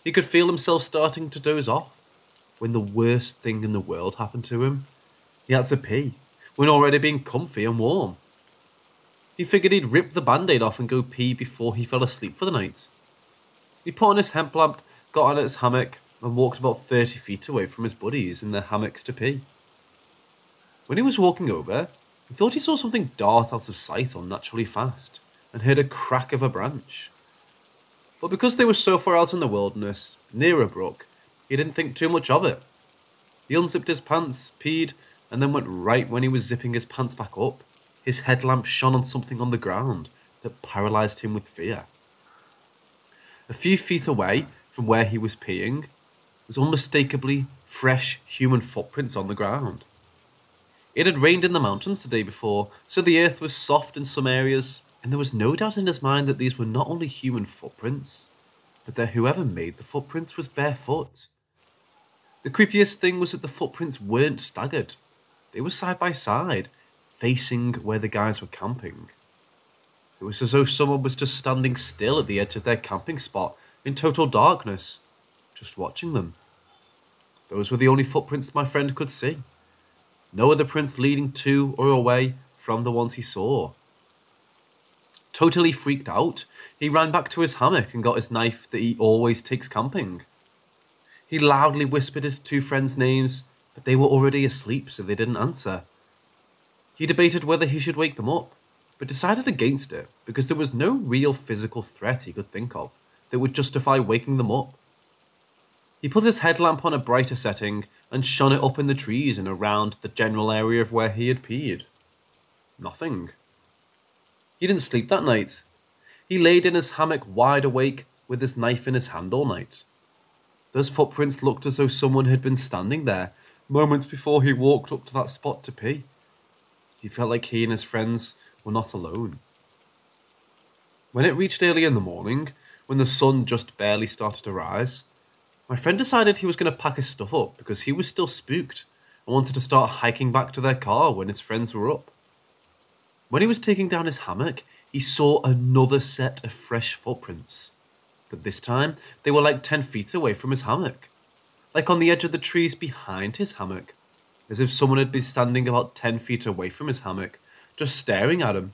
He could feel himself starting to doze off when the worst thing in the world happened to him. He had to pee when already being comfy and warm. He figured he'd rip the band aid off and go pee before he fell asleep for the night. He put on his hemp lamp, got on his hammock, and walked about 30 feet away from his buddies in their hammocks to pee. When he was walking over, he thought he saw something dart out of sight unnaturally fast and heard a crack of a branch. But because they were so far out in the wilderness, near a brook, he didn't think too much of it. He unzipped his pants, peed, and then went right when he was zipping his pants back up. His headlamp shone on something on the ground that paralysed him with fear. A few feet away from where he was peeing was unmistakably fresh human footprints on the ground. It had rained in the mountains the day before, so the earth was soft in some areas, and there was no doubt in his mind that these were not only human footprints, but that whoever made the footprints was barefoot. The creepiest thing was that the footprints weren't staggered. They were side by side, facing where the guys were camping. It was as though someone was just standing still at the edge of their camping spot in total darkness, just watching them. Those were the only footprints my friend could see. No other prints leading to or away from the ones he saw. Totally freaked out, he ran back to his hammock and got his knife that he always takes camping. He loudly whispered his two friends' names, but they were already asleep, so they didn't answer. He debated whether he should wake them up, but decided against it because there was no real physical threat he could think of that would justify waking them up. He put his headlamp on a brighter setting and shone it up in the trees and around the general area of where he had peed. Nothing. He didn't sleep that night. He laid in his hammock wide awake with his knife in his hand all night. Those footprints looked as though someone had been standing there moments before he walked up to that spot to pee. He felt like he and his friends were not alone. When it reached early in the morning, when the sun just barely started to rise, my friend decided he was going to pack his stuff up because he was still spooked and wanted to start hiking back to their car when his friends were up. When he was taking down his hammock, he saw another set of fresh footprints. But this time, they were like 10 feet away from his hammock, like on the edge of the trees behind his hammock, as if someone had been standing about 10 feet away from his hammock, just staring at him.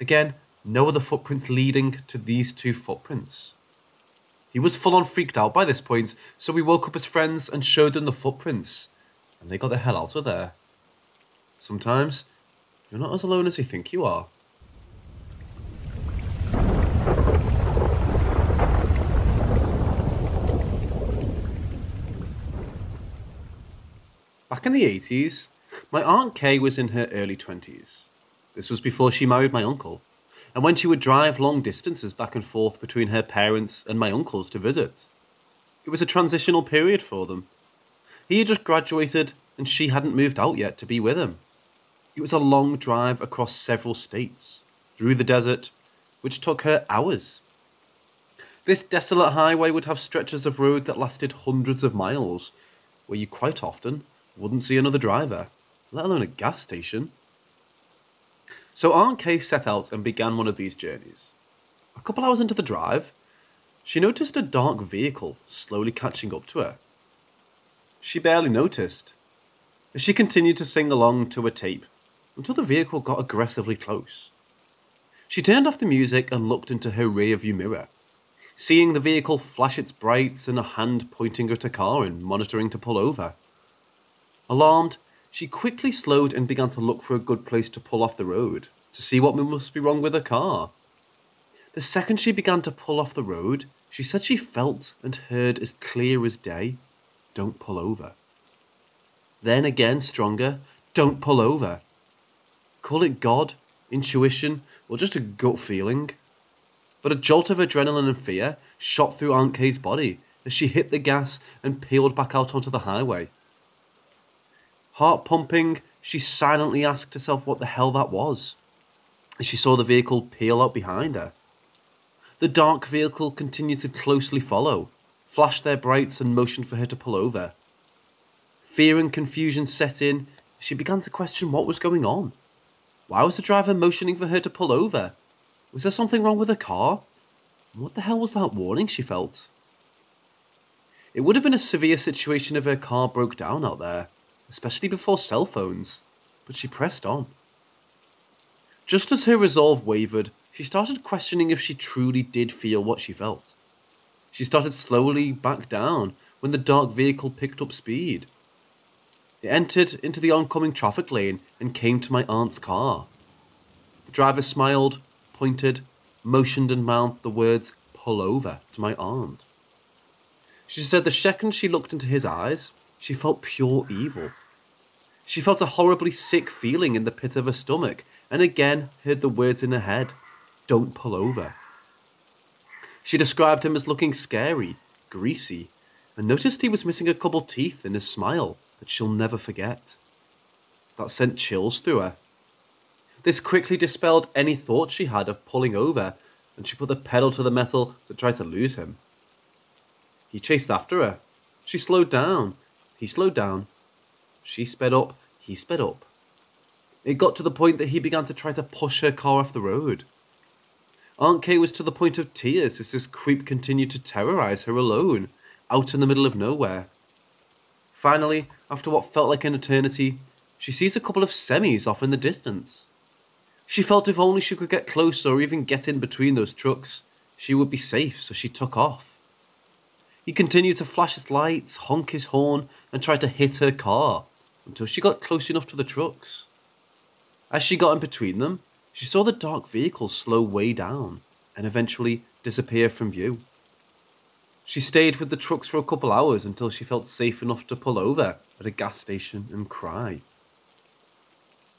Again, no other footprints leading to these two footprints. He was full on freaked out by this point, so we woke up his friends and showed them the footprints, and they got the hell out of there. Sometimes, you're not as alone as you think you are. Back in the 80s, my Aunt Kay was in her early 20s. This was before she married my uncle and when she would drive long distances back and forth between her parents and my uncles to visit. It was a transitional period for them. He had just graduated and she hadn't moved out yet to be with him. It was a long drive across several states, through the desert, which took her hours. This desolate highway would have stretches of road that lasted hundreds of miles, where you quite often wouldn't see another driver, let alone a gas station. So Aunt Kay set out and began one of these journeys. A couple hours into the drive, she noticed a dark vehicle slowly catching up to her. She barely noticed, as she continued to sing along to a tape until the vehicle got aggressively close. She turned off the music and looked into her rearview mirror, seeing the vehicle flash its brights and a hand pointing at her car and monitoring to pull over. Alarmed, she quickly slowed and began to look for a good place to pull off the road to see what must be wrong with her car. The second she began to pull off the road, she said she felt and heard as clear as day don't pull over. Then again, stronger, don't pull over. Call it God, intuition, or just a gut feeling. But a jolt of adrenaline and fear shot through Aunt Kay's body as she hit the gas and peeled back out onto the highway. Heart pumping, she silently asked herself what the hell that was. As she saw the vehicle peel out behind her. The dark vehicle continued to closely follow, flashed their brights and motioned for her to pull over. Fear and confusion set in. She began to question what was going on. Why was the driver motioning for her to pull over? Was there something wrong with the car? What the hell was that warning she felt? It would have been a severe situation if her car broke down out there, especially before cell phones, but she pressed on. Just as her resolve wavered, she started questioning if she truly did feel what she felt. She started slowly back down when the dark vehicle picked up speed. It entered into the oncoming traffic lane and came to my aunt's car. The driver smiled, pointed, motioned, and mouthed the words, pull over, to my aunt. She said the second she looked into his eyes, she felt pure evil. She felt a horribly sick feeling in the pit of her stomach and again heard the words in her head don't pull over. She described him as looking scary, greasy, and noticed he was missing a couple teeth in his smile that she'll never forget. That sent chills through her. This quickly dispelled any thought she had of pulling over, and she put the pedal to the metal to try to lose him. He chased after her. She slowed down. He slowed down. She sped up. He sped up. It got to the point that he began to try to push her car off the road. Aunt Kay was to the point of tears as this creep continued to terrorize her alone, out in the middle of nowhere. Finally, after what felt like an eternity, she sees a couple of semis off in the distance. She felt if only she could get closer or even get in between those trucks, she would be safe, so she took off. He continued to flash his lights, honk his horn, and try to hit her car until she got close enough to the trucks. As she got in between them, she saw the dark vehicle slow way down and eventually disappear from view. She stayed with the trucks for a couple hours until she felt safe enough to pull over at a gas station and cry.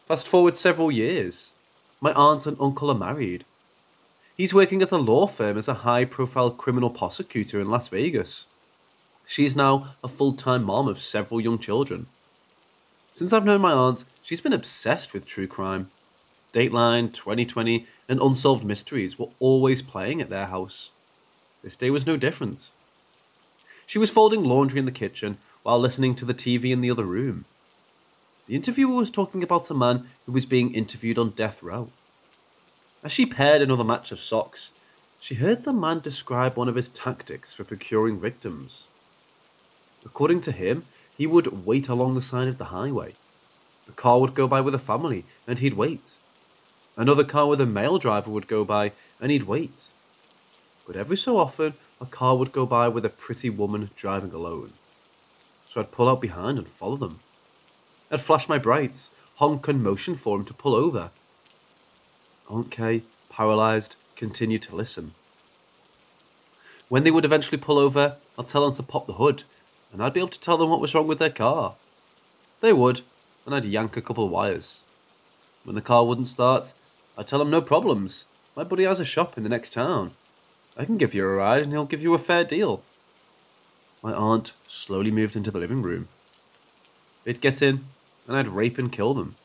Fast forward several years. My aunt and uncle are married. He's working at a law firm as a high profile criminal prosecutor in Las Vegas. She's now a full time mom of several young children. Since I've known my aunt, she's been obsessed with true crime. Dateline, 2020, and Unsolved Mysteries were always playing at their house. This day was no different. She was folding laundry in the kitchen while listening to the TV in the other room. The interviewer was talking about a man who was being interviewed on death row. As she paired another match of socks, she heard the man describe one of his tactics for procuring victims. According to him, he would wait along the side of the highway. A car would go by with a family, and he'd wait. Another car with a male driver would go by, and he'd wait. But every so often, a car would go by with a pretty woman driving alone. So I'd pull out behind and follow them. I'd flash my brights, honk and motion for him to pull over. Aunt Kay, paralysed, continued to listen. When they would eventually pull over, I'd tell them to pop the hood, and I'd be able to tell them what was wrong with their car. They would, and I'd yank a couple of wires. When the car wouldn't start, I'd tell them no problems. My buddy has a shop in the next town. I can give you a ride and he'll give you a fair deal. My aunt slowly moved into the living room. They'd get in, and I'd rape and kill them,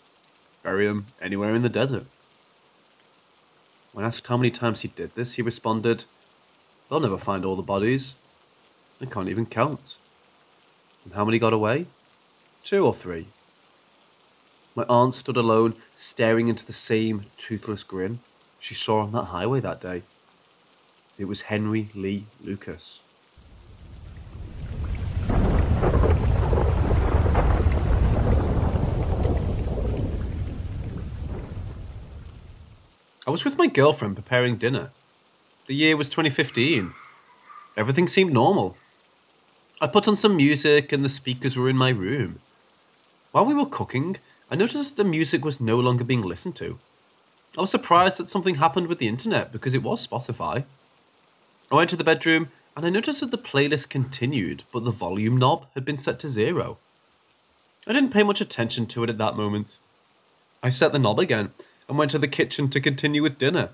bury them anywhere in the desert. When asked how many times he did this, he responded, They'll never find all the bodies. They can't even count. And how many got away? Two or three. My aunt stood alone, staring into the same toothless grin she saw on that highway that day. It was Henry Lee Lucas. I was with my girlfriend preparing dinner. The year was 2015. Everything seemed normal. I put on some music and the speakers were in my room. While we were cooking, I noticed that the music was no longer being listened to. I was surprised that something happened with the internet because it was Spotify. I went to the bedroom and I noticed that the playlist continued, but the volume knob had been set to zero. I didn't pay much attention to it at that moment. I set the knob again and went to the kitchen to continue with dinner.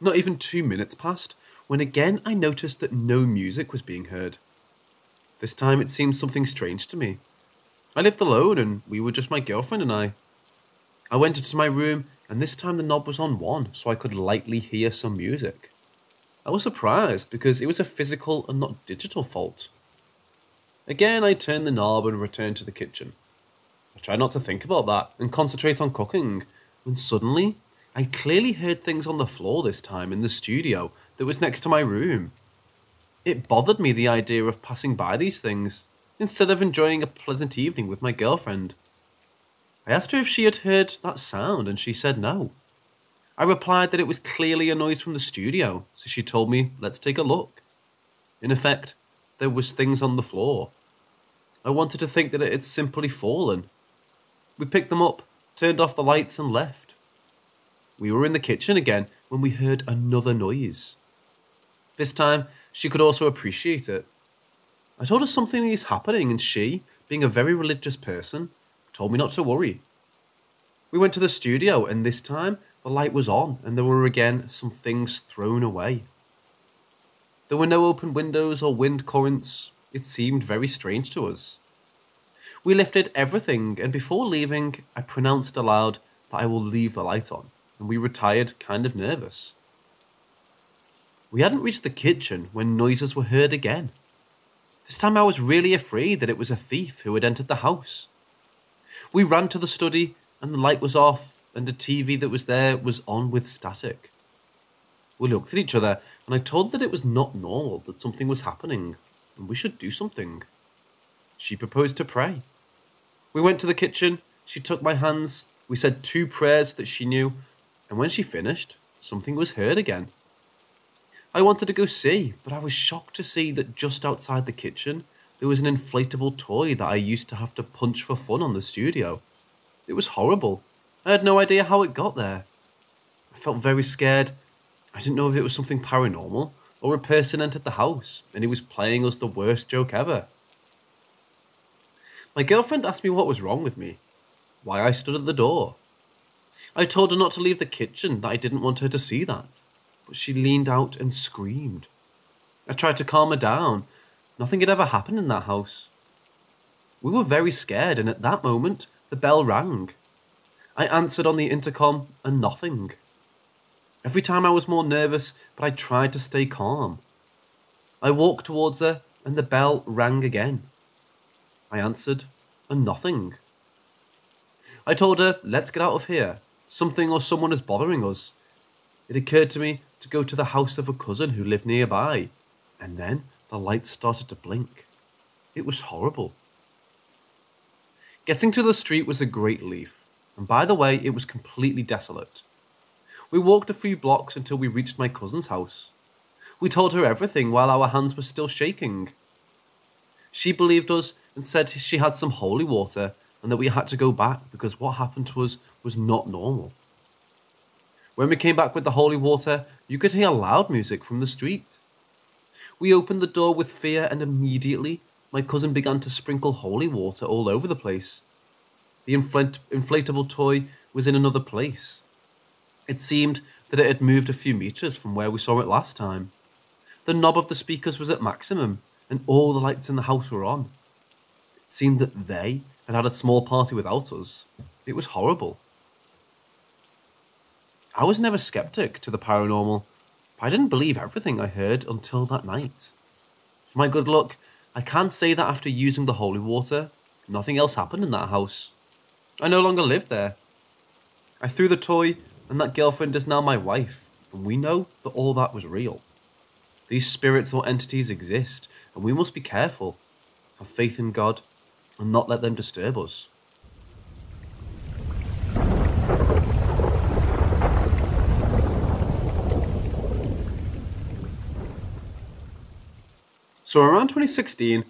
Not even two minutes passed when again I noticed that no music was being heard. This time it seemed something strange to me. I lived alone and we were just my girlfriend and I. I went into my room and this time the knob was on one so I could lightly hear some music. I was surprised because it was a physical and not digital fault. Again, I turned the knob and returned to the kitchen. I tried not to think about that and concentrate on cooking, when suddenly I clearly heard things on the floor this time in the studio that was next to my room. It bothered me the idea of passing by these things instead of enjoying a pleasant evening with my girlfriend. I asked her if she had heard that sound and she said no. I replied that it was clearly a noise from the studio, so she told me, let's take a look. In effect, there was things on the floor. I wanted to think that it had simply fallen. We picked them up, turned off the lights and left. We were in the kitchen again when we heard another noise. This time, she could also appreciate it. I told her something is happening, and she, being a very religious person, told me not to worry. We went to the studio, and this time the light was on, and there were again some things thrown away. There were no open windows or wind currents. It seemed very strange to us. We lifted everything, and before leaving, I pronounced aloud that I will leave the light on, and we retired kind of nervous. We hadn't reached the kitchen when noises were heard again. This time I was really afraid that it was a thief who had entered the house. We ran to the study, and the light was off, and the TV that was there was on with static. We looked at each other, and I told that it was not normal, that something was happening, and we should do something. She proposed to pray. We went to the kitchen, she took my hands, we said two prayers that she knew, and when she finished, something was heard again. I wanted to go see, but I was shocked to see that just outside the kitchen there was an inflatable toy that I used to have to punch for fun on the studio. It was horrible. I had no idea how it got there. I felt very scared. I didn't know if it was something paranormal or a person entered the house and he was playing us the worst joke ever. My girlfriend asked me what was wrong with me, why I stood at the door. I told her not to leave the kitchen, that I didn't want her to see that but she leaned out and screamed. I tried to calm her down. Nothing had ever happened in that house. We were very scared, and at that moment, the bell rang. I answered on the intercom, and nothing. Every time I was more nervous, but I tried to stay calm. I walked towards her, and the bell rang again. I answered, and nothing. I told her, let's get out of here. Something or someone is bothering us. It occurred to me to go to the house of a cousin who lived nearby, and then the lights started to blink. It was horrible. Getting to the street was a great relief, and by the way, it was completely desolate. We walked a few blocks until we reached my cousin's house. We told her everything while our hands were still shaking. She believed us and said she had some holy water and that we had to go back because what happened to us was not normal. When we came back with the holy water, you could hear loud music from the street. We opened the door with fear, and immediately my cousin began to sprinkle holy water all over the place. The infl- inflatable toy was in another place. It seemed that it had moved a few meters from where we saw it last time. The knob of the speakers was at maximum, and all the lights in the house were on. Seemed that they had had a small party without us. It was horrible. I was never skeptic to the paranormal, but I didn't believe everything I heard until that night. For my good luck, I can't say that after using the holy water, nothing else happened in that house. I no longer lived there. I threw the toy, and that girlfriend is now my wife, and we know that all that was real. These spirits or entities exist, and we must be careful, have faith in God, and not let them disturb us. So around 2016,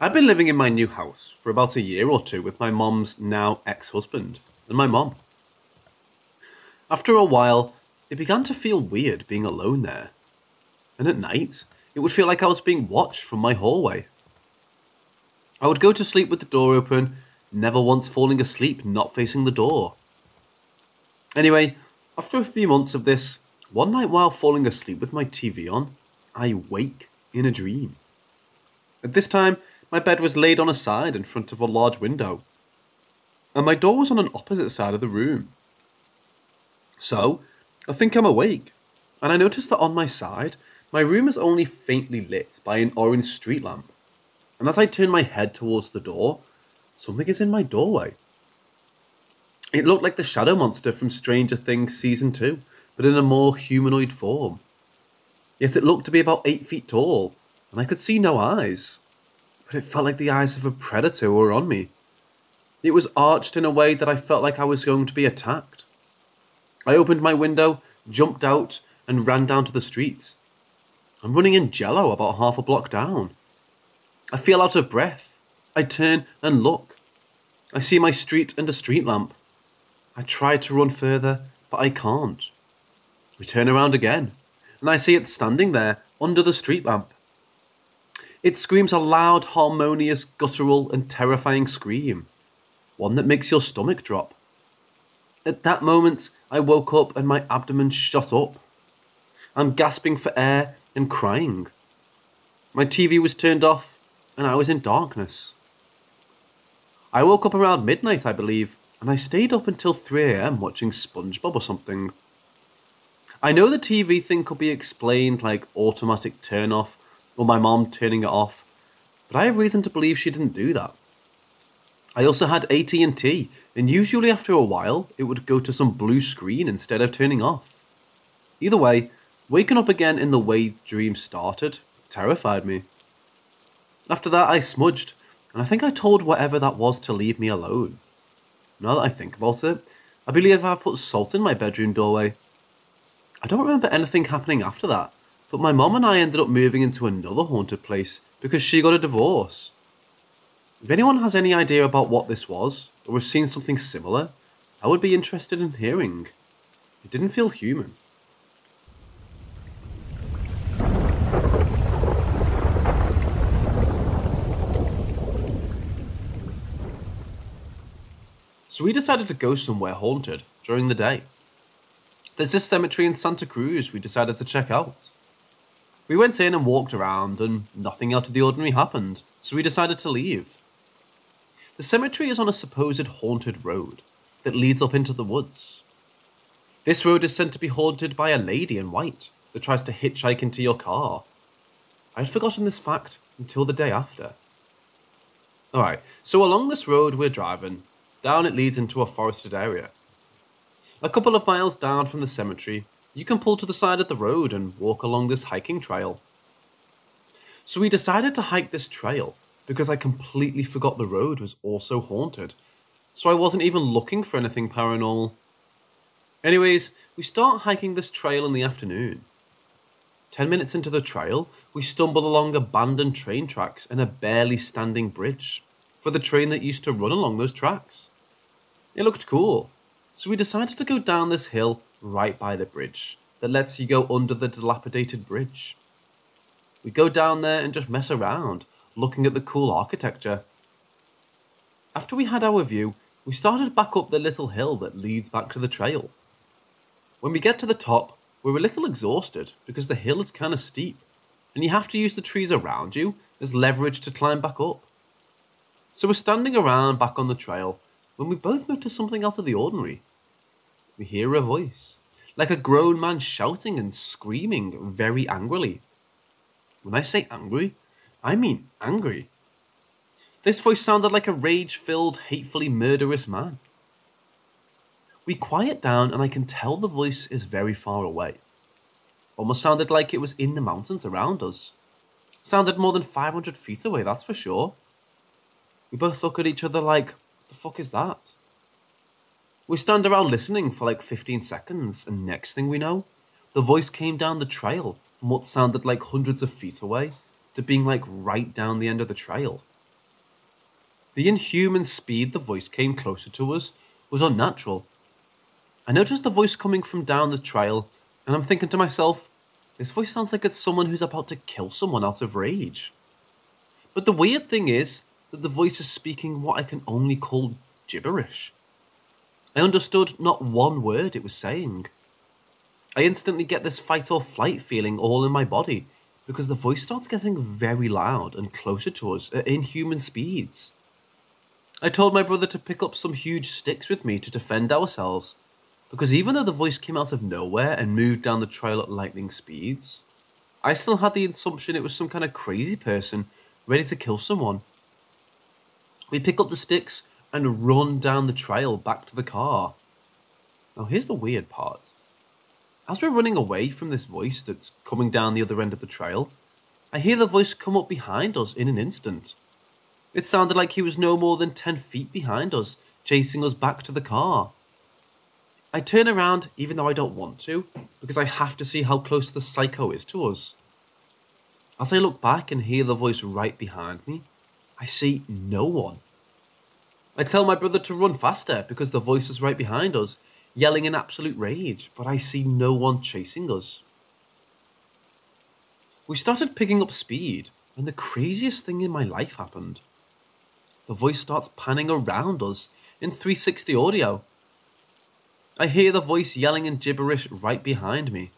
I'd been living in my new house for about a year or two with my mom's now ex husband and my mom. After a while, it began to feel weird being alone there. And at night, it would feel like I was being watched from my hallway. I would go to sleep with the door open, never once falling asleep not facing the door. Anyway, after a few months of this, one night while falling asleep with my TV on, I wake in a dream. At this time, my bed was laid on a side in front of a large window, and my door was on an opposite side of the room. So, I think I'm awake, and I notice that on my side, my room is only faintly lit by an orange street lamp, and as I turn my head towards the door, something is in my doorway. It looked like the shadow monster from Stranger Things Season 2, but in a more humanoid form. Yes, it looked to be about 8 feet tall, and I could see no eyes, but it felt like the eyes of a predator were on me. It was arched in a way that I felt like I was going to be attacked. I opened my window, jumped out, and ran down to the street. I'm running in jello about half a block down. I feel out of breath. I turn and look. I see my street and a street lamp. I try to run further, but I can't. We turn around again, and I see it standing there under the street lamp. It screams a loud, harmonious, guttural, and terrifying scream, one that makes your stomach drop. At that moment, I woke up and my abdomen shot up. I'm gasping for air and crying. My TV was turned off and I was in darkness. I woke up around midnight, I believe, and I stayed up until 3am watching SpongeBob or something. I know the TV thing could be explained like automatic turn off or my mom turning it off, but I have reason to believe she didn't do that. I also had AT&T, and usually after a while, it would go to some blue screen instead of turning off. Either way, waking up again in the way dream started terrified me. After that, I smudged, and I think I told whatever that was to leave me alone. Now that I think about it, I believe I put salt in my bedroom doorway. I don't remember anything happening after that, but my mom and I ended up moving into another haunted place because she got a divorce. If anyone has any idea about what this was, or has seen something similar, I would be interested in hearing. It didn't feel human. So we decided to go somewhere haunted during the day. There's this cemetery in Santa Cruz we decided to check out. We went in and walked around, and nothing out of the ordinary happened, so we decided to leave. The cemetery is on a supposed haunted road that leads up into the woods. This road is said to be haunted by a lady in white that tries to hitchhike into your car. I had forgotten this fact until the day after. Alright, so along this road we're driving, down it leads into a forested area. A couple of miles down from the cemetery, you can pull to the side of the road and walk along this hiking trail. So we decided to hike this trail because I completely forgot the road was also haunted, so I wasn't even looking for anything paranormal. Anyways, we start hiking this trail in the afternoon. Ten minutes into the trail, we stumble along abandoned train tracks and a barely standing bridge for the train that used to run along those tracks. It looked cool, so we decided to go down this hill right by the bridge that lets you go under the dilapidated bridge. We go down there and just mess around, looking at the cool architecture. After we had our view, we started back up the little hill that leads back to the trail. When we get to the top, we're a little exhausted because the hill is kind of steep, and you have to use the trees around you as leverage to climb back up. So we're standing around back on the trail when we both notice something out of the ordinary. We hear a voice, like a grown man shouting and screaming very angrily. When I say angry, I mean angry. This voice sounded like a rage filled, hatefully murderous man. We quiet down, and I can tell the voice is very far away. Almost sounded like it was in the mountains around us. Sounded more than 500 feet away, that's for sure. We both look at each other like, the fuck is that? We stand around listening for like 15 seconds, and next thing we know, the voice came down the trail from what sounded like hundreds of feet away to being like right down the end of the trail. The inhuman speed the voice came closer to us was unnatural. I noticed the voice coming from down the trail, and I'm thinking to myself, this voice sounds like it's someone who's about to kill someone out of rage. But the weird thing is that the voice is speaking what I can only call gibberish. I understood not one word it was saying. I instantly get this fight or flight feeling all in my body because the voice starts getting very loud and closer to us at inhuman speeds. I told my brother to pick up some huge sticks with me to defend ourselves, because even though the voice came out of nowhere and moved down the trail at lightning speeds, I still had the assumption it was some kind of crazy person ready to kill someone. We pick up the sticks and run down the trail back to the car. Now, here's the weird part. As we're running away from this voice that's coming down the other end of the trail, I hear the voice come up behind us in an instant. It sounded like he was no more than 10 feet behind us, chasing us back to the car. I turn around even though I don't want to, because I have to see how close the psycho is to us. As I look back and hear the voice right behind me, I see no one. I tell my brother to run faster because the voice is right behind us, yelling in absolute rage, but I see no one chasing us. We started picking up speed, and the craziest thing in my life happened. The voice starts panning around us in 360 audio. I hear the voice yelling in gibberish right behind me.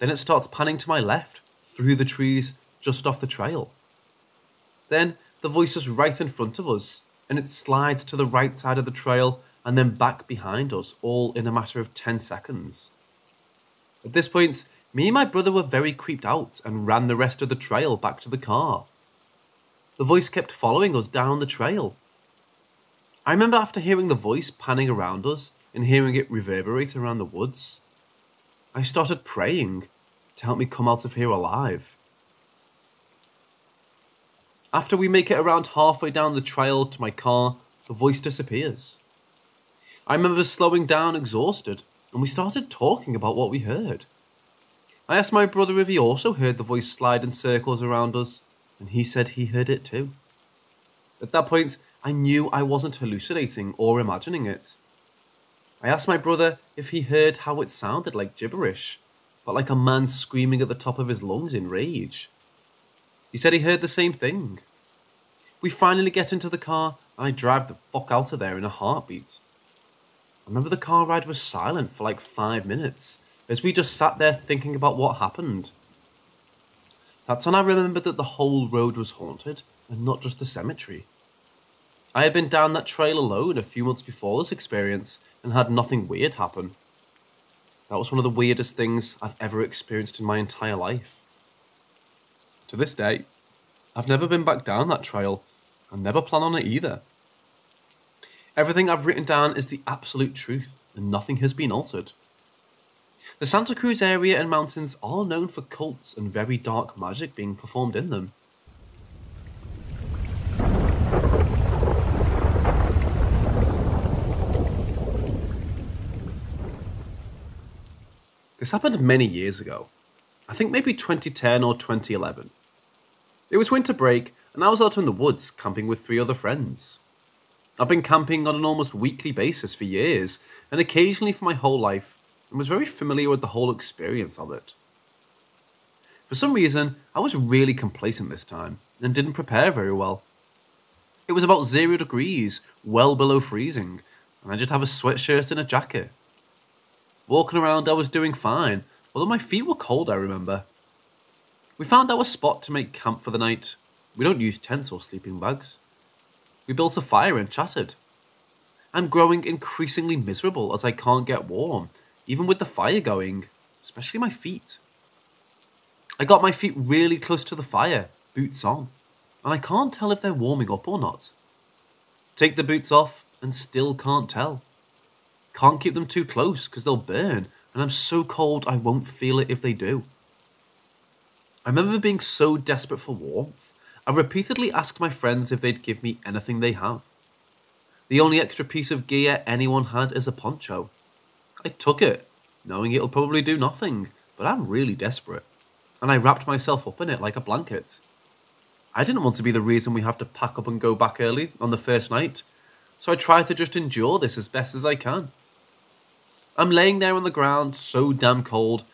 Then it starts panning to my left, through the trees just off the trail. Then the voice is right in front of us, and it slides to the right side of the trail and then back behind us, all in a matter of 10 seconds. At this point, me and my brother were very creeped out and ran the rest of the trail back to the car. The voice kept following us down the trail. I remember after hearing the voice panning around us and hearing it reverberate around the woods, I started praying to help me come out of here alive. After we make it around halfway down the trail to my car, the voice disappears. I remember slowing down exhausted, and we started talking about what we heard. I asked my brother if he also heard the voice slide in circles around us, and he said he heard it too. At that point, I knew I wasn't hallucinating or imagining it. I asked my brother if he heard how it sounded like gibberish, but like a man screaming at the top of his lungs in rage. He said he heard the same thing. We finally get into the car, and I drive the fuck out of there in a heartbeat. I remember the car ride was silent for like five minutes as we just sat there thinking about what happened. That's when I remembered that the whole road was haunted and not just the cemetery. I had been down that trail alone a few months before this experience and had nothing weird happen. That was one of the weirdest things I've ever experienced in my entire life. To this day, I've never been back down that trail and never plan on it either. Everything I've written down is the absolute truth, and nothing has been altered. The Santa Cruz area and mountains are known for cults and very dark magic being performed in them. This happened many years ago. I think maybe 2010 or 2011. It was winter break, and I was out in the woods camping with three other friends. I've been camping on an almost weekly basis for years, and occasionally for my whole life, and was very familiar with the whole experience of it. For some reason, I was really complacent this time, and didn't prepare very well. It was about zero degrees, well below freezing, and I just have a sweatshirt and a jacket. Walking around, I was doing fine, although my feet were cold, I remember. We found our spot to make camp for the night. We don't use tents or sleeping bags. We built a fire and chatted. I'm growing increasingly miserable as I can't get warm, even with the fire going, especially my feet. I got my feet really close to the fire, boots on, and I can't tell if they're warming up or not. Take the boots off and still can't tell. Can't keep them too close because they'll burn, and I'm so cold I won't feel it if they do. I remember being so desperate for warmth I repeatedly asked my friends if they'd give me anything they have. The only extra piece of gear anyone had is a poncho. I took it, knowing it'll probably do nothing, but I'm really desperate, and I wrapped myself up in it like a blanket. I didn't want to be the reason we have to pack up and go back early on the first night, so I try to just endure this as best as I can. I'm laying there on the ground, so damn cold,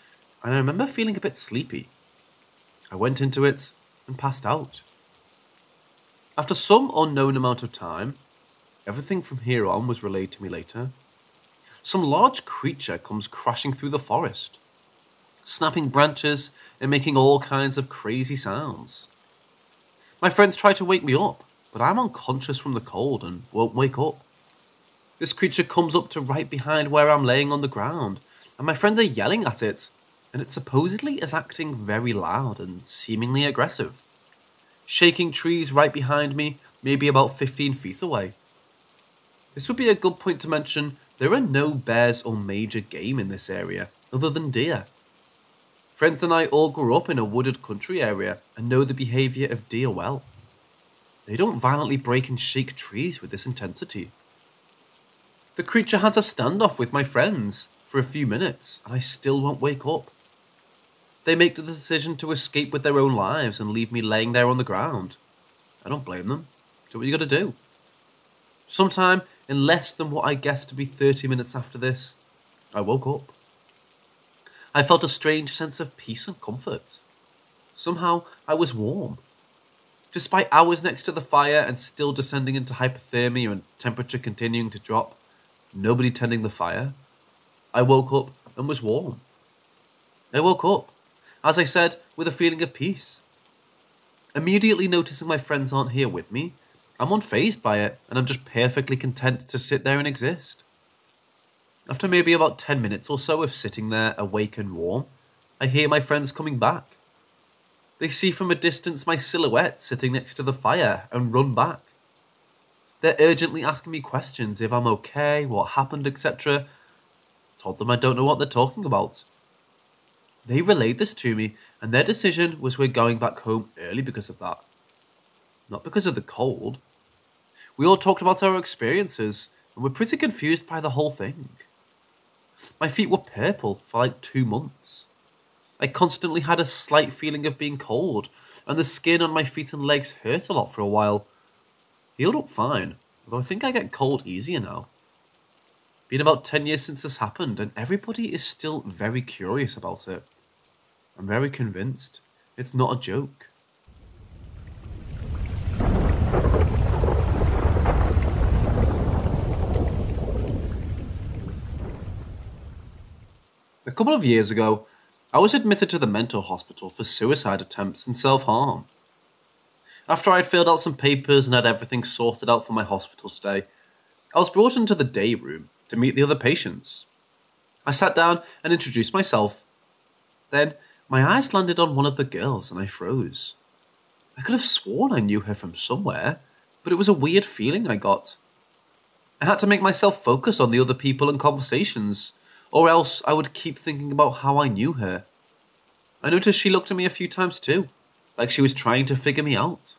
and I remember feeling a bit sleepy. I went into it and passed out. After some unknown amount of time, everything from here on was relayed to me later. Some large creature comes crashing through the forest, snapping branches and making all kinds of crazy sounds. My friends try to wake me up, but I'm unconscious from the cold and won't wake up. This creature comes up to right behind where I'm laying on the ground, and my friends are yelling at it, and it supposedly is acting very loud and seemingly aggressive. shaking trees right behind me, maybe about 15 feet away. This would be a good point to mention there are no bears or major game in this area, other than deer. Friends and I all grew up in a wooded country area and know the behaviour of deer well. They don't violently break and shake trees with this intensity. The creature has a standoff with my friends for a few minutes, and I still won't wake up. They make the decision to escape with their own lives and leave me laying there on the ground. I don't blame them. Do what you gotta do. Sometime in less than what I guessed to be 30 minutes after this, I woke up. I felt a strange sense of peace and comfort. Somehow I was warm. Despite hours next to the fire and still descending into hypothermia and temperature continuing to drop, nobody tending the fire, I woke up and was warm. I woke up, as I said, with a feeling of peace. Immediately noticing my friends aren't here with me, I'm unfazed by it and I'm just perfectly content to sit there and exist. After maybe about 10 minutes or so of sitting there awake and warm, I hear my friends coming back. They see from a distance my silhouette sitting next to the fire and run back. They're urgently asking me questions if I'm okay, what happened, etc. Told them I don't know what they're talking about. They relayed this to me, and their decision was we're going back home early because of that. Not because of the cold. We all talked about our experiences, and were pretty confused by the whole thing. My feet were purple for like two months. I constantly had a slight feeling of being cold, and the skin on my feet and legs hurt a lot for a while. Healed up fine, although I think I get cold easier now. Been about 10 years since this happened, and everybody is still very curious about it. I'm very convinced it's not a joke. A couple of years ago, I was admitted to the mental hospital for suicide attempts and self harm. After I had filled out some papers and had everything sorted out for my hospital stay, I was brought into the day room to meet the other patients. I sat down and introduced myself. Then my eyes landed on one of the girls and I froze. I could have sworn I knew her from somewhere, but it was a weird feeling I got. I had to make myself focus on the other people and conversations or else I would keep thinking about how I knew her. I noticed she looked at me a few times too, like she was trying to figure me out.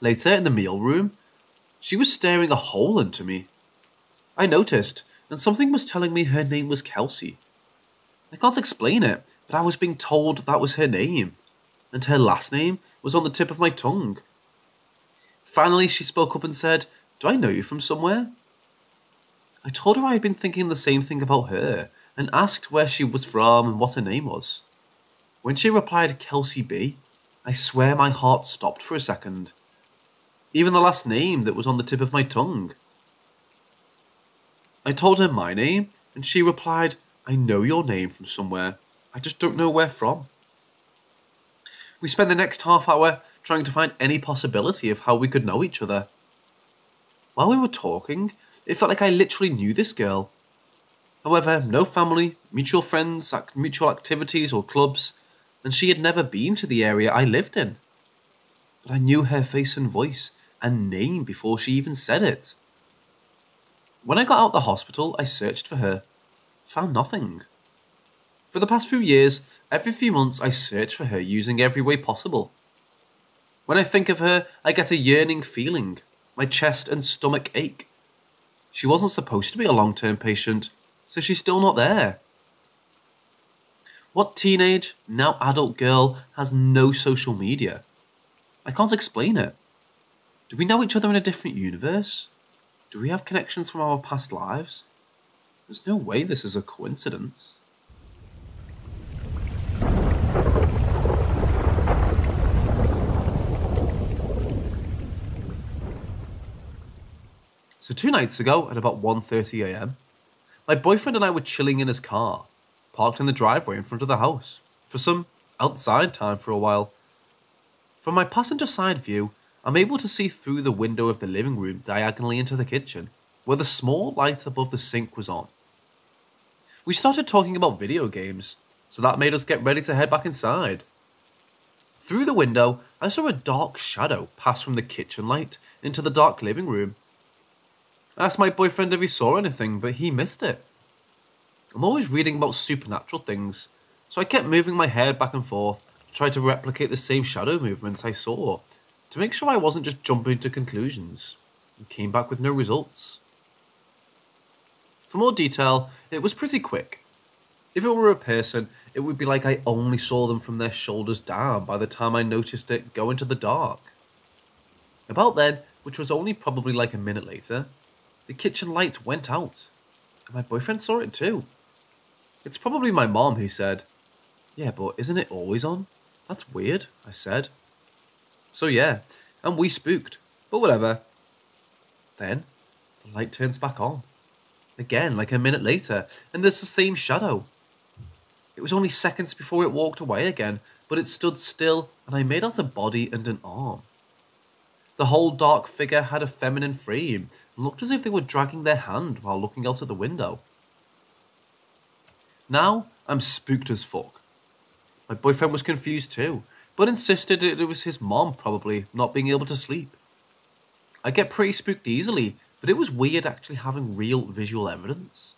Later, in the meal room, she was staring a hole into me. I noticed, and something was telling me her name was Kelsey. I can't explain it, I was being told that was her name, and her last name was on the tip of my tongue. Finally, she spoke up and said, Do I know you from somewhere? I told her I had been thinking the same thing about her and asked where she was from and what her name was. When she replied Kelsey B, I swear my heart stopped for a second. Even the last name that was on the tip of my tongue. I told her my name, and she replied, I know your name from somewhere. I just don't know where from. We spent the next half hour trying to find any possibility of how we could know each other. While we were talking, it felt like I literally knew this girl. However, no family, mutual friends, mutual activities or clubs, and she had never been to the area I lived in. But I knew her face and voice and name before she even said it. When I got out of the hospital, I searched for her. Found nothing. For the past few years, every few months I search for her using every way possible. When I think of her, I get a yearning feeling. My chest and stomach ache. She wasn't supposed to be a long term patient, so she's still not there. What teenage, now adult girl has no social media? I can't explain it. Do we know each other in a different universe? Do we have connections from our past lives? There's no way this is a coincidence. So two nights ago at about 1.30am, my boyfriend and I were chilling in his car, parked in the driveway in front of the house, for some outside time for a while. From my passenger side view, I'm able to see through the window of the living room diagonally into the kitchen, where the small light above the sink was on. We started talking about video games, so that made us get ready to head back inside. Through the window, I saw a dark shadow pass from the kitchen light into the dark living room. Asked my boyfriend if he saw anything, but he missed it. I'm always reading about supernatural things, so I kept moving my head back and forth to try to replicate the same shadow movements I saw, to make sure I wasn't just jumping to conclusions, and came back with no results. For more detail, it was pretty quick. If it were a person, it would be like I only saw them from their shoulders down by the time I noticed it go into the dark. About then, which was only probably like a minute later, the kitchen lights went out. And my boyfriend saw it too. It's probably my mom who said, Yeah, but isn't it always on? That's weird, I said. So yeah, and we spooked, but whatever. Then, the light turns back on. Again, like a minute later, and there's the same shadow. It was only seconds before it walked away again, but it stood still and I made out a body and an arm. The whole dark figure had a feminine frame looked as if they were dragging their hand while looking out of the window. Now I'm spooked as fuck. My boyfriend was confused too, but insisted it was his mom probably not being able to sleep. I get pretty spooked easily, but it was weird actually having real visual evidence.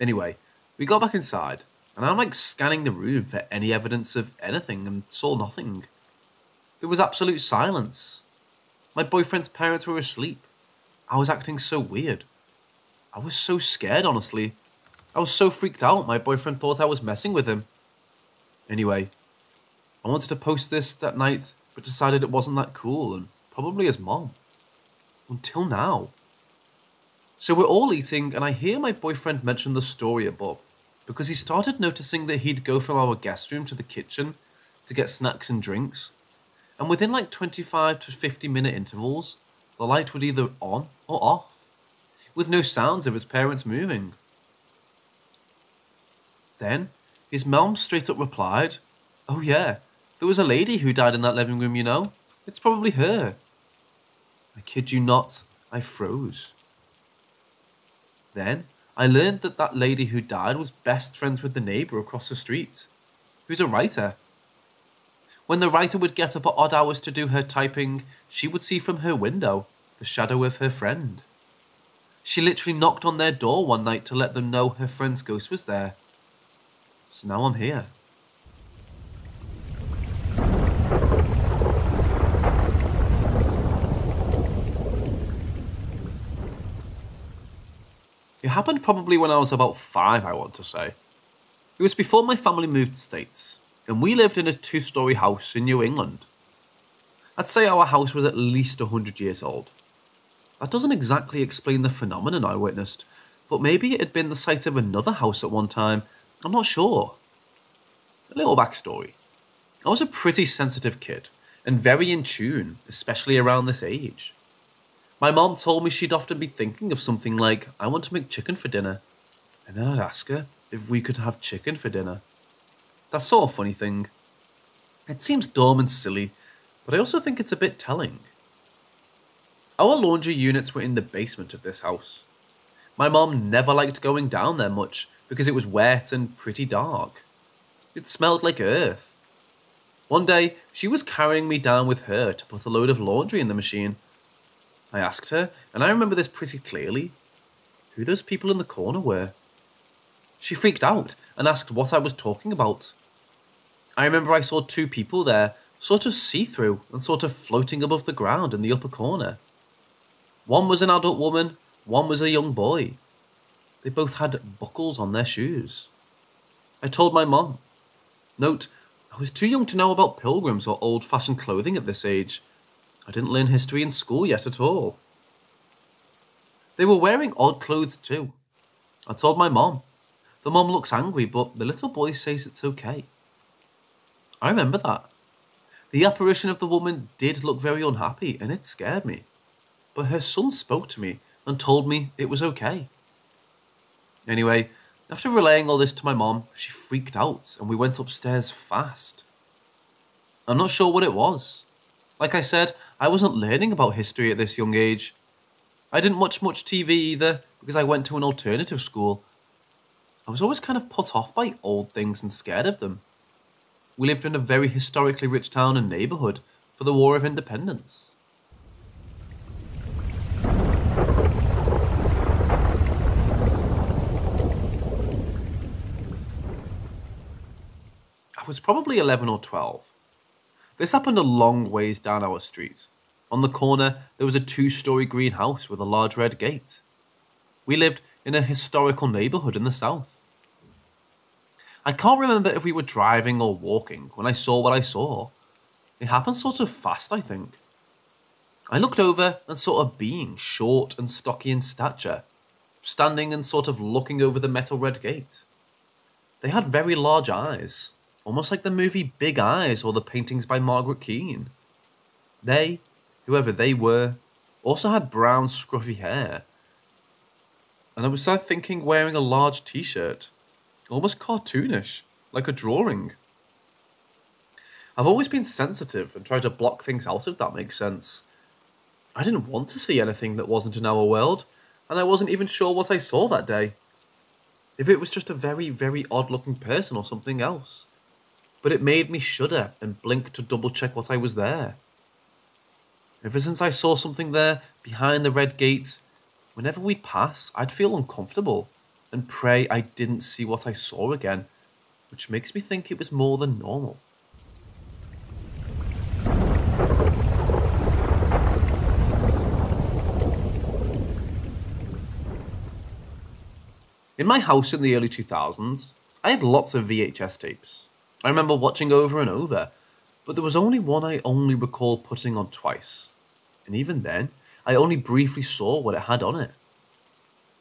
Anyway, we got back inside and I'm like scanning the room for any evidence of anything and saw nothing. There was absolute silence. My boyfriend's parents were asleep. I was acting so weird. I was so scared, honestly. I was so freaked out, my boyfriend thought I was messing with him. Anyway, I wanted to post this that night, but decided it wasn't that cool, and probably his mom. Until now. So we're all eating, and I hear my boyfriend mention the story above because he started noticing that he'd go from our guest room to the kitchen to get snacks and drinks, and within like 25 to 50 minute intervals, the light would either on or off, with no sounds of his parents moving. Then, his mum straight up replied, Oh yeah, there was a lady who died in that living room, you know. It's probably her. I kid you not, I froze. Then, I learned that that lady who died was best friends with the neighbour across the street, who's a writer. When the writer would get up at odd hours to do her typing, she would see from her window the shadow of her friend. She literally knocked on their door one night to let them know her friend's ghost was there. So now I'm here. It happened probably when I was about five, I want to say. It was before my family moved to States, and we lived in a two story house in New England. I'd say our house was at least 100 years old. That doesn't exactly explain the phenomenon I witnessed, but maybe it had been the site of another house at one time, I'm not sure. A little backstory. I was a pretty sensitive kid, and very in tune, especially around this age. My mom told me she'd often be thinking of something like, I want to make chicken for dinner. And then I'd ask her if we could have chicken for dinner. That sort of funny thing. It seems dumb and silly, but I also think it's a bit telling. Our laundry units were in the basement of this house. My mom never liked going down there much because it was wet and pretty dark. It smelled like earth. One day, she was carrying me down with her to put a load of laundry in the machine, I asked her, and I remember this pretty clearly, who those people in the corner were. She freaked out and asked what I was talking about. I remember I saw two people there, sort of see through and sort of floating above the ground in the upper corner. One was an adult woman, one was a young boy. They both had buckles on their shoes. I told my mom. Note, I was too young to know about pilgrims or old fashioned clothing at this age, I didn't learn history in school yet at all. They were wearing odd clothes too. I told my mom. The mom looks angry, but the little boy says it's okay. I remember that. The apparition of the woman did look very unhappy, and it scared me. But her son spoke to me and told me it was okay. Anyway, after relaying all this to my mom, she freaked out and we went upstairs fast. I'm not sure what it was. Like I said, I wasn't learning about history at this young age. I didn't watch much TV either because I went to an alternative school. I was always kind of put off by old things and scared of them. we lived in a very historically rich town and neighbourhood for the War of Independence. I was probably 11 or 12. This happened a long ways down our street. On the corner, there was a two story greenhouse with a large red gate. We lived in a historical neighbourhood in the south. I can't remember if we were driving or walking when I saw what I saw. It happened sort of fast, I think. I looked over and saw a being short and stocky in stature, standing and sort of looking over the metal red gate. They had very large eyes, almost like the movie Big Eyes or the paintings by Margaret Keane. They, whoever they were, also had brown scruffy hair. And I was start thinking wearing a large t shirt almost cartoonish, like a drawing. I've always been sensitive and tried to block things out if that makes sense. I didn't want to see anything that wasn't in our world, and I wasn't even sure what I saw that day. If it was just a very, very odd looking person or something else. But it made me shudder and blink to double check what I was there. Ever since I saw something there behind the red gate, whenever we'd pass, I'd feel uncomfortable and pray I didn't see what I saw again, which makes me think it was more than normal. In my house in the early 2000s, I had lots of VHS tapes. I remember watching over and over, but there was only one I only recall putting on twice. And even then, I only briefly saw what it had on it.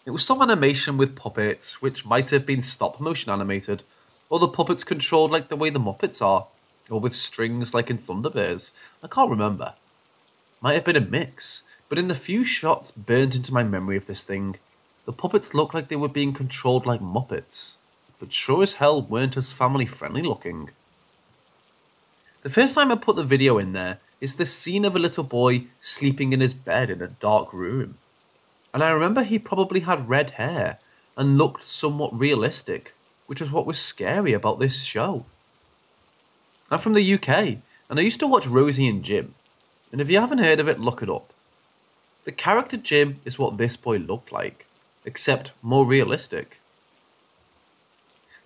It was some animation with puppets, which might have been stop motion animated, or the puppets controlled like the way the Muppets are, or with strings like in Thunderbirds. I can't remember. Might have been a mix, but in the few shots burnt into my memory of this thing, the puppets looked like they were being controlled like Muppets, but sure as hell weren't as family friendly looking. The first time I put the video in there is the scene of a little boy sleeping in his bed in a dark room and I remember he probably had red hair and looked somewhat realistic, which was what was scary about this show. I'm from the UK, and I used to watch Rosie and Jim, and if you haven't heard of it, look it up. The character Jim is what this boy looked like, except more realistic.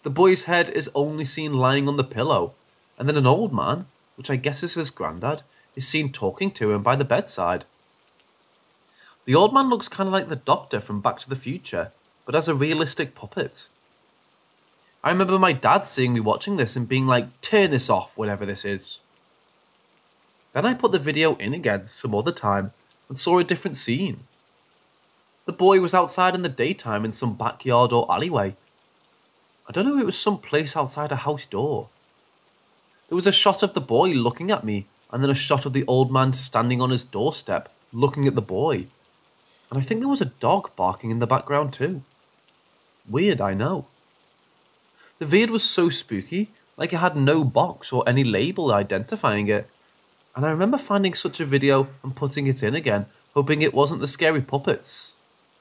The boy's head is only seen lying on the pillow, and then an old man, which I guess is his granddad, is seen talking to him by the bedside. The old man looks kind of like the doctor from Back to the Future, but as a realistic puppet. I remember my dad seeing me watching this and being like, turn this off, whatever this is. Then I put the video in again some other time and saw a different scene. The boy was outside in the daytime in some backyard or alleyway. I don't know it was some place outside a house door. There was a shot of the boy looking at me, and then a shot of the old man standing on his doorstep, looking at the boy. And I think there was a dog barking in the background too. Weird, I know. The vid was so spooky, like it had no box or any label identifying it. And I remember finding such a video and putting it in again, hoping it wasn't the scary puppets,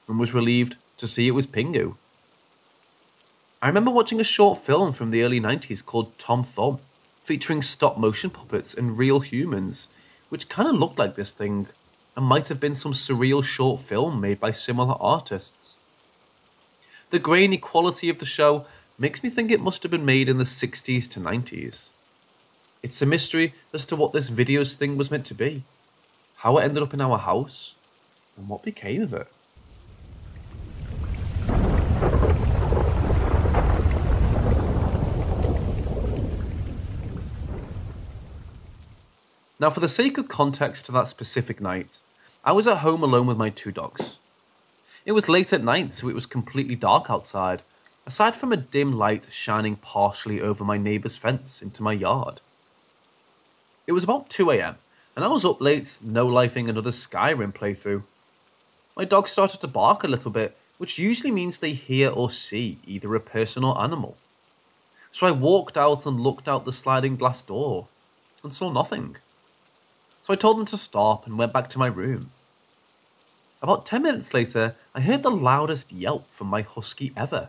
and was relieved to see it was Pingu. I remember watching a short film from the early 90s called Tom Thumb, featuring stop motion puppets and real humans, which kind of looked like this thing and might have been some surreal short film made by similar artists. The grainy quality of the show makes me think it must have been made in the 60s to 90s. It's a mystery as to what this videos thing was meant to be, how it ended up in our house, and what became of it. Now, for the sake of context to that specific night, I was at home alone with my two dogs. It was late at night, so it was completely dark outside, aside from a dim light shining partially over my neighbour's fence into my yard. It was about 2am, and I was up late, no lifing another Skyrim playthrough. My dogs started to bark a little bit, which usually means they hear or see either a person or animal. So I walked out and looked out the sliding glass door, and saw nothing so I told them to stop and went back to my room. About 10 minutes later, I heard the loudest yelp from my husky ever.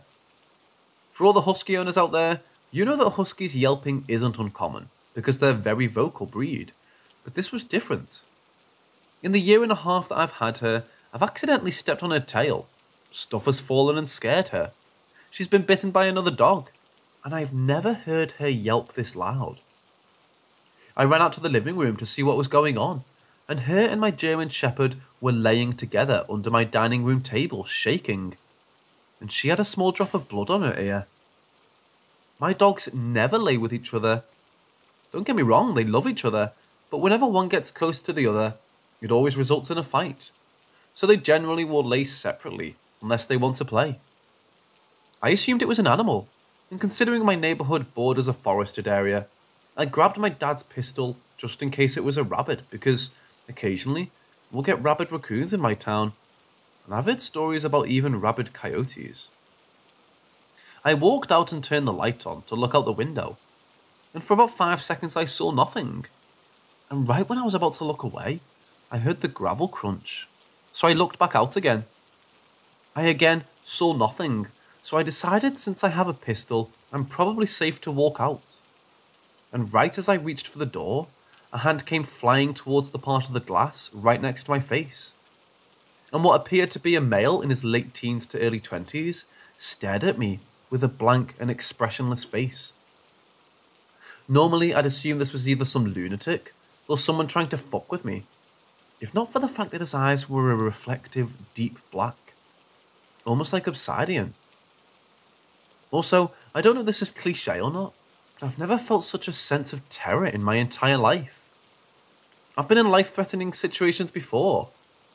For all the husky owners out there, You know that huskies yelping isn't uncommon because they're a very vocal breed, but this was different. In the year and a half that I've had her, I've accidentally stepped on her tail. Stuff has fallen and scared her. She's been bitten by another dog, and I've never heard her yelp this loud. I ran out to the living room to see what was going on, and her and my German Shepherd were laying together under my dining room table, shaking. And she had a small drop of blood on her ear. My dogs never lay with each other. Don't get me wrong, they love each other, but whenever one gets close to the other, it always results in a fight. So they generally will lay separately, unless they want to play. I assumed it was an animal, and considering my neighbourhood borders a forested area, I grabbed my dad's pistol just in case it was a rabbit, because occasionally we'll get rabid raccoons in my town, and I've heard stories about even rabid coyotes. I walked out and turned the light on to look out the window, and for about five seconds I saw nothing. And right when I was about to look away, I heard the gravel crunch, so I looked back out again. I again saw nothing, so I decided since I have a pistol, I'm probably safe to walk out. And right as I reached for the door, a hand came flying towards the part of the glass right next to my face. And what appeared to be a male in his late teens to early 20s stared at me with a blank and expressionless face. Normally, I'd assume this was either some lunatic or someone trying to fuck with me, if not for the fact that his eyes were a reflective, deep black, almost like obsidian. Also, I don't know if this is cliche or not, I've never felt such a sense of terror in my entire life. I've been in life threatening situations before.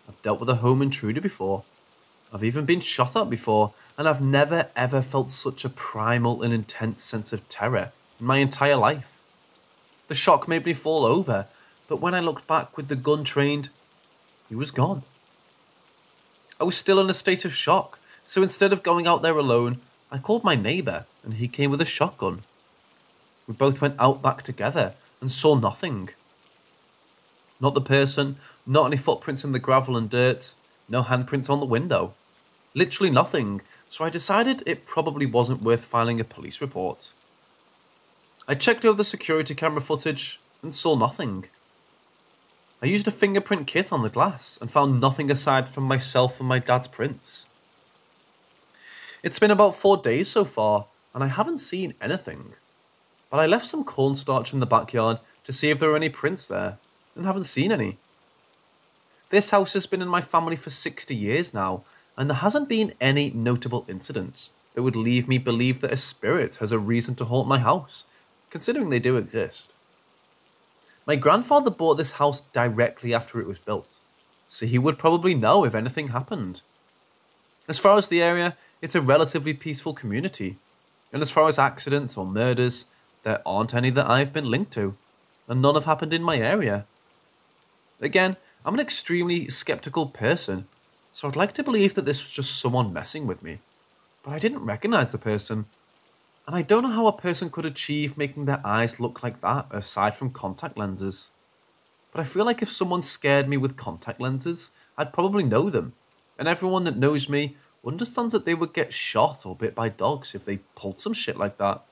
I've dealt with a home intruder before. I've even been shot at before, and I've never ever felt such a primal and intense sense of terror in my entire life. The shock made me fall over, but when I looked back with the gun trained, he was gone. I was still in a state of shock, so instead of going out there alone, I called my neighbour and he came with a shotgun. We both went out back together and saw nothing. Not the person, not any footprints in the gravel and dirt, no handprints on the window. Literally nothing, so I decided it probably wasn't worth filing a police report. I checked over the security camera footage and saw nothing. I used a fingerprint kit on the glass and found nothing aside from myself and my dad's prints. It's been about four days so far, and I haven't seen anything. But I left some cornstarch in the backyard to see if there were any prints there, and haven't seen any. This house has been in my family for 60 years now, and there hasn't been any notable incidents that would leave me believe that a spirit has a reason to haunt my house, considering they do exist. My grandfather bought this house directly after it was built, so he would probably know if anything happened. As far as the area, it's a relatively peaceful community, and as far as accidents or murders, there aren't any that I've been linked to, and none have happened in my area. Again, I'm an extremely skeptical person, so I'd like to believe that this was just someone messing with me, but I didn't recognize the person. And I don't know how a person could achieve making their eyes look like that aside from contact lenses. But I feel like if someone scared me with contact lenses, I'd probably know them, and everyone that knows me understands that they would get shot or bit by dogs if they pulled some shit like that.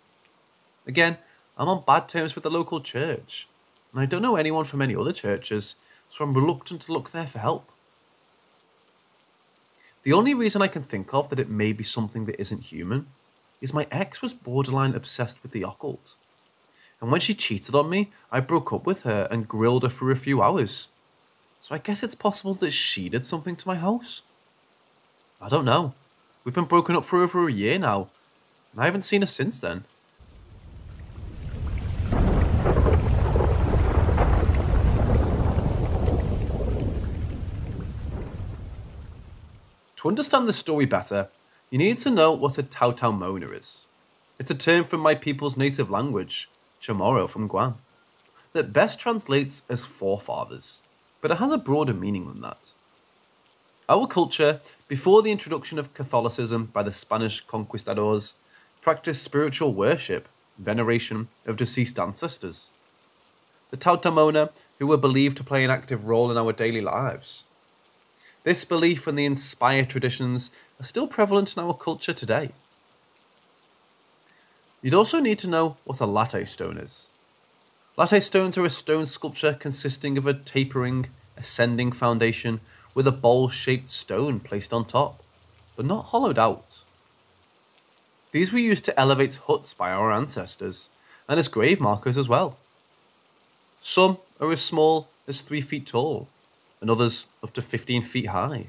Again, I'm on bad terms with the local church, and I don't know anyone from any other churches, so I'm reluctant to look there for help. The only reason I can think of that it may be something that isn't human is my ex was borderline obsessed with the occult. And when she cheated on me, I broke up with her and grilled her for a few hours. So I guess it's possible that she did something to my house. I don't know. We've been broken up for over a year now, and I haven't seen her since then. To understand the story better, you need to know what a Taotao Mona is. It's a term from my people's native language, Chamorro from Guam, that best translates as forefathers, but it has a broader meaning than that. Our culture, before the introduction of Catholicism by the Spanish conquistadors, practiced spiritual worship, veneration of deceased ancestors. The Taotao Mona, who were believed to play an active role in our daily lives. This belief and the inspired traditions are still prevalent in our culture today. You'd also need to know what a latte stone is. Latte stones are a stone sculpture consisting of a tapering, ascending foundation with a bowl shaped stone placed on top, but not hollowed out. These were used to elevate huts by our ancestors, and as grave markers as well. Some are as small as 3 feet tall, and others up to 15 feet high.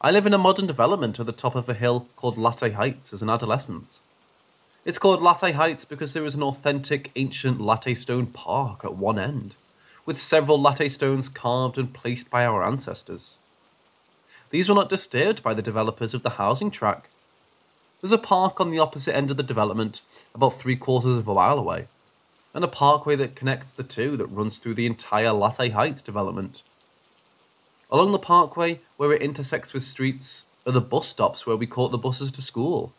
I live in a modern development at the top of a hill called Latte Heights as an adolescent. It's called Latte Heights because there is an authentic ancient latte stone park at one end, with several latte stones carved and placed by our ancestors. These were not disturbed by the developers of the housing track. There's a park on the opposite end of the development, about three quarters of a mile away, and a parkway that connects the two that runs through the entire Latte Heights development. Along the parkway, where it intersects with streets, are the bus stops where we caught the buses to school.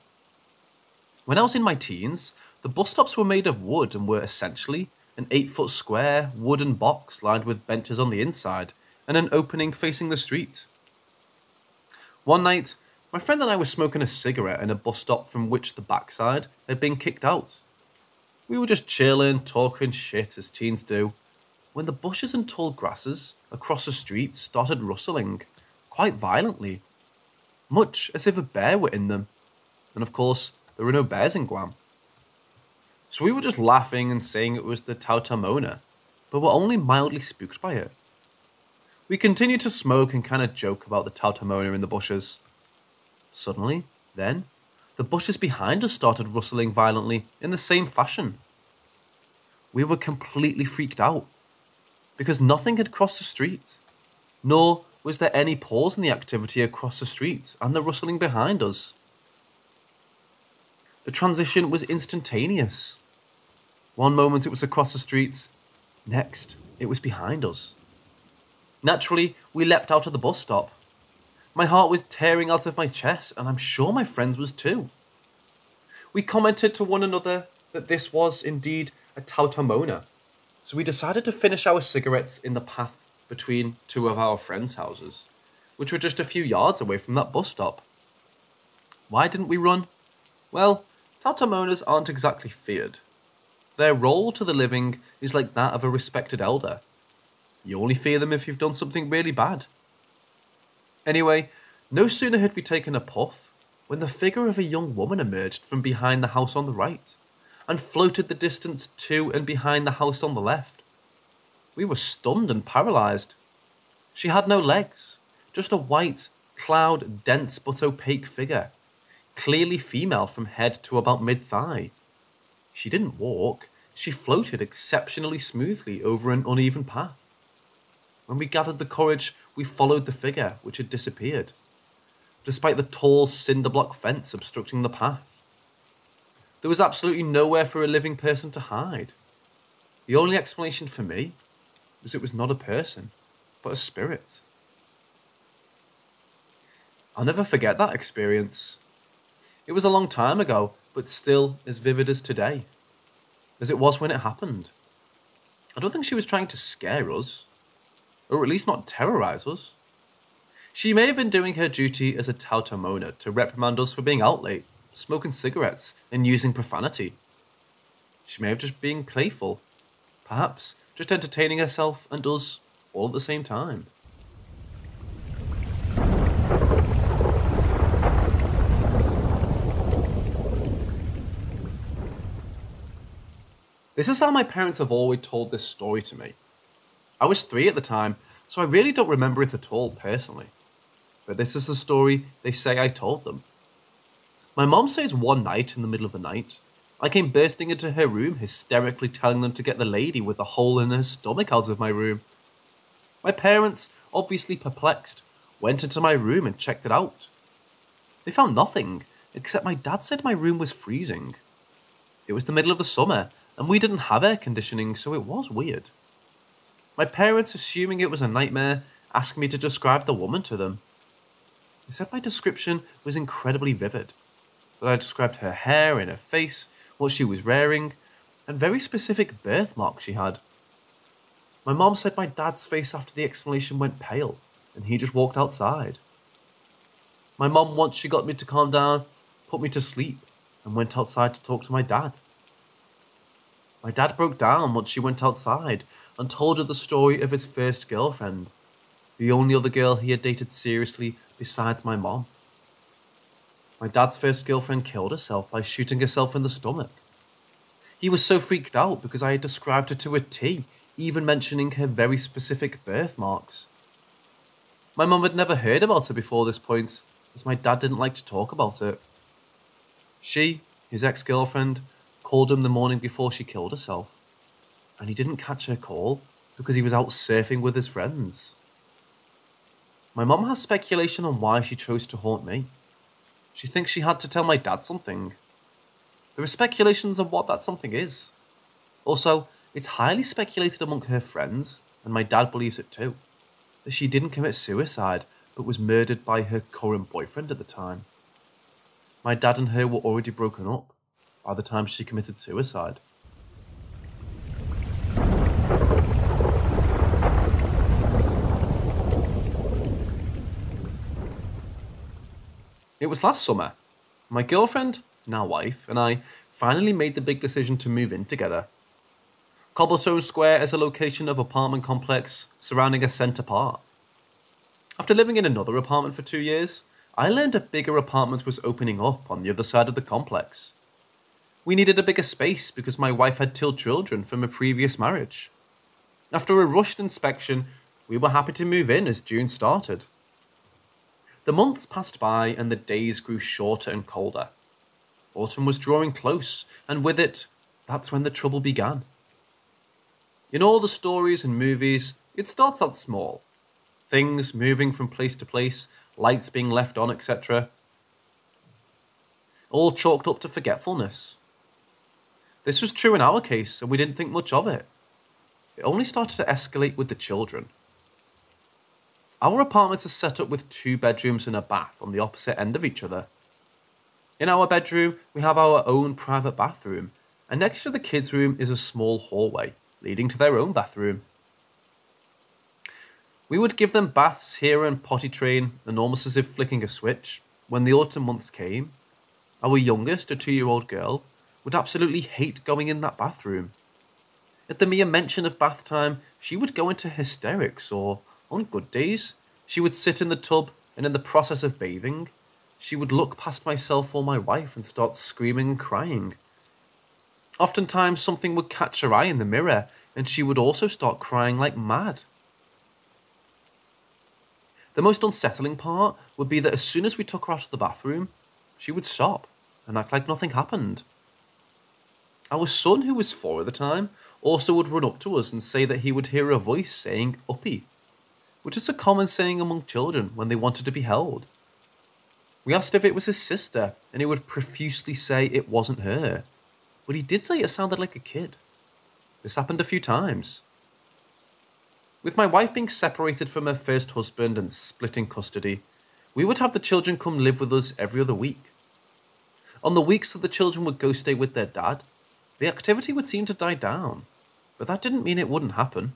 When I was in my teens, the bus stops were made of wood and were essentially an 8 foot square wooden box lined with benches on the inside and an opening facing the street. One night, my friend and I were smoking a cigarette in a bus stop from which the backside had been kicked out. We were just chilling, talking shit as teens do, when the bushes and tall grasses across the street started rustling, quite violently, much as if a bear were in them. And of course, there were no bears in Guam. So we were just laughing and saying it was the Taotaomona, but were only mildly spooked by it. We continued to smoke and kind of joke about the Taotaomona in the bushes. Suddenly, then, the bushes behind us started rustling violently in the same fashion. We were completely freaked out because nothing had crossed the street, nor was there any pause in the activity across the street and the rustling behind us. The transition was instantaneous. One moment it was across the street, next it was behind us. Naturally, we leapt out of the bus stop my heart was tearing out of my chest, and I'm sure my friends was too. We commented to one another that this was indeed a taotaomona, so we decided to finish our cigarettes in the path between two of our friends' houses, which were just a few yards away from that bus stop. Why didn't we run? Well, taotaomonas aren't exactly feared. Their role to the living is like that of a respected elder. You only fear them if you've done something really bad. Anyway, no sooner had we taken a puff when the figure of a young woman emerged from behind the house on the right and floated the distance to and behind the house on the left. We were stunned and paralysed. She had no legs, just a white, cloud dense but opaque figure, clearly female from head to about mid thigh. She didn't walk, she floated exceptionally smoothly over an uneven path. When we gathered the courage, we followed the figure, which had disappeared, despite the tall cinder block fence obstructing the path. There was absolutely nowhere for a living person to hide. The only explanation for me was it was not a person, but a spirit. I'll never forget that experience. It was a long time ago, but still as vivid as today, as it was when it happened. I don't think she was trying to scare us or at least not terrorize us. She may have been doing her duty as a taotaomona to reprimand us for being out late, smoking cigarettes, and using profanity. She may have just been playful, perhaps just entertaining herself and us all at the same time. This is how my parents have always told this story to me. I was three at the time, so I really don't remember it at all personally. But this is the story they say I told them. My mom says one night in the middle of the night, I came bursting into her room, hysterically telling them to get the lady with the hole in her stomach out of my room. My parents, obviously perplexed, went into my room and checked it out. They found nothing, except my dad said my room was freezing. It was the middle of the summer, and we didn't have air conditioning, so it was weird. My parents, assuming it was a nightmare, asked me to describe the woman to them. They said my description was incredibly vivid, that I described her hair and her face, what she was wearing, and very specific birthmarks she had. My mom said my dad's face after the explanation went pale, and he just walked outside. My mom, once she got me to calm down, put me to sleep, and went outside to talk to my dad. My dad broke down once she went outside and told her the story of his first girlfriend, the only other girl he had dated seriously besides my mom. My dad's first girlfriend killed herself by shooting herself in the stomach. He was so freaked out because I had described her to a T, even mentioning her very specific birthmarks. My mum had never heard about her before this point, as my dad didn't like to talk about it. She, his ex girlfriend, called him the morning before she killed herself, and he didn't catch her call because he was out surfing with his friends. My mum has speculation on why she chose to haunt me. She thinks she had to tell my dad something. There are speculations on what that something is. Also, it's highly speculated among her friends, and my dad believes it too, that she didn't commit suicide but was murdered by her current boyfriend at the time. My dad and her were already broken up by the time she committed suicide. It was last summer. My girlfriend, now wife, and I finally made the big decision to move in together. Cobblestone Square is a location of apartment complex surrounding a centre park. After living in another apartment for two years, I learned a bigger apartment was opening up on the other side of the complex. We needed a bigger space because my wife had two children from a previous marriage. After a rushed inspection, we were happy to move in as June started. The months passed by and the days grew shorter and colder. Autumn was drawing close, and with it, that's when the trouble began. In all the stories and movies, it starts out small. Things moving from place to place, lights being left on, etc. All chalked up to forgetfulness. This was true in our case, and we didn't think much of it. It only started to escalate with the children. Our apartment is set up with two bedrooms and a bath on the opposite end of each other. In our bedroom, we have our own private bathroom, and next to the kids' room is a small hallway leading to their own bathroom. We would give them baths here and potty train, enormous as if flicking a switch. When the autumn months came, our youngest, a two year old girl, would absolutely hate going in that bathroom. At the mere mention of bath time, she would go into hysterics or on good days, she would sit in the tub and in the process of bathing, she would look past myself or my wife and start screaming and crying. Oftentimes, something would catch her eye in the mirror and she would also start crying like mad. The most unsettling part would be that as soon as we took her out of the bathroom, she would stop and act like nothing happened. Our son, who was four at the time, also would run up to us and say that he would hear a voice saying, Uppy, which is a common saying among children when they wanted to be held. We asked if it was his sister, and he would profusely say it wasn't her, but he did say it sounded like a kid. This happened a few times. With my wife being separated from her first husband and splitting custody, we would have the children come live with us every other week. On the weeks that the children would go stay with their dad, the activity would seem to die down, but that didn't mean it wouldn't happen.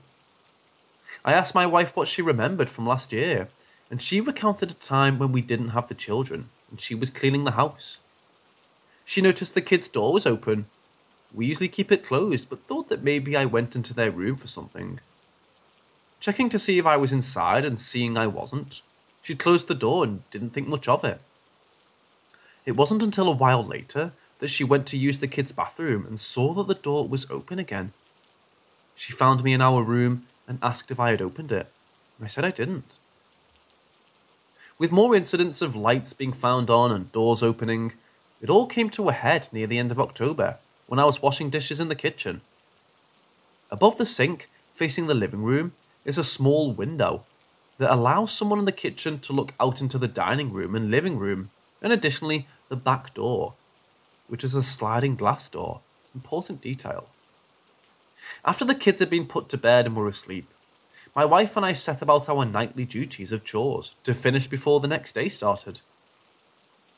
I asked my wife what she remembered from last year, and she recounted a time when we didn't have the children and she was cleaning the house. She noticed the kids' door was open. We usually keep it closed, but thought that maybe I went into their room for something. Checking to see if I was inside and seeing I wasn't, she closed the door and didn't think much of it. It wasn't until a while later that she went to use the kids' bathroom and saw that the door was open again. She found me in our room and asked if I had opened it. I said I didn't. With more incidents of lights being found on and doors opening, it all came to a head near the end of October when I was washing dishes in the kitchen. Above the sink, facing the living room, is a small window that allows someone in the kitchen to look out into the dining room and living room, and additionally the back door, which is a sliding glass door. Important detail. After the kids had been put to bed and were asleep, my wife and I set about our nightly duties of chores to finish before the next day started.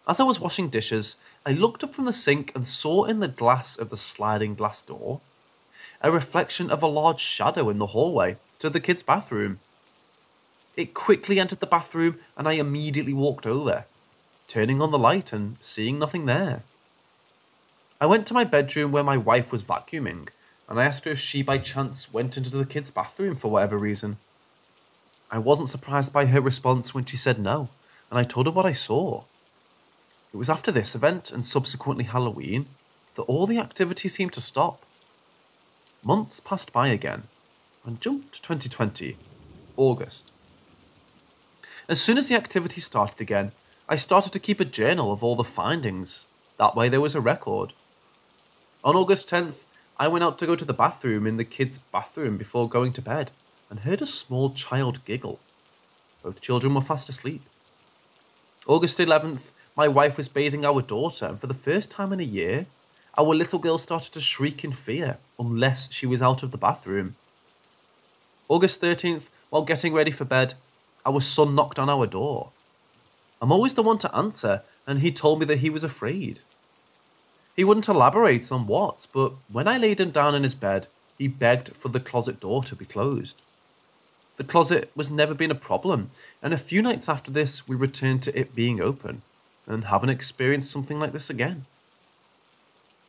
As I was washing dishes, I looked up from the sink and saw in the glass of the sliding glass door a reflection of a large shadow in the hallway to the kids' bathroom. It quickly entered the bathroom and I immediately walked over, turning on the light and seeing nothing there. I went to my bedroom where my wife was vacuuming, and I asked her if she by chance went into the kids' bathroom for whatever reason. I wasn't surprised by her response when she said no, and I told her what I saw. It was after this event and subsequently Halloween that all the activity seemed to stop. Months passed by again, and jumped to 2020, August. As soon as the activity started again, I started to keep a journal of all the findings. That way there was a record. On August 10th, I went out to go to the bathroom in the kids' bathroom before going to bed and heard a small child giggle. Both children were fast asleep. August 11th, my wife was bathing our daughter, and for the first time in a year, our little girl started to shriek in fear unless she was out of the bathroom. August 13th, while getting ready for bed, our son knocked on our door. I'm always the one to answer, and he told me that he was afraid. He wouldn't elaborate on what, but when I laid him down in his bed, he begged for the closet door to be closed. The closet was never been a problem, and a few nights after this, we returned to it being open and haven't experienced something like this again.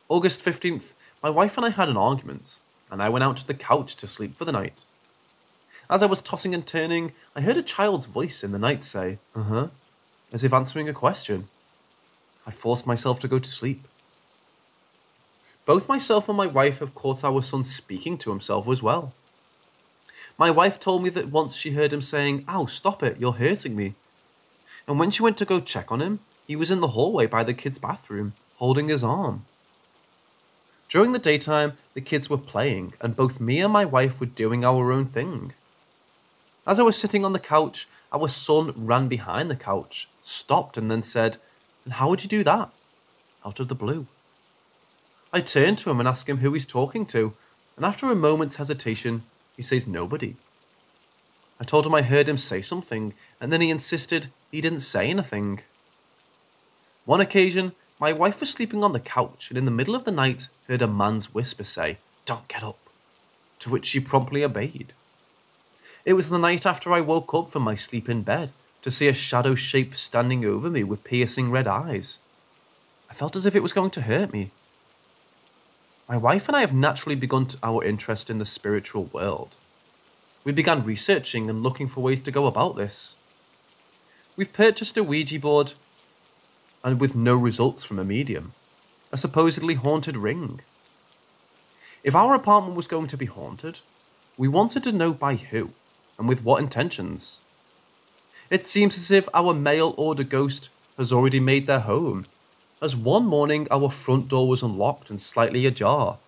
August 15th, my wife and I had an argument, and I went out to the couch to sleep for the night. As I was tossing and turning, I heard a child's voice in the night say, uh huh, as if answering a question. I forced myself to go to sleep. Both myself and my wife have caught our son speaking to himself as well. My wife told me that once she heard him saying, Ow, stop it, you're hurting me. And when she went to go check on him, he was in the hallway by the kid's bathroom, holding his arm. During the daytime, the kids were playing, and both me and my wife were doing our own thing. As I was sitting on the couch, our son ran behind the couch, stopped, and then said, And how would you do that? Out of the blue. I turned to him and asked him who he's talking to, and after a moment's hesitation, he says nobody. I told him I heard him say something, and then he insisted he didn't say anything. One occasion, my wife was sleeping on the couch and in the middle of the night heard a man's whisper say, Don't get up, to which she promptly obeyed. It was the night after I woke up from my sleep in bed to see a shadow shape standing over me with piercing red eyes. I felt as if it was going to hurt me. My wife and I have naturally begun our interest in the spiritual world. We began researching and looking for ways to go about this. We've purchased a Ouija board, and with no results from a medium, a supposedly haunted ring. If our apartment was going to be haunted, we wanted to know by who and with what intentions. It seems as if our mail order ghost has already made their home as one morning our front door was unlocked and slightly ajar.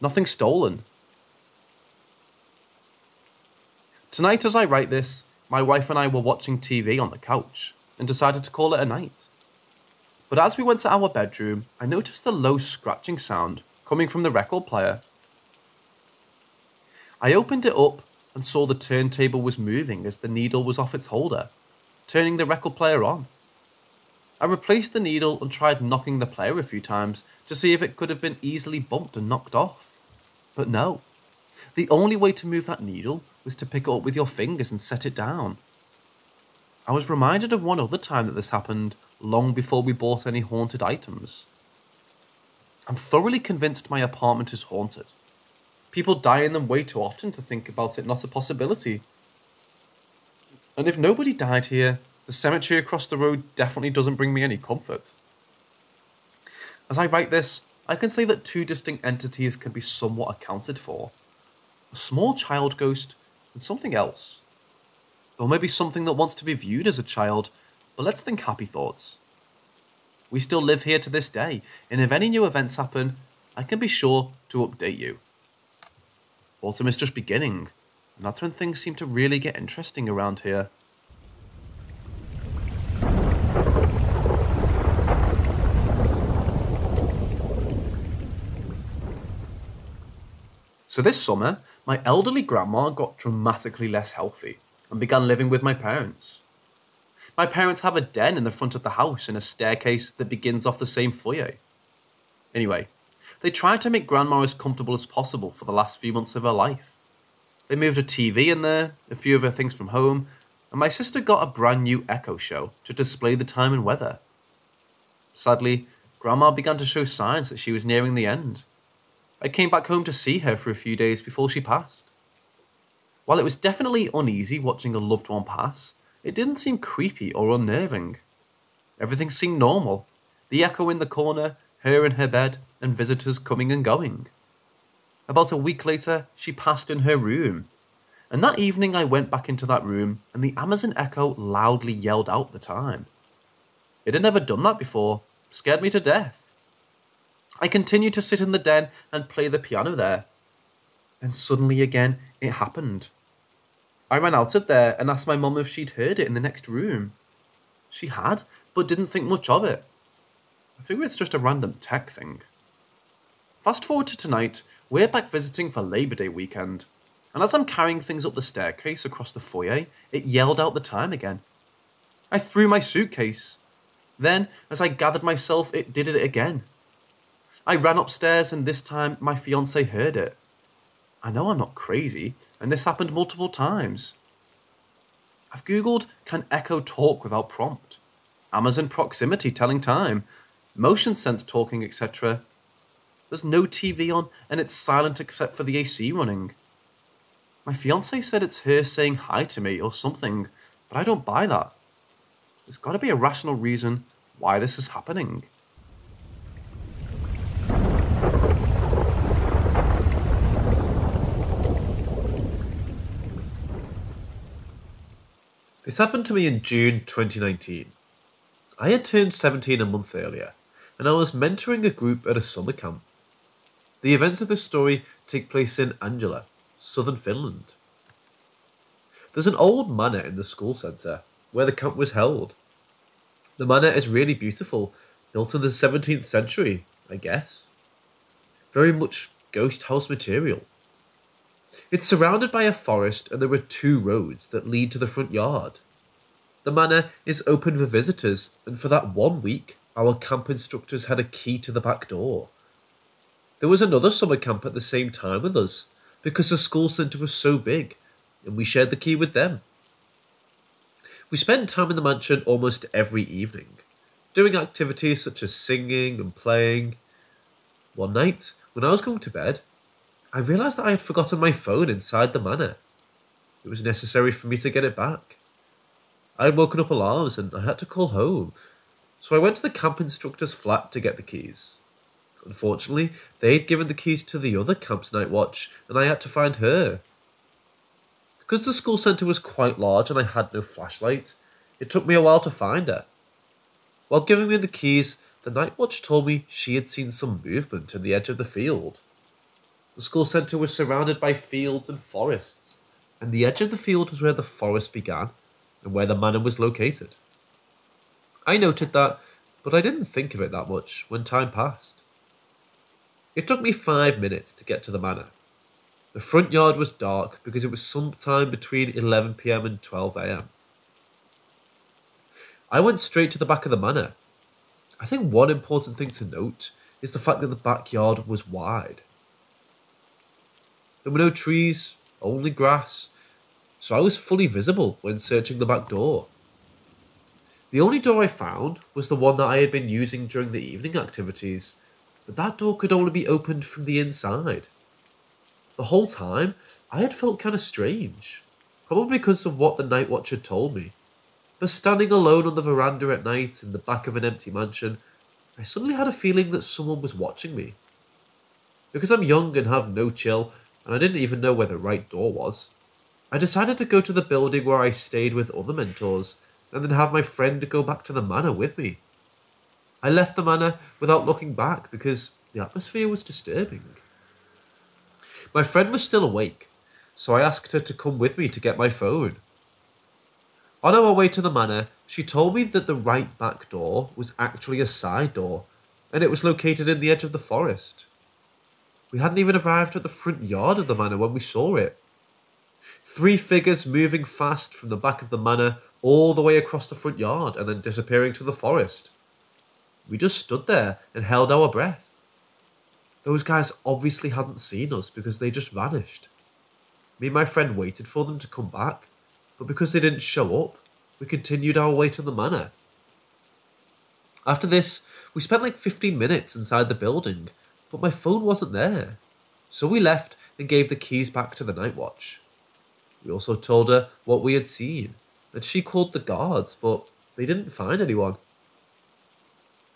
Nothing stolen. Tonight, as I write this, my wife and I were watching TV on the couch and decided to call it a night. But as we went to our bedroom, I noticed a low scratching sound coming from the record player. I opened it up and saw the turntable was moving as the needle was off its holder, turning the record player on. I replaced the needle and tried knocking the player a few times to see if it could have been easily bumped and knocked off. But no. The only way to move that needle was to pick it up with your fingers and set it down. I was reminded of one other time that this happened long before we bought any haunted items. I'm thoroughly convinced my apartment is haunted. People die in them way too often to think about it not a possibility. And if nobody died here, the cemetery across the road definitely doesn't bring me any comfort. As I write this, I can say that two distinct entities can be somewhat accounted for a small child ghost and something else. Or maybe something that wants to be viewed as a child, but let's think happy thoughts. We still live here to this day, and if any new events happen, I can be sure to update you. Autumn is just beginning, and that's when things seem to really get interesting around here. So this summer, my elderly grandma got dramatically less healthy and began living with my parents. My parents have a den in the front of the house and a staircase that begins off the same foyer. Anyway, they tried to make grandma as comfortable as possible for the last few months of her life. They moved a TV in there, a few of her things from home, and my sister got a brand new Echo show to display the time and weather. Sadly, Grandma began to show signs that she was nearing the end. I came back home to see her for a few days before she passed. While it was definitely uneasy watching a loved one pass, it didn't seem creepy or unnerving. Everything seemed normal the echo in the corner, her in her bed, and visitors coming and going. About a week later, she passed in her room. And that evening, I went back into that room, and the Amazon Echo loudly yelled out the time. It had never done that before, scared me to death. I continued to sit in the den and play the piano there. And suddenly again, it happened. I ran out of there and asked my mum if she'd heard it in the next room. She had, but didn't think much of it. I figure it's just a random tech thing. Fast forward to tonight, we're back visiting for Labor Day weekend, and as I'm carrying things up the staircase across the foyer, it yelled out the time again. I threw my suitcase. Then, as I gathered myself, it did it again. I ran upstairs, and this time my fiance heard it. I know I'm not crazy, and this happened multiple times. I've googled can Echo talk without prompt? Amazon proximity telling time, motion sense talking, etc. There's no TV on and it's silent except for the AC running. My fiance said it's her saying hi to me or something, but I don't buy that. There's got to be a rational reason why this is happening. This happened to me in June 2019. I had turned 17 a month earlier, and I was mentoring a group at a summer camp. The events of this story take place in Anjala, southern Finland. There's an old manor in the school centre where the camp was held. The manor is really beautiful, built in the 17th century, I guess. Very much ghost house material. It's surrounded by a forest and there are two roads that lead to the front yard. The manor is open for visitors, and for that one week, our camp instructors had a key to the back door. There was another summer camp at the same time with us, because the school centre was so big, and we shared the key with them. We spent time in the mansion almost every evening, doing activities such as singing and playing. One night, when I was going to bed, I realised that I had forgotten my phone inside the manor. It was necessary for me to get it back. I had woken up alarms and I had to call home, so I went to the camp instructor's flat to get the keys. Unfortunately, they had given the keys to the other camp's night watch, and I had to find her. Because the school centre was quite large and I had no flashlight, it took me a while to find her. While giving me the keys, the night watch told me she had seen some movement in the edge of the field. The school centre was surrounded by fields and forests, and the edge of the field was where the forest began and where the manor was located. I noted that, but I didn't think of it that much when time passed. It took me five minutes to get to the manor. The front yard was dark because it was sometime between 11pm and 12am. I went straight to the back of the manor. I think one important thing to note is the fact that the backyard was wide. There were no trees, only grass, so I was fully visible when searching the back door. The only door I found was the one that I had been using during the evening activities, but that door could only be opened from the inside. The whole time, I had felt kind of strange, probably because of what the night watch had told me. But standing alone on the veranda at night in the back of an empty mansion, I suddenly had a feeling that someone was watching me. Because I'm young and have no chill, and I didn't even know where the right door was. I decided to go to the building where I stayed with other mentors and then have my friend go back to the manor with me. I left the manor without looking back because the atmosphere was disturbing. My friend was still awake, so I asked her to come with me to get my phone. On our way to the manor, she told me that the right back door was actually a side door and it was located in the edge of the forest. We hadn't even arrived at the front yard of the manor when we saw it. Three figures moving fast from the back of the manor all the way across the front yard and then disappearing to the forest. We just stood there and held our breath. Those guys obviously hadn't seen us because they just vanished. Me and my friend waited for them to come back, but because they didn't show up, we continued our way to the manor. After this, we spent like 15 minutes inside the building, but my phone wasn't there. So we left and gave the keys back to the night watch. We also told her what we had seen, and she called the guards, but they didn't find anyone.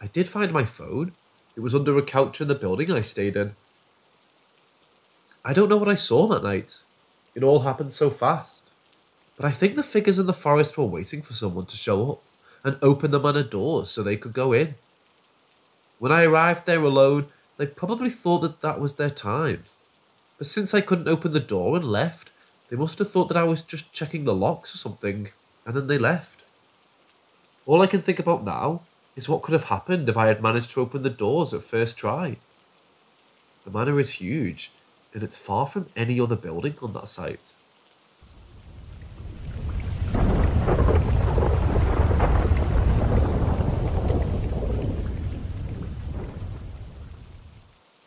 I did find my phone. It was under a couch in the building I stayed in. I don't know what I saw that night. It all happened so fast. But I think the figures in the forest were waiting for someone to show up and open the manor doors so they could go in. When I arrived there alone, they probably thought that that was their time. But since I couldn't open the door and left, they must have thought that I was just checking the locks or something, and then they left. All I can think about now is what could have happened if I had managed to open the doors at first try. The manor is huge, and it's far from any other building on that site.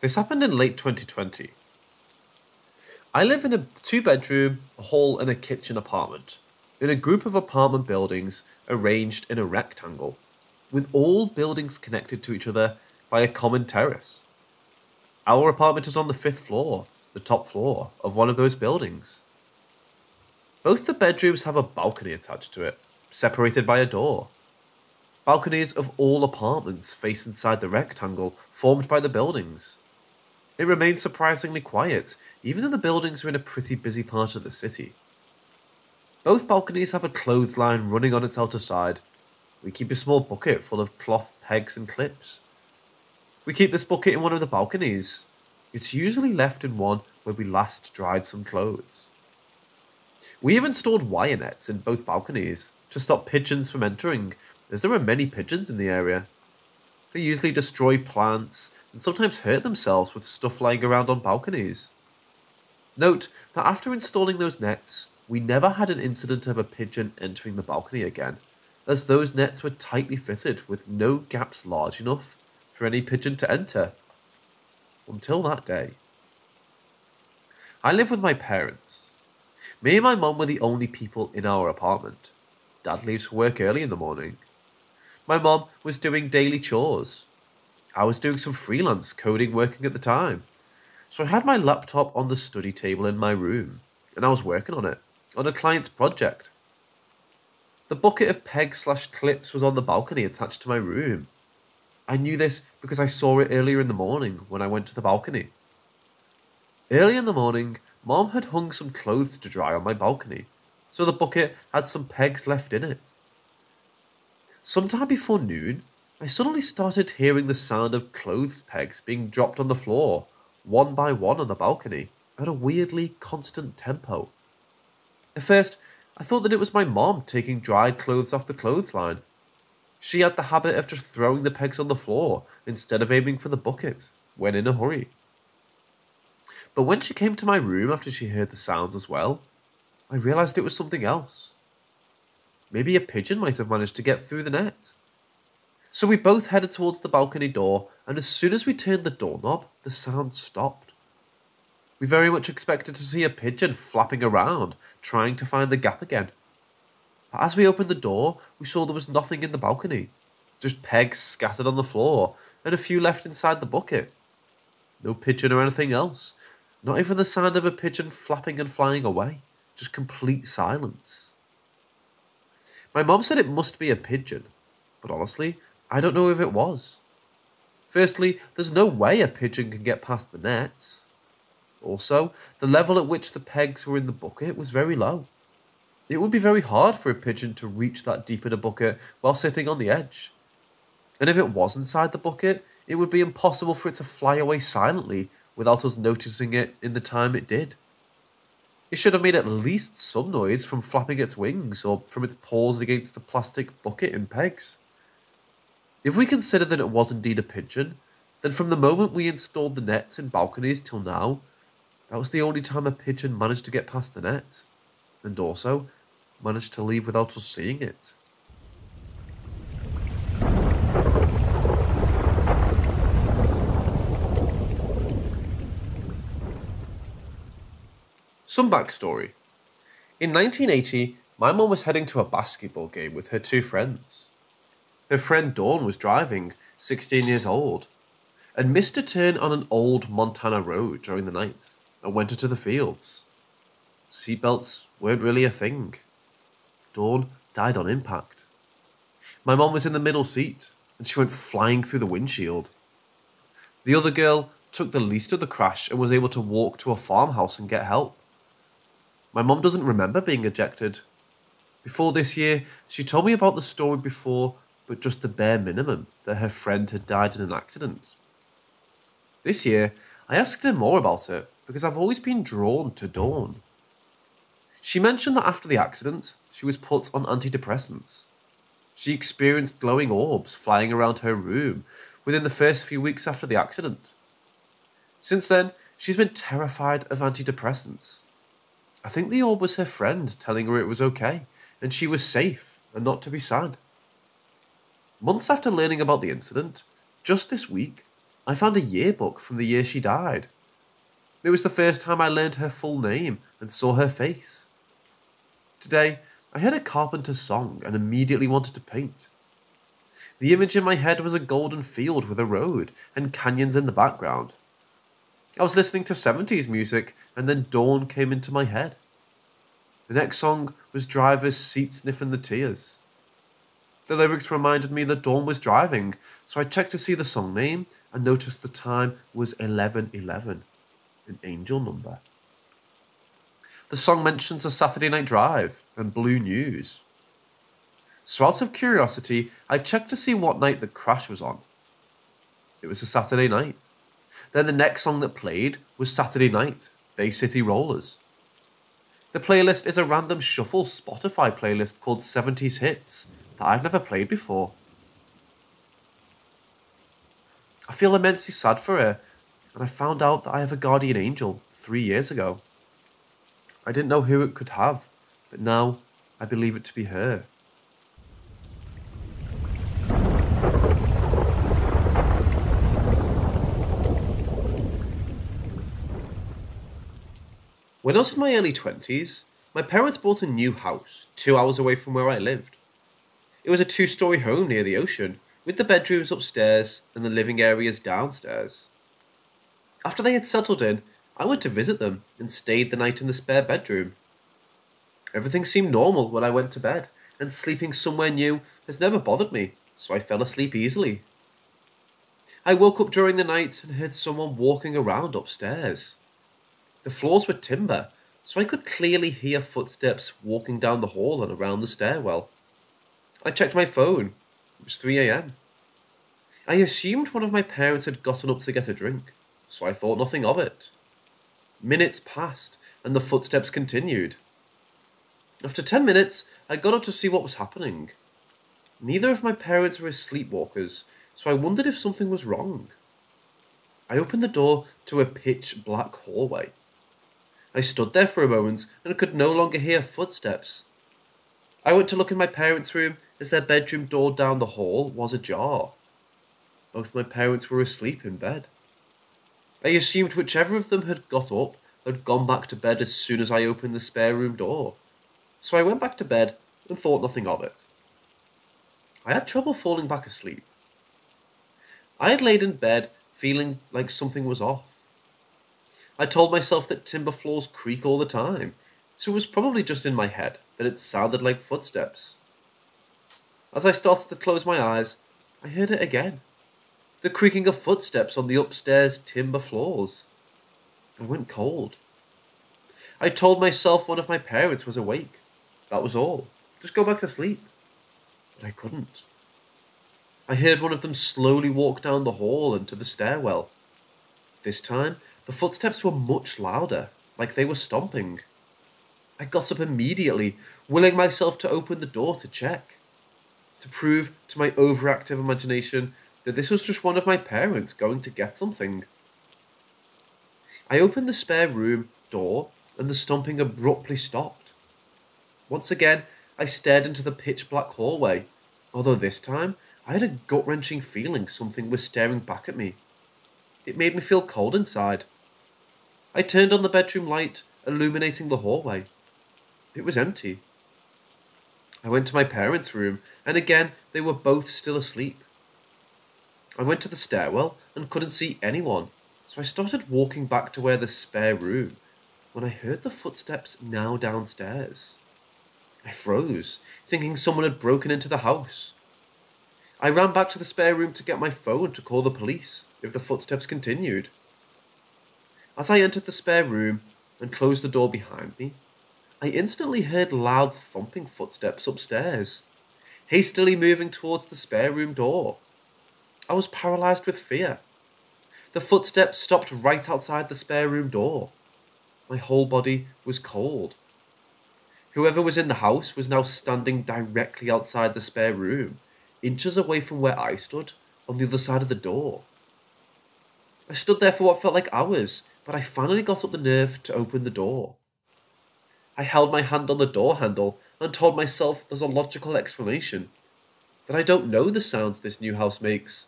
This happened in late 2020. I live in a two bedroom, a hall, and a kitchen apartment in a group of apartment buildings arranged in a rectangle, with all buildings connected to each other by a common terrace. Our apartment is on the fifth floor, the top floor of one of those buildings. Both the bedrooms have a balcony attached to it, separated by a door. Balconies of all apartments face inside the rectangle formed by the buildings. It remains surprisingly quiet, even though the buildings are in a pretty busy part of the city. Both balconies have a clothesline running on its outer side. We keep a small bucket full of cloth pegs and clips. We keep this bucket in one of the balconies. It's usually left in one where we last dried some clothes. We have installed wire nets in both balconies to stop pigeons from entering, as there are many pigeons in the area. They usually destroy plants and sometimes hurt themselves with stuff lying around on balconies. Note that after installing those nets, we never had an incident of a pigeon entering the balcony again, as those nets were tightly fitted with no gaps large enough for any pigeon to enter. Until that day. I live with my parents. Me and my mum were the only people in our apartment. Dad leaves for work early in the morning. My mom was doing daily chores. I was doing some freelance coding working at the time. So I had my laptop on the study table in my room, and I was working on it on a client's project. The bucket of pegs slash clips was on the balcony attached to my room. I knew this because I saw it earlier in the morning when I went to the balcony. Early in the morning, Mom had hung some clothes to dry on my balcony, so the bucket had some pegs left in it. Sometime before noon, I suddenly started hearing the sound of clothes pegs being dropped on the floor, one by one on the balcony, at a weirdly constant tempo. At first, I thought that it was my mom taking dried clothes off the clothesline. She had the habit of just throwing the pegs on the floor instead of aiming for the bucket when in a hurry. But when she came to my room after she heard the sounds as well, I realised it was something else. Maybe a pigeon might have managed to get through the net. So we both headed towards the balcony door, and as soon as we turned the doorknob, the sound stopped. We very much expected to see a pigeon flapping around, trying to find the gap again. But as we opened the door, we saw there was nothing in the balcony. Just pegs scattered on the floor, and a few left inside the bucket. No pigeon or anything else. Not even the sound of a pigeon flapping and flying away. Just complete silence. My mom said it must be a pigeon, but honestly, I don't know if it was. Firstly, there's no way a pigeon can get past the nets. Also, the level at which the pegs were in the bucket was very low. It would be very hard for a pigeon to reach that deep in a bucket while sitting on the edge. And if it was inside the bucket, it would be impossible for it to fly away silently without us noticing it in the time it did. It should have made at least some noise from flapping its wings or from its paws against the plastic bucket and pegs. If we consider that it was indeed a pigeon, then from the moment we installed the nets in balconies till now, that was the only time a pigeon managed to get past the net, and also managed to leave without us seeing it. Some backstory. In 1980, my mum was heading to a basketball game with her two friends. Her friend Dawn was driving, 16 years old, and missed a turn on an old Montana road during the night and went into the fields. Seatbelts weren't really a thing. Dawn died on impact. My mom was in the middle seat and she went flying through the windshield. The other girl took the least of the crash and was able to walk to a farmhouse and get help. My mom doesn't remember being ejected. Before this year, she told me about the story before, but just the bare minimum that her friend had died in an accident. This year, I asked her more about it because I've always been drawn to Dawn. She mentioned that after the accident, she was put on antidepressants. She experienced glowing orbs flying around her room within the first few weeks after the accident. Since then, she's been terrified of antidepressants. I think the orb was her friend telling her it was okay and she was safe and not to be sad. Months after learning about the incident, just this week, I found a yearbook from the year she died. It was the first time I learned her full name and saw her face. Today, I heard a carpenter's song and immediately wanted to paint. The image in my head was a golden field with a road and canyons in the background. I was listening to 70s music and then dawn came into my head. The next song was Driver's Seat Sniff 'n' the Tears. The lyrics reminded me that Dawn was driving, so I checked to see the song name and noticed the time was 1111, an angel number. The song mentions a Saturday night drive and blue news. So, out of curiosity, I checked to see what night the crash was on. It was a Saturday night. Then the next song that played was Saturday Night, Bay City Rollers. The playlist is a random shuffle Spotify playlist called 70s Hits that I've never played before. I feel immensely sad for her, and I found out that I have a guardian angel three years ago. I didn't know who it could have, but now I believe it to be her. When I was in my early 20s, my parents bought a new house two hours away from where I lived. It was a two story home near the ocean, with the bedrooms upstairs and the living areas downstairs. After they had settled in, I went to visit them and stayed the night in the spare bedroom. Everything seemed normal when I went to bed, and sleeping somewhere new has never bothered me, so I fell asleep easily. I woke up during the night and heard someone walking around upstairs. The floors were timber, so I could clearly hear footsteps walking down the hall and around the stairwell. I checked my phone. It was 3 a.m. I assumed one of my parents had gotten up to get a drink, so I thought nothing of it. Minutes passed, and the footsteps continued. After ten minutes, I got up to see what was happening. Neither of my parents were sleepwalkers, so I wondered if something was wrong. I opened the door to a pitch black hallway. I stood there for a moment and could no longer hear footsteps. I went to look in my parents' room as their bedroom door down the hall was ajar. Both my parents were asleep in bed. I assumed whichever of them had got up had gone back to bed as soon as I opened the spare room door. So I went back to bed and thought nothing of it. I had trouble falling back asleep. I had laid in bed feeling like something was off. I told myself that timber floors creak all the time, so it was probably just in my head that it sounded like footsteps. As I started to close my eyes, I heard it again. The creaking of footsteps on the upstairs timber floors. I went cold. I told myself one of my parents was awake. That was all. Just go back to sleep. But I couldn't. I heard one of them slowly walk down the hall and to the stairwell. This time, the footsteps were much louder, like they were stomping. I got up immediately, willing myself to open the door to check. To prove to my overactive imagination that this was just one of my parents going to get something. I opened the spare room door and the stomping abruptly stopped. Once again, I stared into the pitch black hallway, although this time I had a gut wrenching feeling something was staring back at me. It made me feel cold inside. I turned on the bedroom light, illuminating the hallway. It was empty. I went to my parents' room, and again they were both still asleep. I went to the stairwell and couldn't see anyone, so I started walking back to where the spare room when I heard the footsteps now downstairs. I froze, thinking someone had broken into the house. I ran back to the spare room to get my phone to call the police if the footsteps continued. As I entered the spare room and closed the door behind me, I instantly heard loud thumping footsteps upstairs, hastily moving towards the spare room door. I was paralyzed with fear. The footsteps stopped right outside the spare room door. My whole body was cold. Whoever was in the house was now standing directly outside the spare room, inches away from where I stood, on the other side of the door. I stood there for what felt like hours, but I finally got up the nerve to open the door. I held my hand on the door handle and told myself there's a logical explanation. That I don't know the sounds this new house makes.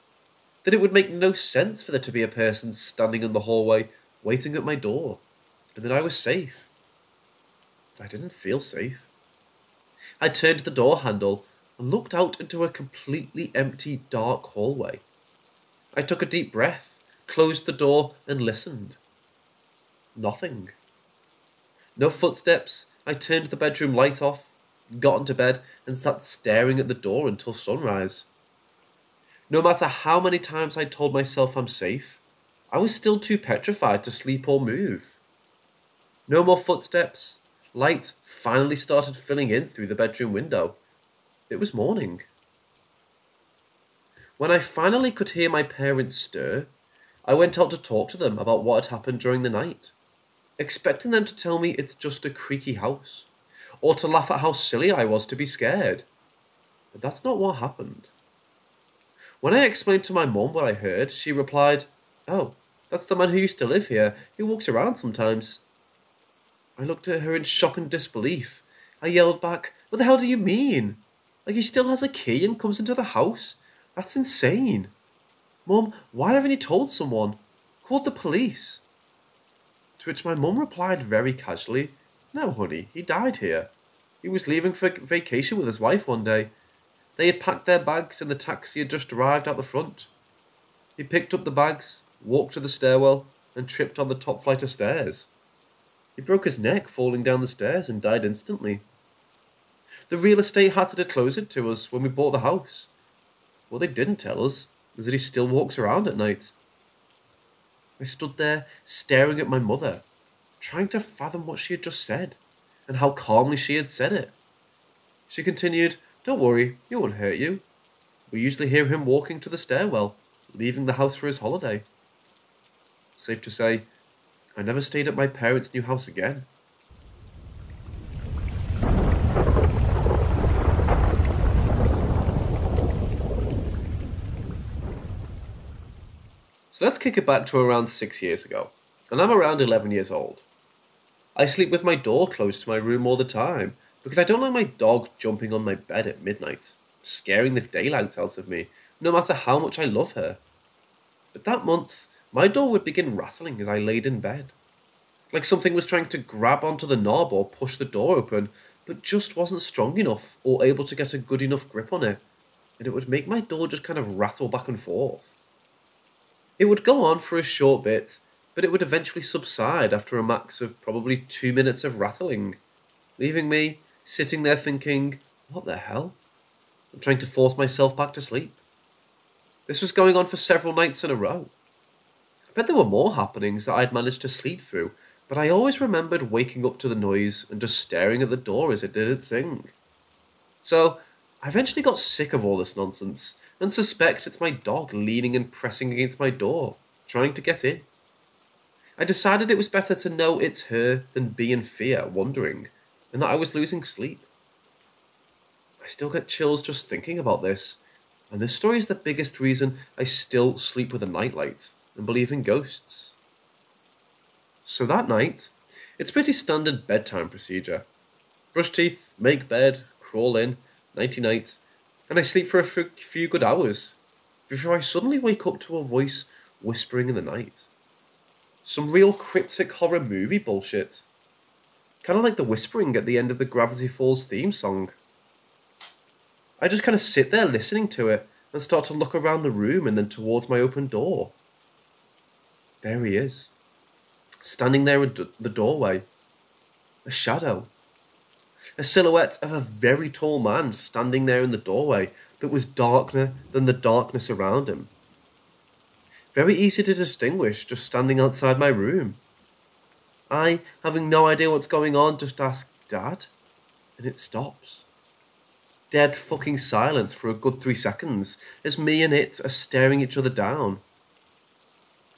That it would make no sense for there to be a person standing in the hallway waiting at my door and that I was safe. But I didn't feel safe. I turned the door handle and looked out into a completely empty, dark hallway. I took a deep breath, closed the door, and listened. Nothing. No footsteps. I turned the bedroom light off, got into bed, and sat staring at the door until sunrise. No matter how many times I told myself I'm safe, I was still too petrified to sleep or move. No more footsteps. Light finally started filling in through the bedroom window. It was morning. When I finally could hear my parents stir, I went out to talk to them about what had happened during the night, expecting them to tell me it's just a creaky house, or to laugh at how silly I was to be scared. But that's not what happened. When I explained to my mum what I heard, she replied, Oh, that's the man who used to live here. He walks around sometimes. I looked at her in shock and disbelief. I yelled back, What the hell do you mean? Like he still has a key and comes into the house? That's insane. Mum, why haven't you told someone? Called the police. To which my mum replied very casually, No, honey, he died here. He was leaving for vacation with his wife one day. They had packed their bags and the taxi had just arrived out the front. He picked up the bags, walked to the stairwell, and tripped on the top flight of stairs. He broke his neck falling down the stairs and died instantly. The real estate had to disclose it to us when we bought the house. What they didn't tell us is that he still walks around at night. I stood there staring at my mother, trying to fathom what she had just said and how calmly she had said it. She continued, Don't worry, he won't hurt you. We usually hear him walking to the stairwell, leaving the house for his holiday. Safe to say, I never stayed at my parents' new house again. Let's kick it back to around six years ago, and I'm around 11 years old. I sleep with my door closed to my room all the time because I don't like my dog jumping on my bed at midnight, scaring the daylight out of me, no matter how much I love her. But that month, my door would begin rattling as I laid in bed. Like something was trying to grab onto the knob or push the door open, but just wasn't strong enough or able to get a good enough grip on it, and it would make my door just kind of rattle back and forth. It would go on for a short bit, but it would eventually subside after a max of probably two minutes of rattling, leaving me sitting there thinking, what the hell? I'm trying to force myself back to sleep. This was going on for several nights in a row. I bet there were more happenings that I'd managed to sleep through, but I always remembered waking up to the noise and just staring at the door as it did its thing. So, I eventually got sick of all this nonsense and suspect it's my dog leaning and pressing against my door, trying to get in. I decided it was better to know it's her than be in fear, wondering, and that I was losing sleep. I still get chills just thinking about this, and this story is the biggest reason I still sleep with a nightlight and believe in ghosts. So that night, it's pretty standard bedtime procedure. Brush teeth, make bed, crawl in, nighty night, and I sleep for a few good hours before I suddenly wake up to a voice whispering in the night. Some real cryptic horror movie bullshit. Kind of like the whispering at the end of the Gravity Falls theme song. I just kind of sit there listening to it and start to look around the room and then towards my open door. There he is, standing there in the doorway. A shadow. A silhouette of a very tall man standing there in the doorway that was darker than the darkness around him. Very easy to distinguish just standing outside my room. I, having no idea what's going on, just ask, Dad? And it stops. Dead fucking silence for a good three seconds as me and it are staring each other down.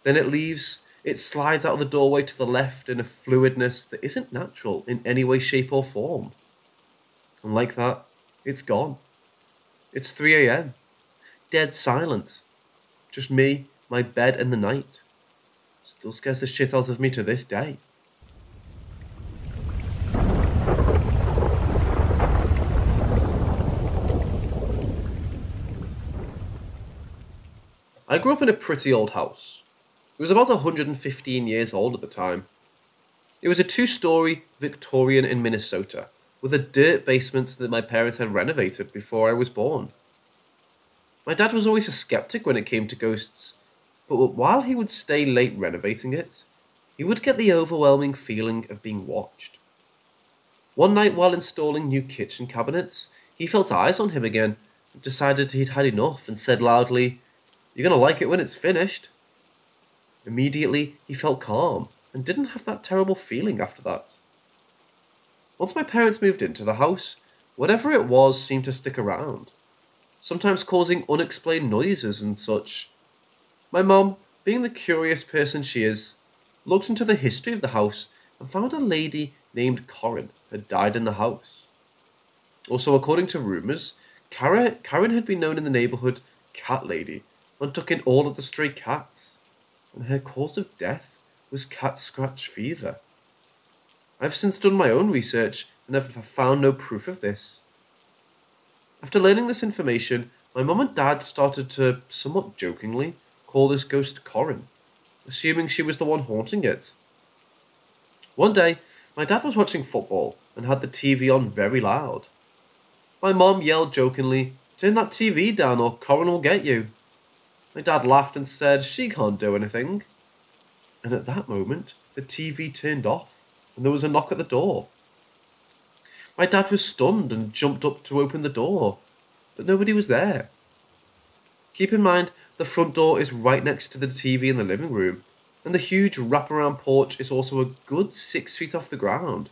Then it leaves, it slides out of the doorway to the left in a fluidness that isn't natural in any way, shape, or form. And like that, it's gone. It's 3 a.m. Dead silence. Just me, my bed, and the night. Still scares the shit out of me to this day. I grew up in a pretty old house. It was about 115 years old at the time. It was a two story Victorian in Minnesota, with a dirt basement that my parents had renovated before I was born. My dad was always a skeptic when it came to ghosts, but while he would stay late renovating it, he would get the overwhelming feeling of being watched. One night while installing new kitchen cabinets, he felt eyes on him again, decided he'd had enough, and said loudly, You're to like it when it's finished. Immediately, he felt calm and didn't have that terrible feeling after that. Once my parents moved into the house, whatever it was seemed to stick around, sometimes causing unexplained noises and such. My mum, being the curious person she is, looked into the history of the house and found a lady named Corin had died in the house. Also, according to rumours, Karen, had been known in the neighbourhood Cat Lady and took in all of the stray cats, and her cause of death was cat scratch fever. I've since done my own research and have found no proof of this. After learning this information, my mum and dad started to, somewhat jokingly, call this ghost Corin, assuming she was the one haunting it. One day, my dad was watching football and had the TV on very loud. My mom yelled jokingly, Turn that TV down or Corin will get you. My dad laughed and said, She can't do anything. And at that moment, the TV turned off and there was a knock at the door. My dad was stunned and jumped up to open the door, but nobody was there. Keep in mind, the front door is right next to the TV in the living room, and the huge wraparound porch is also a good six feet off the ground.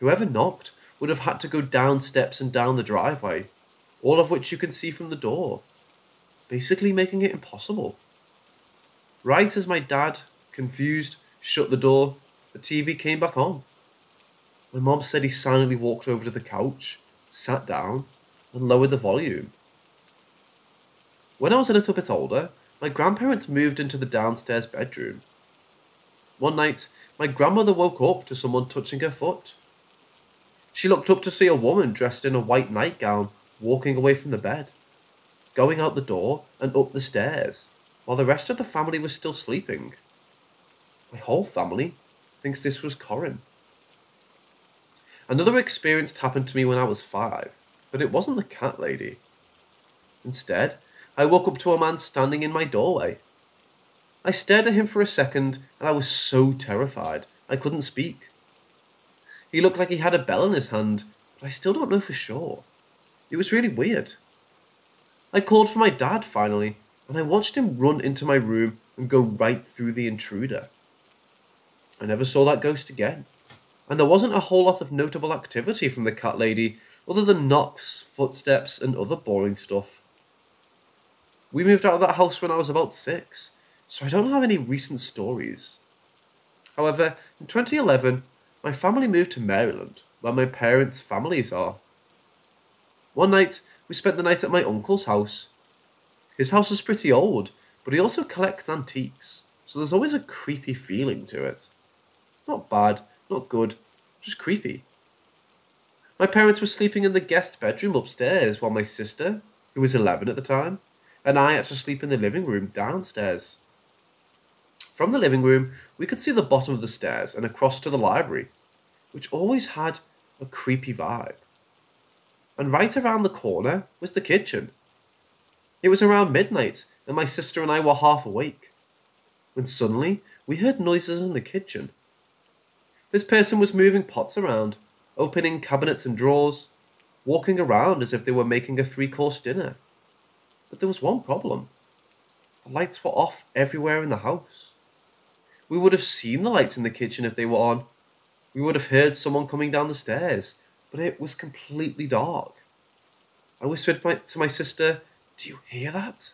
Whoever knocked would have had to go down steps and down the driveway, all of which you can see from the door, basically making it impossible. Right as my dad, confused, shut the door, the TV came back on. My mom said he silently walked over to the couch, sat down, and lowered the volume. When I was a little bit older, my grandparents moved into the downstairs bedroom. One night, my grandmother woke up to someone touching her foot. She looked up to see a woman dressed in a white nightgown walking away from the bed, going out the door and up the stairs, while the rest of the family was still sleeping. My whole family thinks this was Corin. Another experience happened to me when I was five, but it wasn't the cat lady. Instead, I woke up to a man standing in my doorway. I stared at him for a second and I was so terrified I couldn't speak. He looked like he had a bell in his hand, but I still don't know for sure. It was really weird. I called for my dad finally, and I watched him run into my room and go right through the intruder. I never saw that ghost again, and there wasn't a whole lot of notable activity from the cat lady other than knocks, footsteps, and other boring stuff. We moved out of that house when I was about six, so I don't have any recent stories. However, in 2011, my family moved to Maryland, where my parents' families are. One night, we spent the night at my uncle's house. His house is pretty old, but he also collects antiques, so there's always a creepy feeling to it. Not bad, not good, just creepy. My parents were sleeping in the guest bedroom upstairs while my sister, who was 11 at the time, and I had to sleep in the living room downstairs. From the living room, we could see the bottom of the stairs and across to the library, which always had a creepy vibe. and right around the corner was the kitchen. It was around midnight, and my sister and I were half awake, when suddenly we heard noises in the kitchen. This person was moving pots around, opening cabinets and drawers, walking around as if they were making a three course dinner. But there was one problem the lights were off everywhere in the house. We would have seen the lights in the kitchen if they were on. We would have heard someone coming down the stairs, but it was completely dark. I whispered to my sister, Do you hear that?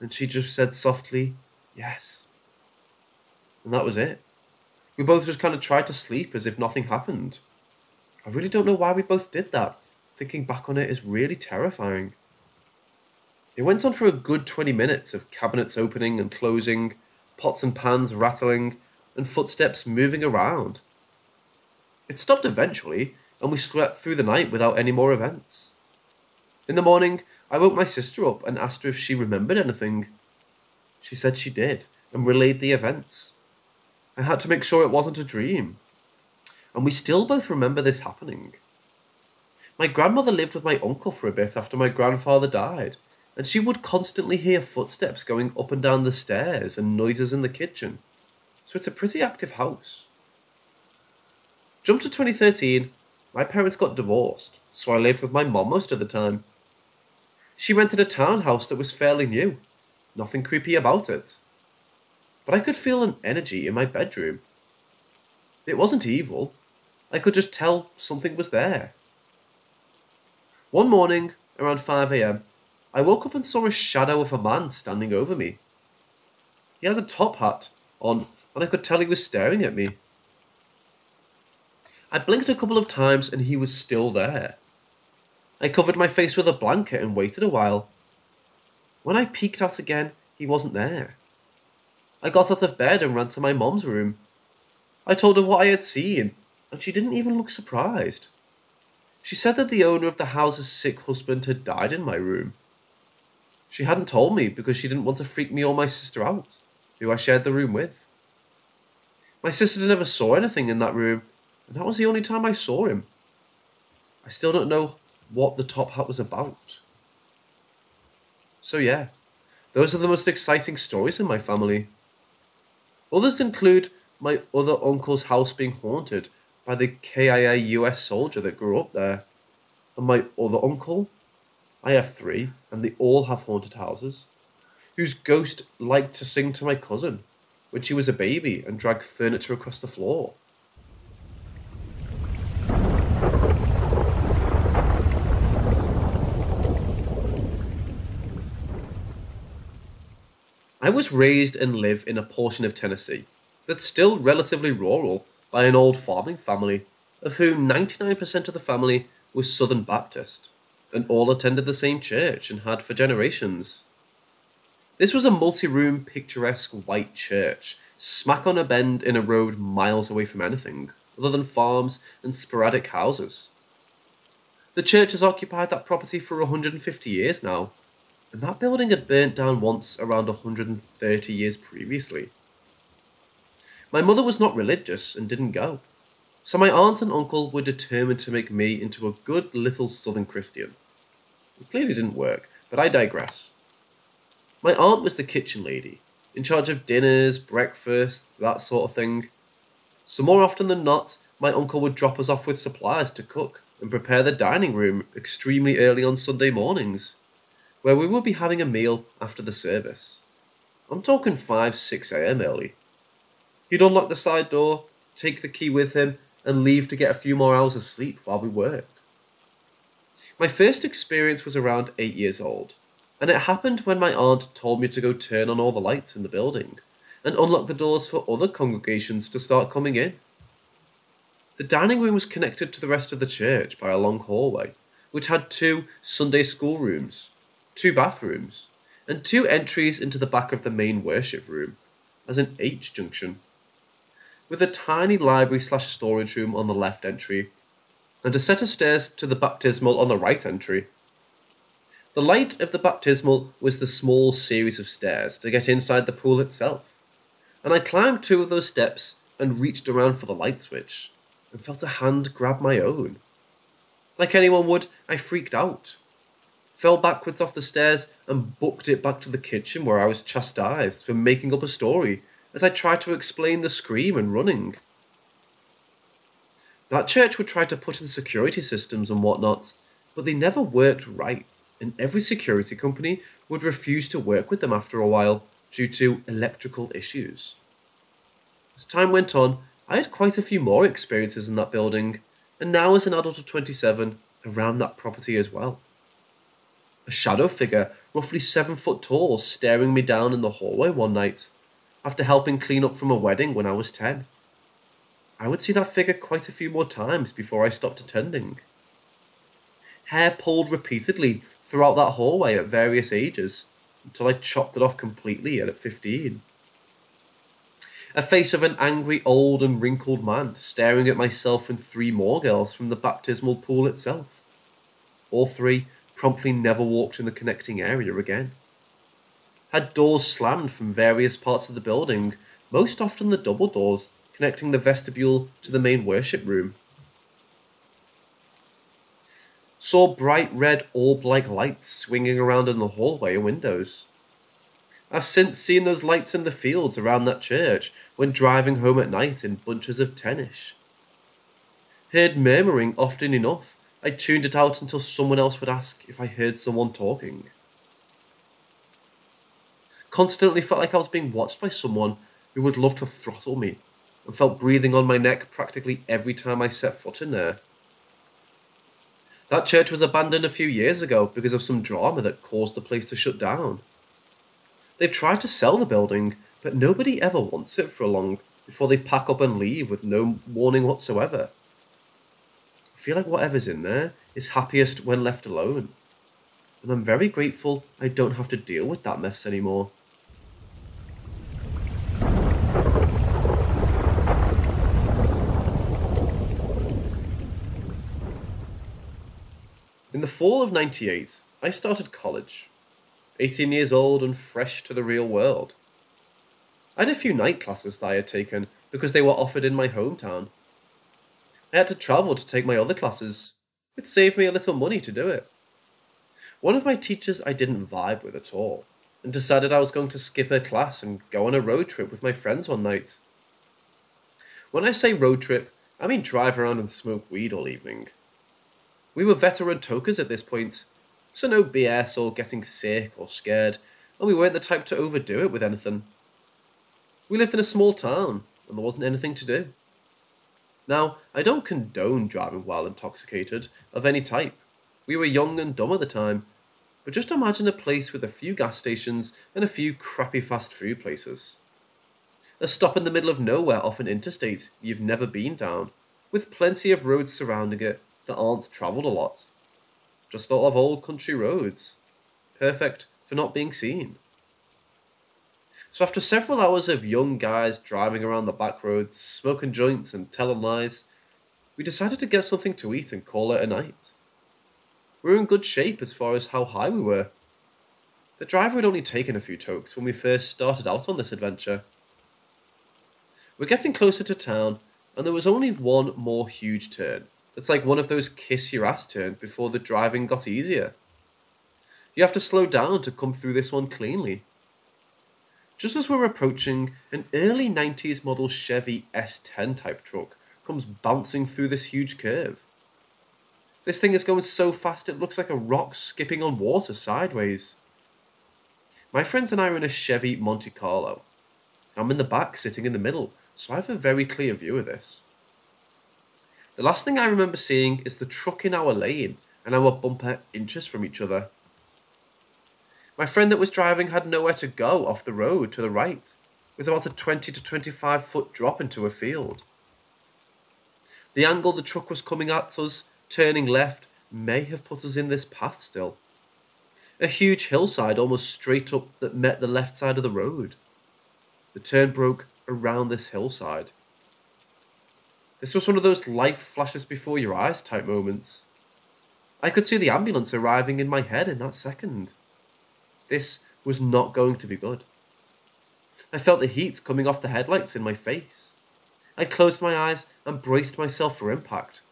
And she just said softly, Yes. And that was it. We both just kind of tried to sleep as if nothing happened. I really don't know why we both did that. Thinking back on it is really terrifying. It went on for a good 20 minutes of cabinets opening and closing, pots and pans rattling, and footsteps moving around. It stopped eventually, and we slept through the night without any more events. In the morning, I woke my sister up and asked her if she remembered anything. She said she did, and relayed the events. I had to make sure it wasn't a dream. And we still both remember this happening. My grandmother lived with my uncle for a bit after my grandfather died, and she would constantly hear footsteps going up and down the stairs and noises in the kitchen. So it's a pretty active house. Jump to 2013, my parents got divorced, so I lived with my mom most of the time. She rented a townhouse that was fairly new, nothing creepy about it. But I could feel an energy in my bedroom. It wasn't evil, I could just tell something was there. One morning, around 5am, I woke up and saw a shadow of a man standing over me. He had a top hat on, and I could tell he was staring at me. I blinked a couple of times and he was still there. I covered my face with a blanket and waited a while. When I peeked out again, he wasn't there. I got out of bed and ran to my mom's room. I told her what I had seen, and she didn't even look surprised. She said that the owner of the house's sick husband had died in my room. She hadn't told me because she didn't want to freak me or my sister out, who I shared the room with. My sister never saw anything in that room, and that was the only time I saw him. I still don't know what the top hat was about. So, yeah, those are the most exciting stories in my family. Others include my other uncle's house being haunted by the KIA US soldier that grew up there, and my other uncle I have three, and they all have haunted houses, whose ghost liked to sing to my cousin when she was a baby and drag furniture across the floor. I was raised and live in a portion of Tennessee that's still relatively rural by an old farming family, of whom 99% of the family was Southern Baptist and all attended the same church and had for generations. This was a multi room, picturesque white church, smack on a bend in a road miles away from anything other than farms and sporadic houses. The church has occupied that property for 150 years now, and that building had burnt down once around 130 years previously. My mother was not religious and didn't go, so my aunt and uncle were determined to make me into a good little southern Christian. It clearly didn't work, but I digress. My aunt was the kitchen lady, in charge of dinners, breakfasts, that sort of thing. So, more often than not, my uncle would drop us off with supplies to cook and prepare the dining room extremely early on Sunday mornings, where we would be having a meal after the service. I'm talking 5 6 am early. He'd unlock the side door, take the key with him, and leave to get a few more hours of sleep while we worked. My first experience was around eight years old, and it happened when my aunt told me to go turn on all the lights in the building and unlock the doors for other congregations to start coming in. The dining room was connected to the rest of the church by a long hallway, which had two Sunday school rooms, two bathrooms, and two entries into the back of the main worship room, as an H junction. With a tiny library slash storage room on the left entry and a set of stairs to the baptismal on the right entry. The light of the baptismal was the small series of stairs to get inside the pool itself, and I climbed two of those steps and reached around for the light switch, and felt a hand grab my own. Like anyone would, I freaked out. Fell backwards off the stairs and booked it back to the kitchen where I was chastised for making up a story as I tried to explain the scream and running. That church would try to put in security systems and whatnot, but they never worked right, and every security company would refuse to work with them after a while due to electrical issues. As time went on, I had quite a few more experiences in that building, and now as an adult of 27, around that property as well. A shadow figure, roughly seven foot tall, staring me down in the hallway one night, after helping clean up from a wedding when I was 10. I would see that figure quite a few more times before I stopped attending. Hair pulled repeatedly throughout that hallway at various ages, until I chopped it off completely at 15. A face of an angry old and wrinkled man staring at myself and three more girls from the baptismal pool itself. All three promptly never walked in the connecting area again. Had doors slammed from various parts of the building, most often the double doors connecting the vestibule to the main worship room. Saw bright red orb like lights swinging around in the hallway and windows. I've since seen those lights in the fields around that church when driving home at night in bunches of tenish. Heard murmuring often enough, I tuned it out until someone else would ask if I heard someone talking. Constantly felt like I was being watched by someone who would love to throttle me and felt breathing on my neck practically every time I set foot in there. That church was abandoned a few years ago because of some drama that caused the place to shut down. They've tried to sell the building, but nobody ever wants it for long before they pack up and leave with no warning whatsoever. Feel like whatever's in there is happiest when left alone, and I'm very grateful I don't have to deal with that mess anymore. In the fall of 98, I started college. 18 years old and fresh to the real world. I had a few night classes that I had taken because they were offered in my hometown. I had to travel to take my other classes. It saved me a little money to do it. One of my teachers I didn't vibe with at all, and decided I was going to skip her class and go on a road trip with my friends one night. When I say road trip, I mean drive around and smoke weed all evening. We were veteran tokers at this point, so no BS or getting sick or scared, and we weren't the type to overdo it with anything. We lived in a small town, and there wasn't anything to do. Now, I don't condone driving while intoxicated, of any type. We were young and dumb at the time, but just imagine a place with a few gas stations and a few crappy fast food places. A stop in the middle of nowhere off an interstate you've never been down, with plenty of roads surrounding it that aren't travelled a lot. Just a lot of old country roads. Perfect for not being seen. So after several hours of young guys driving around the back roads, smoking joints and telling lies, we decided to get something to eat and call it a night. We were in good shape as far as how high we were. The driver had only taken a few tokes when we first started out on this adventure. We're getting closer to town, and there was only one more huge turn. It's like one of those kiss your ass turns before the driving got easier. You have to slow down to come through this one cleanly. Just as we're approaching, an early 90s model Chevy S10 type truck comes bouncing through this huge curve. This thing is going so fast it looks like a rock skipping on water sideways. My friends and I are in a Chevy Monte Carlo. I'm in the back, sitting in the middle, so I have a very clear view of this. The last thing I remember seeing is the truck in our lane and our bumper inches from each other. My friend that was driving had nowhere to go off the road to the right. It was about a 20 to 25 foot drop into a field. The angle the truck was coming at us, turning left, may have put us in this path still. A huge hillside almost straight up that met the left side of the road. The turn broke around this hillside. This was one of those life flashes before your eyes type moments. I could see the ambulance arriving in my head in that second. This was not going to be good. I felt the heat coming off the headlights in my face. I closed my eyes and braced myself for impact.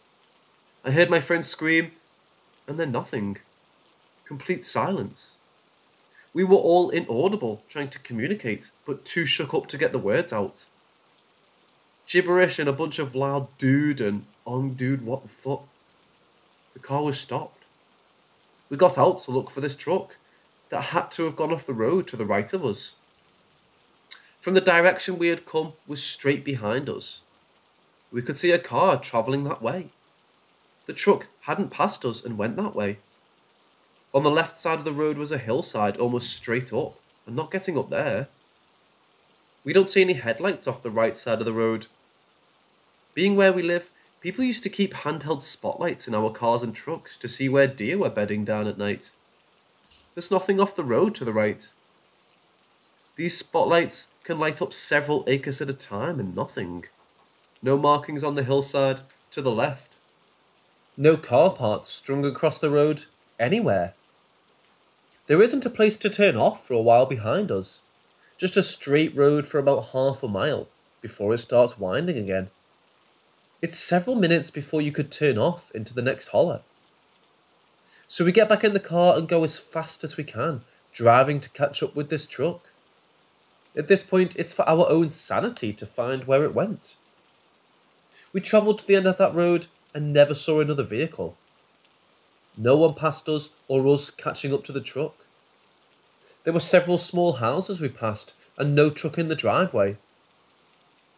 I heard my friend scream, and then nothing. Complete silence. We were all inaudible, trying to communicate, but too shook up to get the words out. Gibberish and a bunch of loud dude and on dude, what the fuck. The car was stopped. We got out to look for this truck that had to have gone off the road to the right of us. From the direction we had come was straight behind us. We could see a car travelling that way. The truck hadn't passed us and went that way. On the left side of the road was a hillside almost straight up, and not getting up there. We don't see any headlights off the right side of the road. Being where we live, people used to keep handheld spotlights in our cars and trucks to see where deer were bedding down at night. There's nothing off the road to the right. These spotlights can light up several acres at a time and nothing. No markings on the hillside to the left. No car parts strung across the road anywhere. There isn't a place to turn off for a while behind us. Just a straight road for about half a mile before it starts winding again. It's several minutes before you could turn off into the next holler. So we get back in the car and go as fast as we can, driving to catch up with this truck. At this point, it's for our own sanity to find where it went. We travelled to the end of that road and never saw another vehicle. No one passed us or us catching up to the truck. There were several small houses we passed and no truck in the driveway.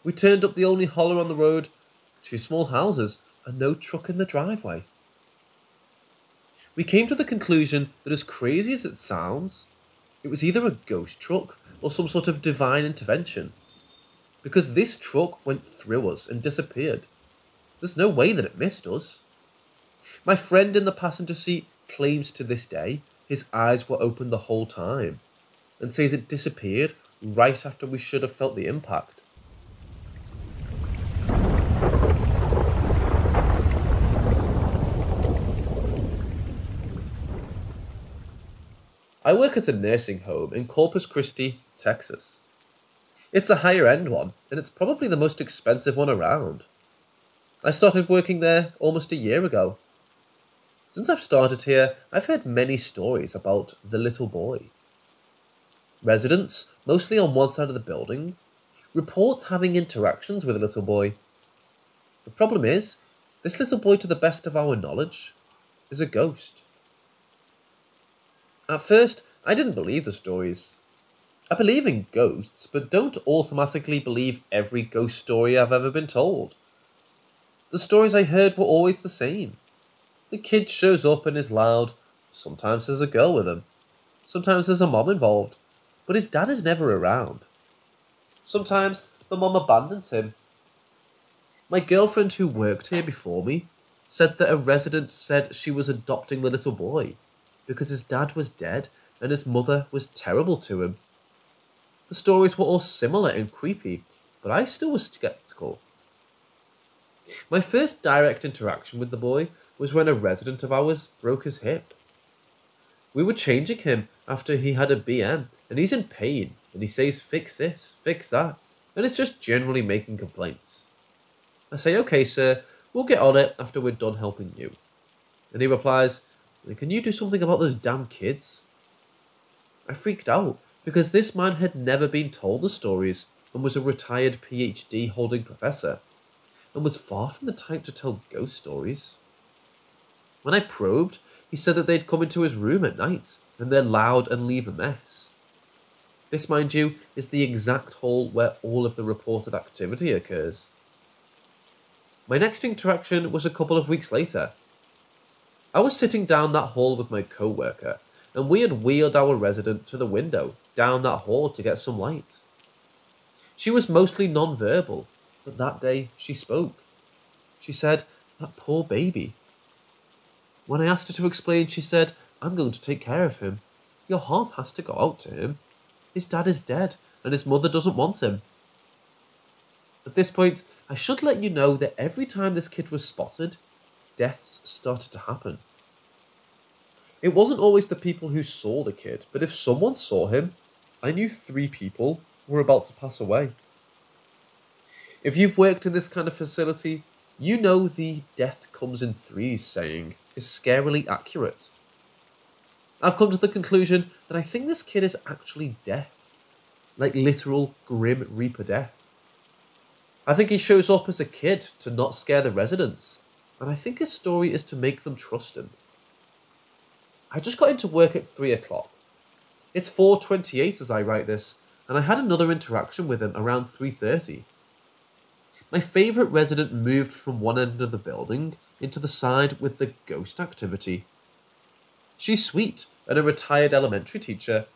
We turned up the only holler on the road, two small houses, and no truck in the driveway. We came to the conclusion that, as crazy as it sounds, it was either a ghost truck or some sort of divine intervention. Because this truck went through us and disappeared. There's no way that it missed us. My friend in the passenger seat claims to this day his eyes were open the whole time and says it disappeared right after we should have felt the impact. I work at a nursing home in Corpus Christi, Texas. It's a higher end one, and it's probably the most expensive one around. I started working there almost a year ago. Since I've started here, I've heard many stories about the little boy. Residents, mostly on one side of the building, report having interactions with a little boy. The problem is, this little boy, to the best of our knowledge, is a ghost. At first, I didn't believe the stories. I believe in ghosts, but don't automatically believe every ghost story I've ever been told. The stories I heard were always the same. The kid shows up and is loud. Sometimes there's a girl with him. Sometimes there's a mom involved. But his dad is never around. Sometimes the mom abandons him. My girlfriend who worked here before me said that a resident said she was adopting the little boy because his dad was dead and his mother was terrible to him. The stories were all similar and creepy, but I still was skeptical. My first direct interaction with the boy was when a resident of ours broke his hip. We were changing him after he had a BM, and he's in pain, and he says, Fix this, fix that, and it's just generally making complaints. I say, Okay, sir, we'll get on it after we're done helping you. And he replies, Can you do something about those damn kids? I freaked out because this man had never been told the stories and was a retired PhD holding professor and was far from the type to tell ghost stories. When I probed, he said that they'd come into his room at night and they're loud and leave a mess. This, mind you, is the exact hall where all of the reported activity occurs. My next interaction was a couple of weeks later. I was sitting down that hall with my co worker, and we had wheeled our resident to the window down that hall to get some light. She was mostly non verbal, but that day she spoke. She said, That poor baby. When I asked her to explain, she said, I'm going to take care of him. Your heart has to go out to him. His dad is dead, and his mother doesn't want him. At this point, I should let you know that every time this kid was spotted, deaths started to happen. It wasn't always the people who saw the kid, but if someone saw him, I knew three people were about to pass away. If you've worked in this kind of facility, You know the death comes in threes saying is scarily accurate. I've come to the conclusion that I think this kid is actually death. Like literal grim reaper death. I think he shows up as a kid to not scare the residents, and I think his story is to make them trust him. I just got into work at 3 o'clock. It's 4.28 as I write this, and I had another interaction with him around 3.30. My favourite resident moved from one end of the building into the side with the ghost activity. She's sweet and a retired elementary teacher.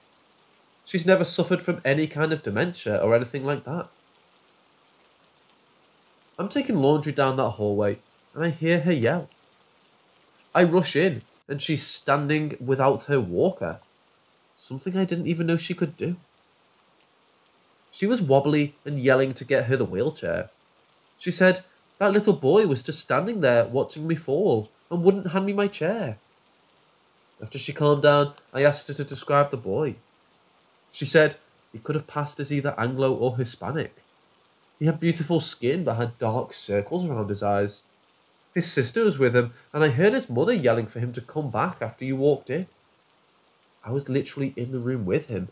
She's never suffered from any kind of dementia or anything like that. I'm taking laundry down that hallway and I hear her yell. I rush in and she's standing without her walker, something I didn't even know she could do. She was wobbly and yelling to get her the wheelchair. She said that little boy was just standing there watching me fall and wouldn't hand me my chair. After she calmed down, I asked her to describe the boy. She said he could have passed as either Anglo or Hispanic. He had beautiful skin but had dark circles around his eyes. His sister was with him, and I heard his mother yelling for him to come back after you walked in. I was literally in the room with him.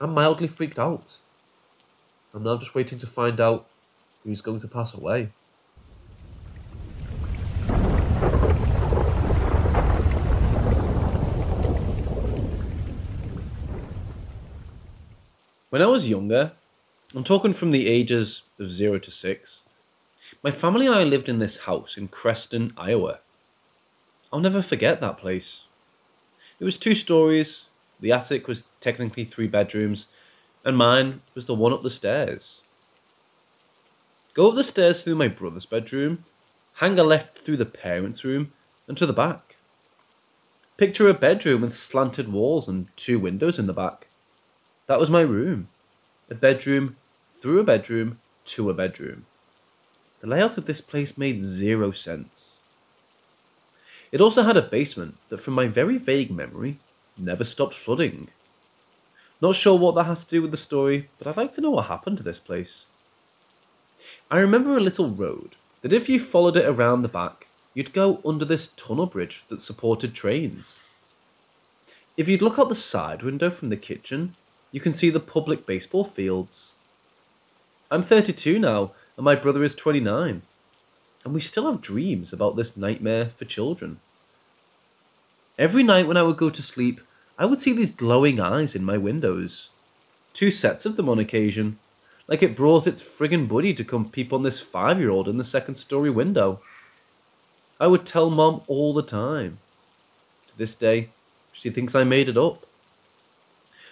I'm mildly freaked out. I'm now just waiting to find out who's going to pass away. When I was younger, I'm talking from the ages of 0 to 6, my family and I lived in this house in Creston, Iowa. I'll never forget that place. It was two stories, the attic was technically three bedrooms, and mine was the one up the stairs. Go up the stairs through my brother's bedroom, hang a left through the parents' room, and to the back. Picture a bedroom with slanted walls and two windows in the back. That was my room. A bedroom through a bedroom to a bedroom. The layout of this place made zero sense. It also had a basement that, from my very vague memory, never stopped flooding. Not sure what that has to do with the story, but I'd like to know what happened to this place. I remember a little road that, if you followed it around the back, you'd go under this tunnel bridge that supported trains. If you'd look out the side window from the kitchen, you can see the public baseball fields. I'm 32 now, and my brother is 29. And we still have dreams about this nightmare for children. Every night when I would go to sleep, I would see these glowing eyes in my windows. Two sets of them on occasion, like it brought its friggin' buddy to come peep on this five year old in the second story window. I would tell Mom all the time. To this day, she thinks I made it up.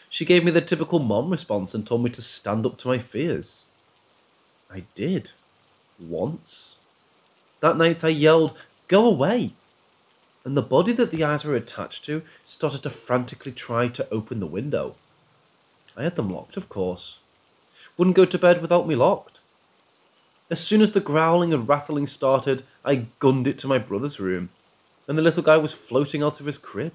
She gave me the typical mom response and told me to stand up to my fears. I did. Once. That night I yelled, Go away! And the body that the eyes were attached to started to frantically try to open the window. I had them locked, of course. Wouldn't go to bed without me locked. As soon as the growling and rattling started, I gunned it to my brother's room, and the little guy was floating out of his crib.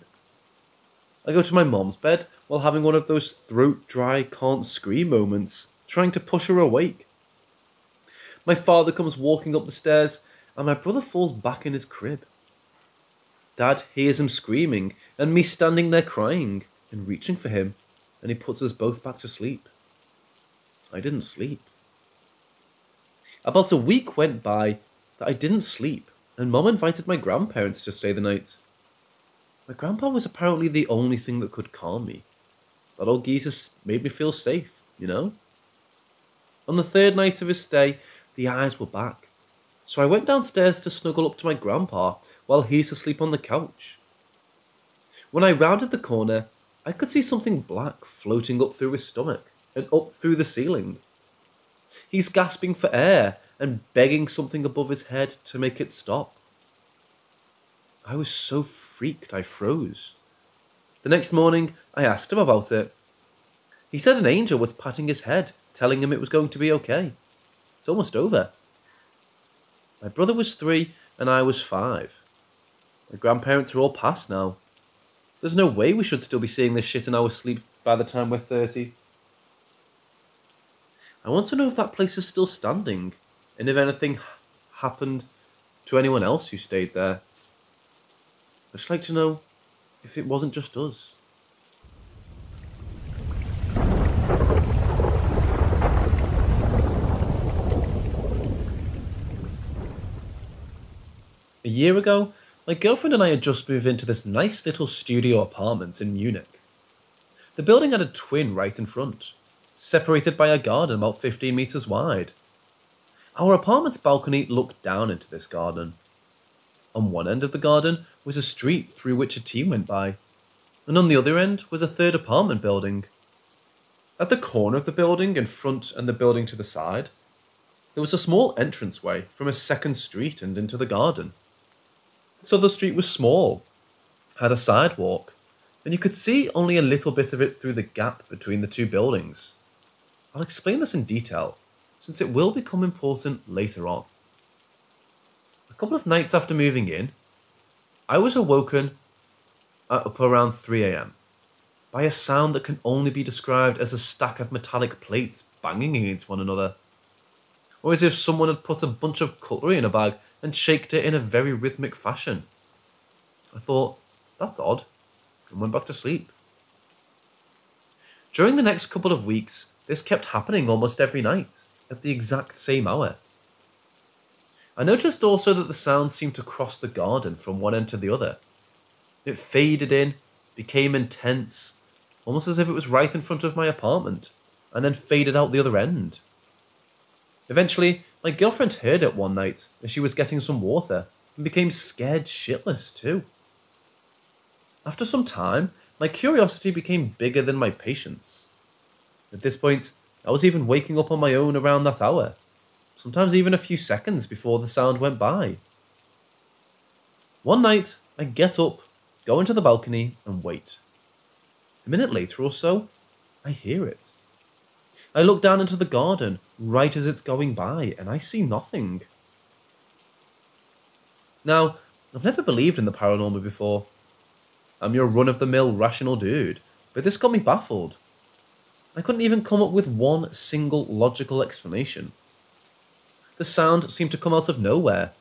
I go to my mom's bed while having one of those throat dry, can't scream moments, trying to push her awake. My father comes walking up the stairs, and my brother falls back in his crib. Dad hears him screaming, and me standing there crying and reaching for him, and he puts us both back to sleep. I didn't sleep. About a week went by that I didn't sleep, and Mom invited my grandparents to stay the night. My grandpa was apparently the only thing that could calm me. That old geezer made me feel safe, you know? On the third night of his stay, the eyes were back. So I went downstairs to snuggle up to my grandpa while he's asleep on the couch. When I rounded the corner, I could see something black floating up through his stomach and up through the ceiling. He's gasping for air and begging something above his head to make it stop. I was so freaked I froze. The next morning, I asked him about it. He said an angel was patting his head, telling him it was going to be okay. It's almost over. My brother was three and I was five. My grandparents are all past now. There's no way we should still be seeing this shit in our sleep by the time we're 30. I want to know if that place is still standing, and if anything happened to anyone else who stayed there. I'd just like to know if it wasn't just us. A year ago, my girlfriend and I had just moved into this nice little studio apartment in Munich. The building had a twin right in front, separated by a garden about 15 metres wide. Our apartment's balcony looked down into this garden. On one end of the garden was a street through which a team went by, and on the other end was a third apartment building. At the corner of the building in front and the building to the side, there was a small entranceway from a second street and into the garden. So the street was small, had a sidewalk, and you could see only a little bit of it through the gap between the two buildings. I'll explain this in detail, since it will become important later on. A couple of nights after moving in, I was awoken at up around 3 am by a sound that can only be described as a stack of metallic plates banging against one another, or as if someone had put a bunch of cutlery in a bag and shaked it in a very rhythmic fashion. I thought, that's odd, and went back to sleep. During the next couple of weeks, this kept happening almost every night, at the exact same hour. I noticed also that the sound seemed to cross the garden from one end to the other. It faded in, became intense, almost as if it was right in front of my apartment, and then faded out the other end. Eventually, my girlfriend heard it one night as she was getting some water and became scared shitless too. After some time, my curiosity became bigger than my patience. At this point, I was even waking up on my own around that hour, sometimes even a few seconds before the sound went by. One night, I get up, go into the balcony, and wait. A minute later or so, I hear it. I look down into the garden right as it's going by, and I see nothing. Now, I've never believed in the paranormal before. I'm your run of the mill rational dude, but this got me baffled. I couldn't even come up with one single logical explanation. The sound seemed to come out of nowhere.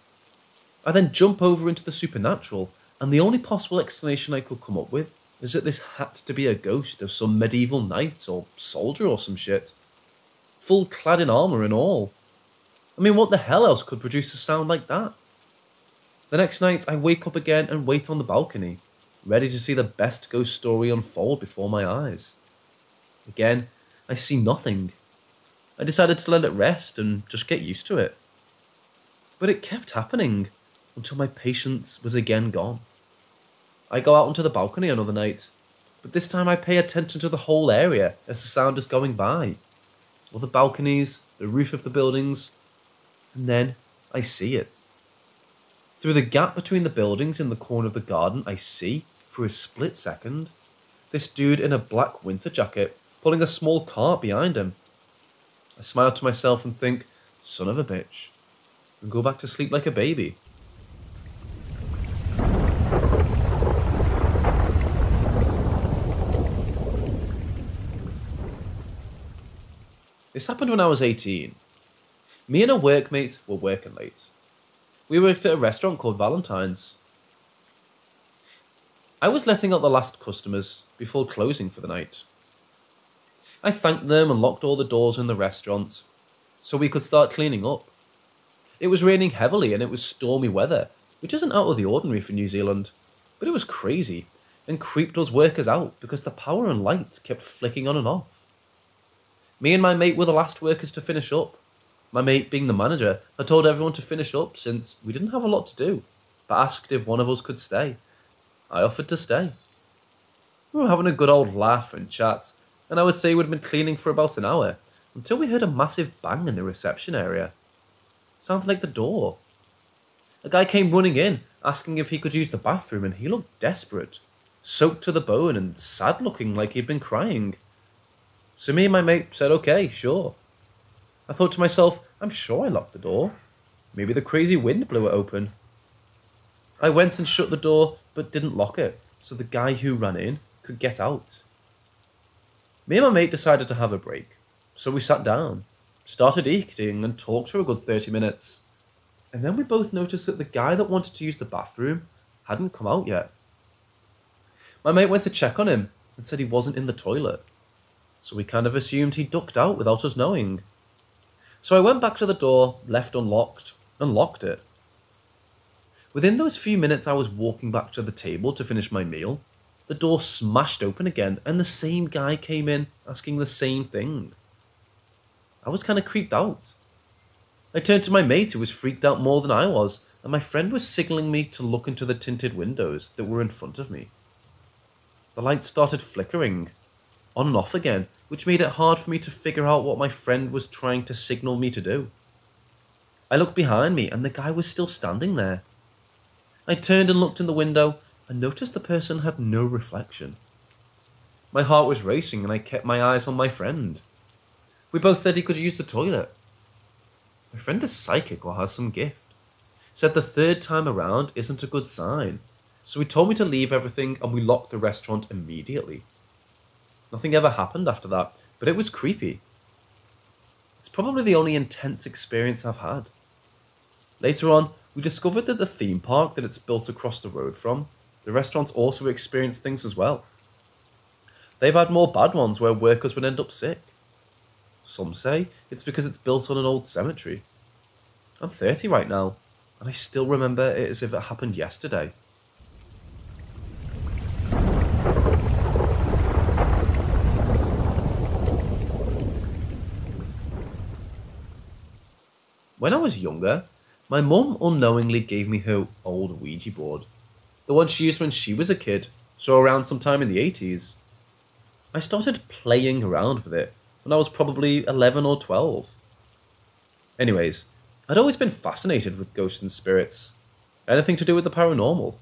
I then jump over into the supernatural, and the only possible explanation I could come up with is that this had to be a ghost of some medieval knight or soldier or some shit. Full clad in armour and all. I mean, what the hell else could produce a sound like that? The next night, I wake up again and wait on the balcony, ready to see the best ghost story unfold before my eyes. Again, I see nothing. I decided to let it rest and just get used to it. But it kept happening until my patience was again gone. I go out onto the balcony another night, but this time I pay attention to the whole area as the sound is going by. All the balconies, the roof of the buildings, and then I see it. Through the gap between the buildings in the corner of the garden, I see, for a split second, this dude in a black winter jacket pulling a small cart behind him. I smile to myself and think, son of a bitch, and go back to sleep like a baby. This happened when I was 18. Me and a workmate were working late. We worked at a restaurant called Valentine's. I was letting out the last customers before closing for the night. I thanked them and locked all the doors in the restaurant so we could start cleaning up. It was raining heavily and it was stormy weather, which isn't out of the ordinary for New Zealand, but it was crazy and creeped us workers out because the power and lights kept flicking on and off. Me and my mate were the last workers to finish up. My mate, being the manager, had told everyone to finish up since we didn't have a lot to do, but asked if one of us could stay. I offered to stay. We were having a good old laugh and chat, and I would say we'd been cleaning for about an hour until we heard a massive bang in the reception area. It sounded like the door. A guy came running in, asking if he could use the bathroom, and he looked desperate, soaked to the bone and sad looking like he'd been crying. So me and my mate said, okay, sure. I thought to myself, I'm sure I locked the door. Maybe the crazy wind blew it open. I went and shut the door, but didn't lock it, so the guy who ran in could get out. Me and my mate decided to have a break, so we sat down, started eating, and talked for a good 30 minutes. And then we both noticed that the guy that wanted to use the bathroom hadn't come out yet. My mate went to check on him and said he wasn't in the toilet. So we kind of assumed he ducked out without us knowing. So I went back to the door, left unlocked, and locked it. Within those few minutes I was walking back to the table to finish my meal, the door smashed open again and the same guy came in asking the same thing. I was kind of creeped out. I turned to my mate who was freaked out more than I was, and my friend was signaling me to look into the tinted windows that were in front of me. The lights started flickering, on and off again, which made it hard for me to figure out what my friend was trying to signal me to do. I looked behind me and the guy was still standing there. I turned and looked in the window and noticed the person had no reflection. My heart was racing and I kept my eyes on my friend. We both said he could use the toilet. My friend is psychic or has some gift. Said the third time around isn't a good sign, so he told me to leave everything and we locked the restaurant immediately. Nothing ever happened after that, but it was creepy. It's probably the only intense experience I've had. Later on, we discovered that the theme park that it's built across the road from, the restaurants also experienced things as well. They've had more bad ones where workers would end up sick. Some say it's because it's built on an old cemetery. I'm 30 right now, and I still remember it as if it happened yesterday. When I was younger, my mum unknowingly gave me her old Ouija board, the one she used when she was a kid, so around sometime in the 80s. I started playing around with it when I was probably 11 or 12. Anyways, I'd always been fascinated with ghosts and spirits, anything to do with the paranormal.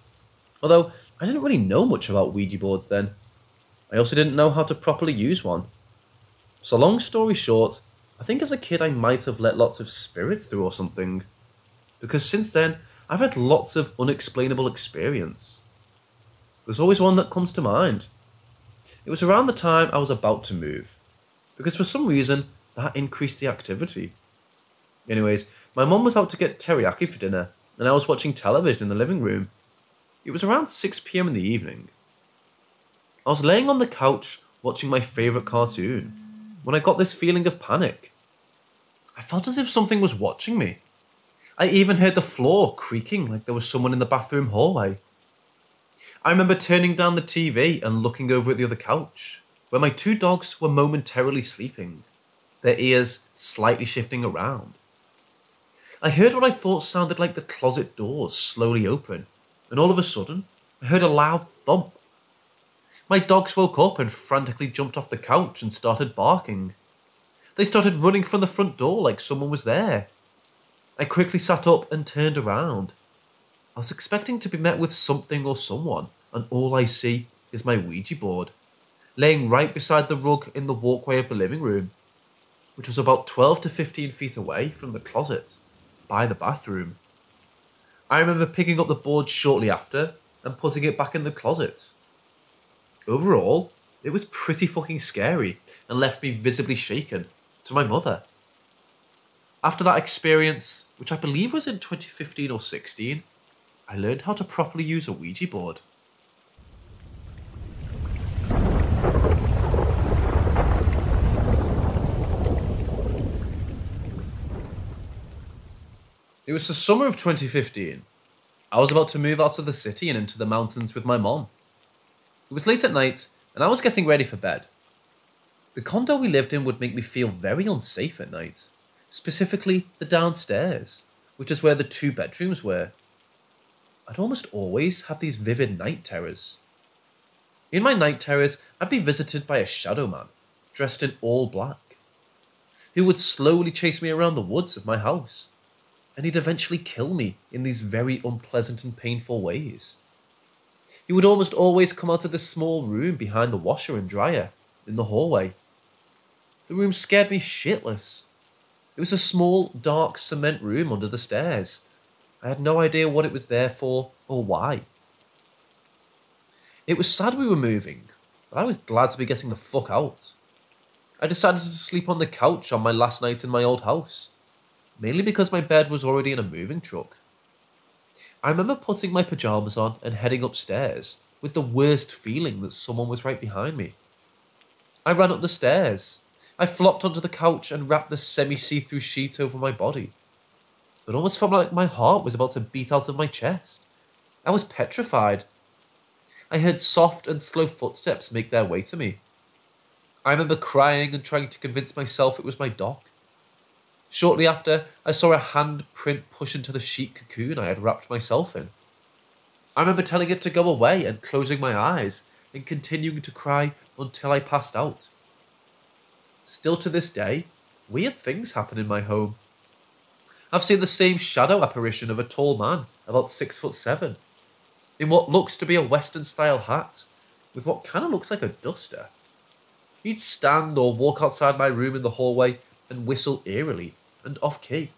Although I didn't really know much about Ouija boards then. I also didn't know how to properly use one. So, long story short, I think as a kid I might have let lots of spirits through or something. Because since then, I've had lots of unexplainable experience. There's always one that comes to mind. It was around the time I was about to move, because for some reason that increased the activity. Anyways, my mum was out to get teriyaki for dinner, and I was watching television in the living room. It was around 6pm in the evening. I was laying on the couch watching my favourite cartoon when I got this feeling of panic. I felt as if something was watching me. I even heard the floor creaking like there was someone in the bathroom hallway. I remember turning down the TV and looking over at the other couch, where my two dogs were momentarily sleeping, their ears slightly shifting around. I heard what I thought sounded like the closet doors slowly open, and all of a sudden, I heard a loud thump. My dogs woke up and frantically jumped off the couch and started barking. They started running from the front door like someone was there. I quickly sat up and turned around. I was expecting to be met with something or someone, and all I see is my Ouija board, laying right beside the rug in the walkway of the living room, which was about 12 to 15 feet away from the closet, by the bathroom. I remember picking up the board shortly after and putting it back in the closet. Overall, it was pretty fucking scary and left me visibly shaken to my mother. After that experience, which I believe was in 2015 or 16, I learned how to properly use a Ouija board. It was the summer of 2015. I was about to move out of the city and into the mountains with my mom. It was late at night, and I was getting ready for bed. The condo we lived in would make me feel very unsafe at night, specifically the downstairs, which is where the two bedrooms were. I'd almost always have these vivid night terrors. In my night terrors, I'd be visited by a shadow man, dressed in all black, who would slowly chase me around the woods of my house, and he'd eventually kill me in these very unpleasant and painful ways. He would almost always come out of the small room behind the washer and dryer in the hallway. The room scared me shitless. It was a small, dark cement room under the stairs. I had no idea what it was there for or why. It was sad we were moving, but I was glad to be getting the fuck out. I decided to sleep on the couch on my last night in my old house. mainly because my bed was already in a moving truck. I remember putting my pajamas on and heading upstairs with the worst feeling that someone was right behind me. I ran up the stairs. I flopped onto the couch and wrapped the semi see through sheet over my body. It almost felt like my heart was about to beat out of my chest. I was petrified. I heard soft and slow footsteps make their way to me. I remember crying and trying to convince myself it was my dog. Shortly after, I saw a hand print push into the sheet cocoon I had wrapped myself in. I remember telling it to go away and closing my eyes and continuing to cry until I passed out. Still to this day, weird things happen in my home. I've seen the same shadow apparition of a tall man, about six foot seven, in what looks to be a Western style hat, with what kind of looks like a duster. He'd stand or walk outside my room in the hallway and whistle eerily and off key.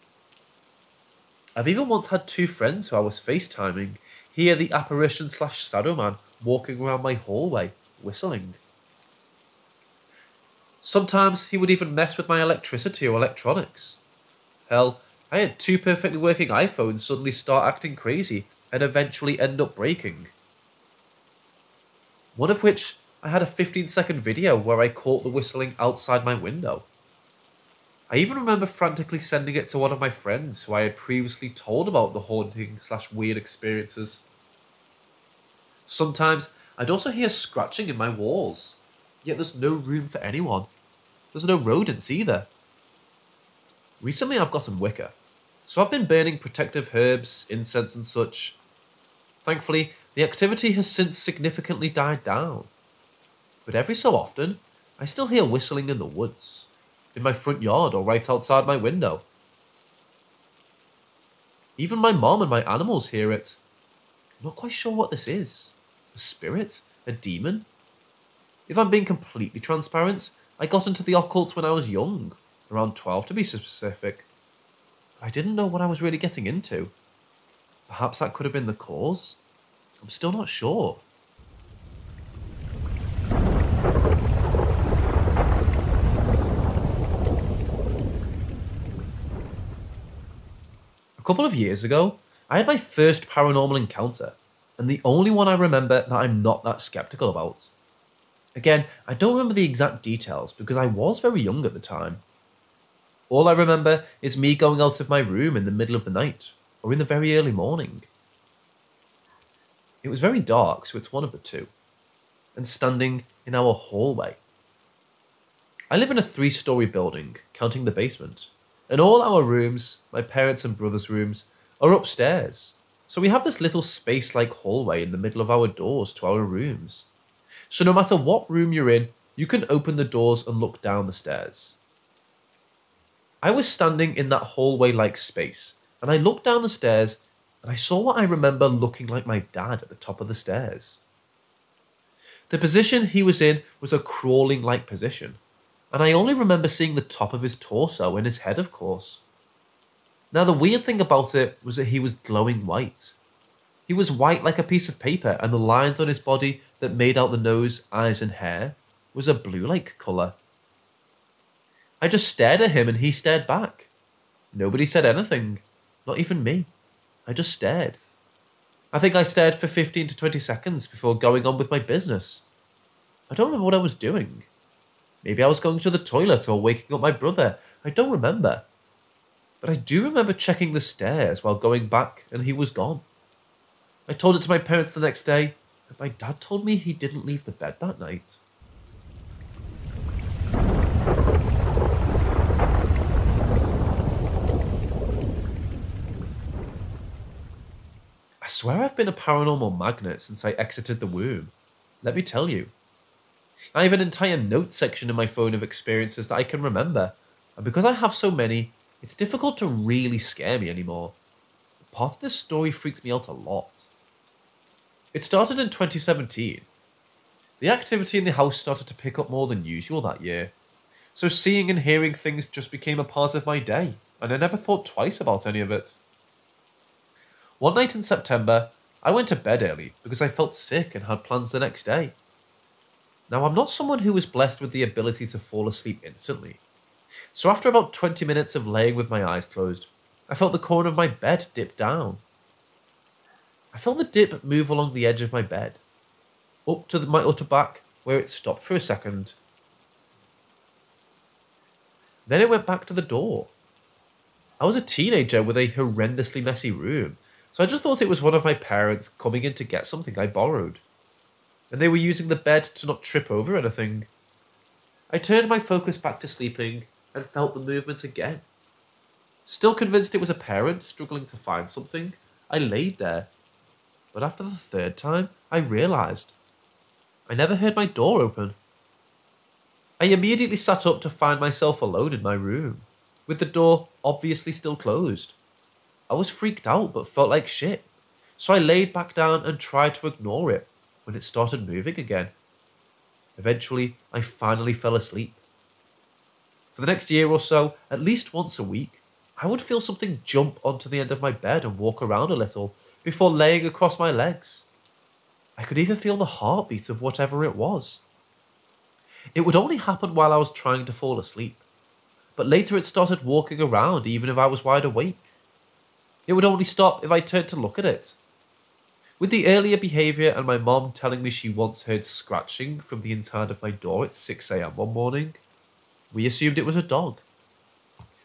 I've even once had two friends who I was FaceTiming hear the apparition slash shadow man walking around my hallway whistling. Sometimes he would even mess with my electricity or electronics. Hell, I had two perfectly working iPhones suddenly start acting crazy and eventually end up breaking. One of which I had a 15 second video where I caught the whistling outside my window. I even remember frantically sending it to one of my friends who I had previously told about the haunting slash weird experiences. Sometimes I'd also hear scratching in my walls, yet there's no room for anyone. There's no rodents either. Recently I've gotten wicker, so I've been burning protective herbs, incense and such. Thankfully, the activity has since significantly died down but every so often, I still hear whistling in the woods, in my front yard or right outside my window. Even my mom and my animals hear it. I'm not quite sure what this is. A spirit? A demon? If I'm being completely transparent, I got into the occult when I was young, around 12 to be specific. I didn't know what I was really getting into. Perhaps that could have been the cause? I'm still not sure. Couple of years ago, I had my first paranormal encounter, and the only one I remember that I'm not that skeptical about. Again, I don't remember the exact details because I was very young at the time. All I remember is me going out of my room in the middle of the night, or in the very early morning. It was very dark, so it's one of the two, and standing in our hallway. I live in a three story building, counting the basement and all our rooms, my parents' and brother's rooms, are upstairs. So we have this little space like hallway in the middle of our doors to our rooms. So no matter what room you're in, you can open the doors and look down the stairs. I was standing in that hallway like space, and I looked down the stairs and I saw what I remember looking like my dad at the top of the stairs. The position he was in was a crawling like position, and I only remember seeing the top of his torso and his head, of course. Now, the weird thing about it was that he was glowing white. He was white like a piece of paper, and the lines on his body that made out the nose, eyes, and hair was a blue like colour. I just stared at him and he stared back. Nobody said anything, not even me. I just stared. I think I stared for 15 to 20 seconds before going on with my business. I don't remember what I was doing. Maybe I was going to the toilet or waking up my brother. I don't remember. But I do remember checking the stairs while going back and he was gone. I told it to my parents the next day, and my dad told me he didn't leave the bed that night. I swear I've been a paranormal magnet since I exited the womb. Let me tell you, I have an entire note section in my phone of experiences that I can remember, and because I have so many, it's difficult to really scare me anymore. Part of this story freaks me out a lot. It started in 2017. The activity in the house started to pick up more than usual that year, so seeing and hearing things just became a part of my day, and I never thought twice about any of it. One night in September, I went to bed early because I felt sick and had plans the next day. Now, I'm not someone who was blessed with the ability to fall asleep instantly. So after about 20 minutes of laying with my eyes closed, I felt the corner of my bed dip down. I felt the dip move along the edge of my bed, up to the, my utter back, where it stopped for a second. Then it went back to the door. I was a teenager with a horrendously messy room, so I just thought it was one of my parents coming in to get something I borrowed. And they were using the bed to not trip over anything. I turned my focus back to sleeping and felt the movement again. Still convinced it was a parent struggling to find something, I laid there. But after the third time, I realised. I never heard my door open. I immediately sat up to find myself alone in my room, with the door obviously still closed. I was freaked out but felt like shit, so I laid back down and tried to ignore it when it started moving again. Eventually, I finally fell asleep. For the next year or so, at least once a week, I would feel something jump onto the end of my bed and walk around a little before laying across my legs. I could even feel the heartbeat of whatever it was. It would only happen while I was trying to fall asleep, but later it started walking around even if I was wide awake. It would only stop if I turned to look at it. With the earlier behaviour and my mom telling me she once heard scratching from the inside of my door at 6am one morning, we assumed it was a dog.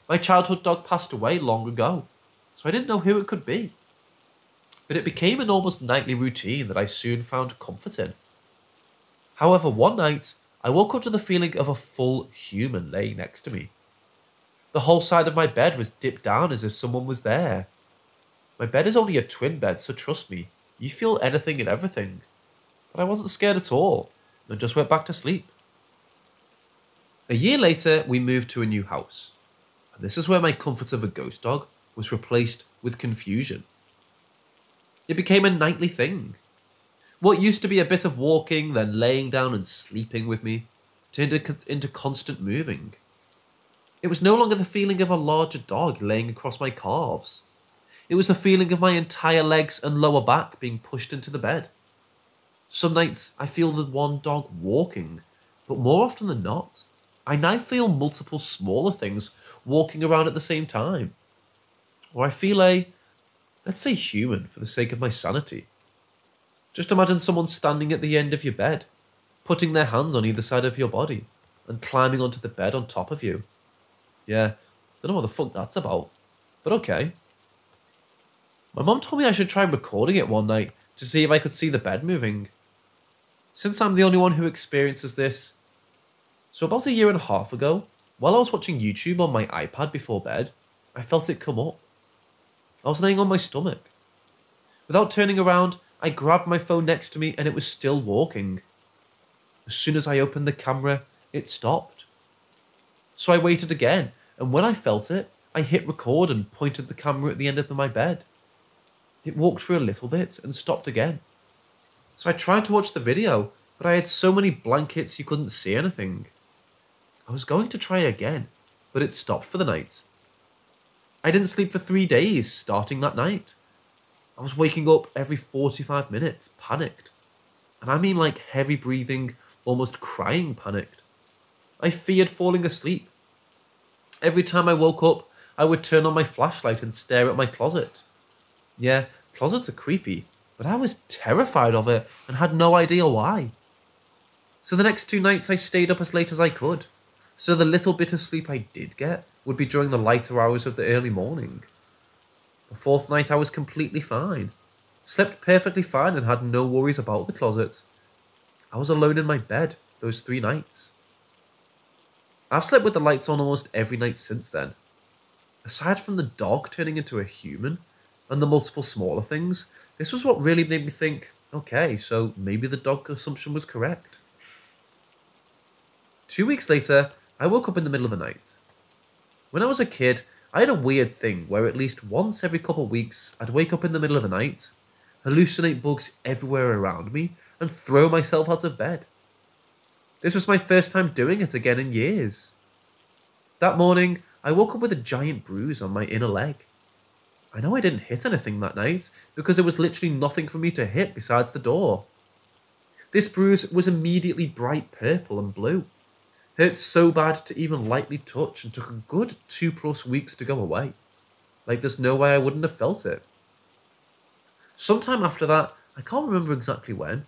My childhood dog passed away long ago, so I didn't know who it could be. But it became an almost nightly routine that I soon found comfort in. However, one night, I woke up to the feeling of a full human laying next to me. The whole side of my bed was dipped down as if someone was there. My bed is only a twin bed, so trust me, you feel anything and everything. But I wasn't scared at all, and just went back to sleep. A year later, we moved to a new house. And this is where my comfort of a ghost dog was replaced with confusion. It became a nightly thing. What used to be a bit of walking, then laying down and sleeping with me, turned into constant moving. It was no longer the feeling of a larger dog laying across my calves. It was the feeling of my entire legs and lower back being pushed into the bed. Some nights I feel the one dog walking, but more often than not, I now feel multiple smaller things walking around at the same time. Or I feel a, let's say human for the sake of my sanity. Just imagine someone standing at the end of your bed, putting their hands on either side of your body, and climbing onto the bed on top of you. Yeah, don't know what the fuck that's about, but okay. My mom told me I should try recording it one night to see if I could see the bed moving. Since I'm the only one who experiences this, so about a year and a half ago, while I was watching YouTube on my iPad before bed, I felt it come up. I was laying on my stomach. Without turning around, I grabbed my phone next to me and it was still walking. As soon as I opened the camera, it stopped. So I waited again, and when I felt it, I hit record and pointed the camera at the end of my bed. It walked for a little bit and stopped again. So I tried to watch the video, but I had so many blankets you couldn't see anything. I was going to try again, but it stopped for the night. I didn't sleep for three days starting that night. I was waking up every 45 minutes, panicked. And I mean like heavy breathing, almost crying panicked. I feared falling asleep. Every time I woke up, I would turn on my flashlight and stare at my closet. Yeah, closets are creepy, but I was terrified of it and had no idea why. So the next two nights I stayed up as late as I could so the little bit of sleep I did get would be during the lighter hours of the early morning. The fourth night I was completely fine. Slept perfectly fine and had no worries about the closet. I was alone in my bed those three nights. I've slept with the lights on almost every night since then. Aside from the dog turning into a human and the multiple smaller things, this was what really made me think okay, so maybe the dog assumption was correct. Two weeks later, I woke up in the middle of the night. When I was a kid, I had a weird thing where at least once every couple of weeks, I'd wake up in the middle of the night, hallucinate bugs everywhere around me, and throw myself out of bed. This was my first time doing it again in years. That morning, I woke up with a giant bruise on my inner leg. I know I didn't hit anything that night because there was literally nothing for me to hit besides the door. This bruise was immediately bright purple and blue Hurt so bad to even lightly touch and took a good two plus weeks to go away. Like there's no way I wouldn't have felt it. Sometime after that, I can't remember exactly when,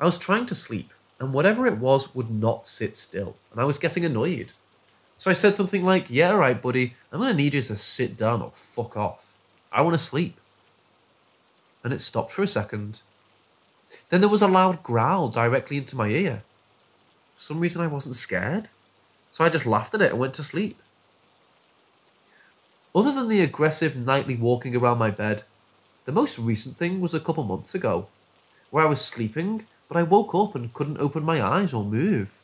I was trying to sleep, and whatever it was would not sit still, and I was getting annoyed. So I said something like, Yeah, alright, buddy, I'm gonna need you to sit down or fuck off. I wanna sleep. And it stopped for a second. Then there was a loud growl directly into my ear. For some reason, I wasn't scared, so I just laughed at it and went to sleep. Other than the aggressive nightly walking around my bed, the most recent thing was a couple months ago, where I was sleeping, but I woke up and couldn't open my eyes or move.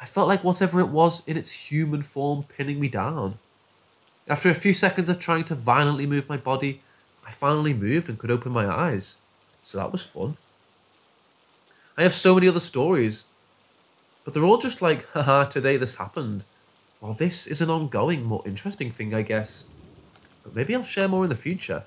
I felt like whatever it was in its human form pinning me down. After a few seconds of trying to violently move my body, I finally moved and could open my eyes, so that was fun. I have so many other stories, but they're all just like, haha, today this happened. While this is an ongoing, more interesting thing, I guess. But maybe I'll share more in the future.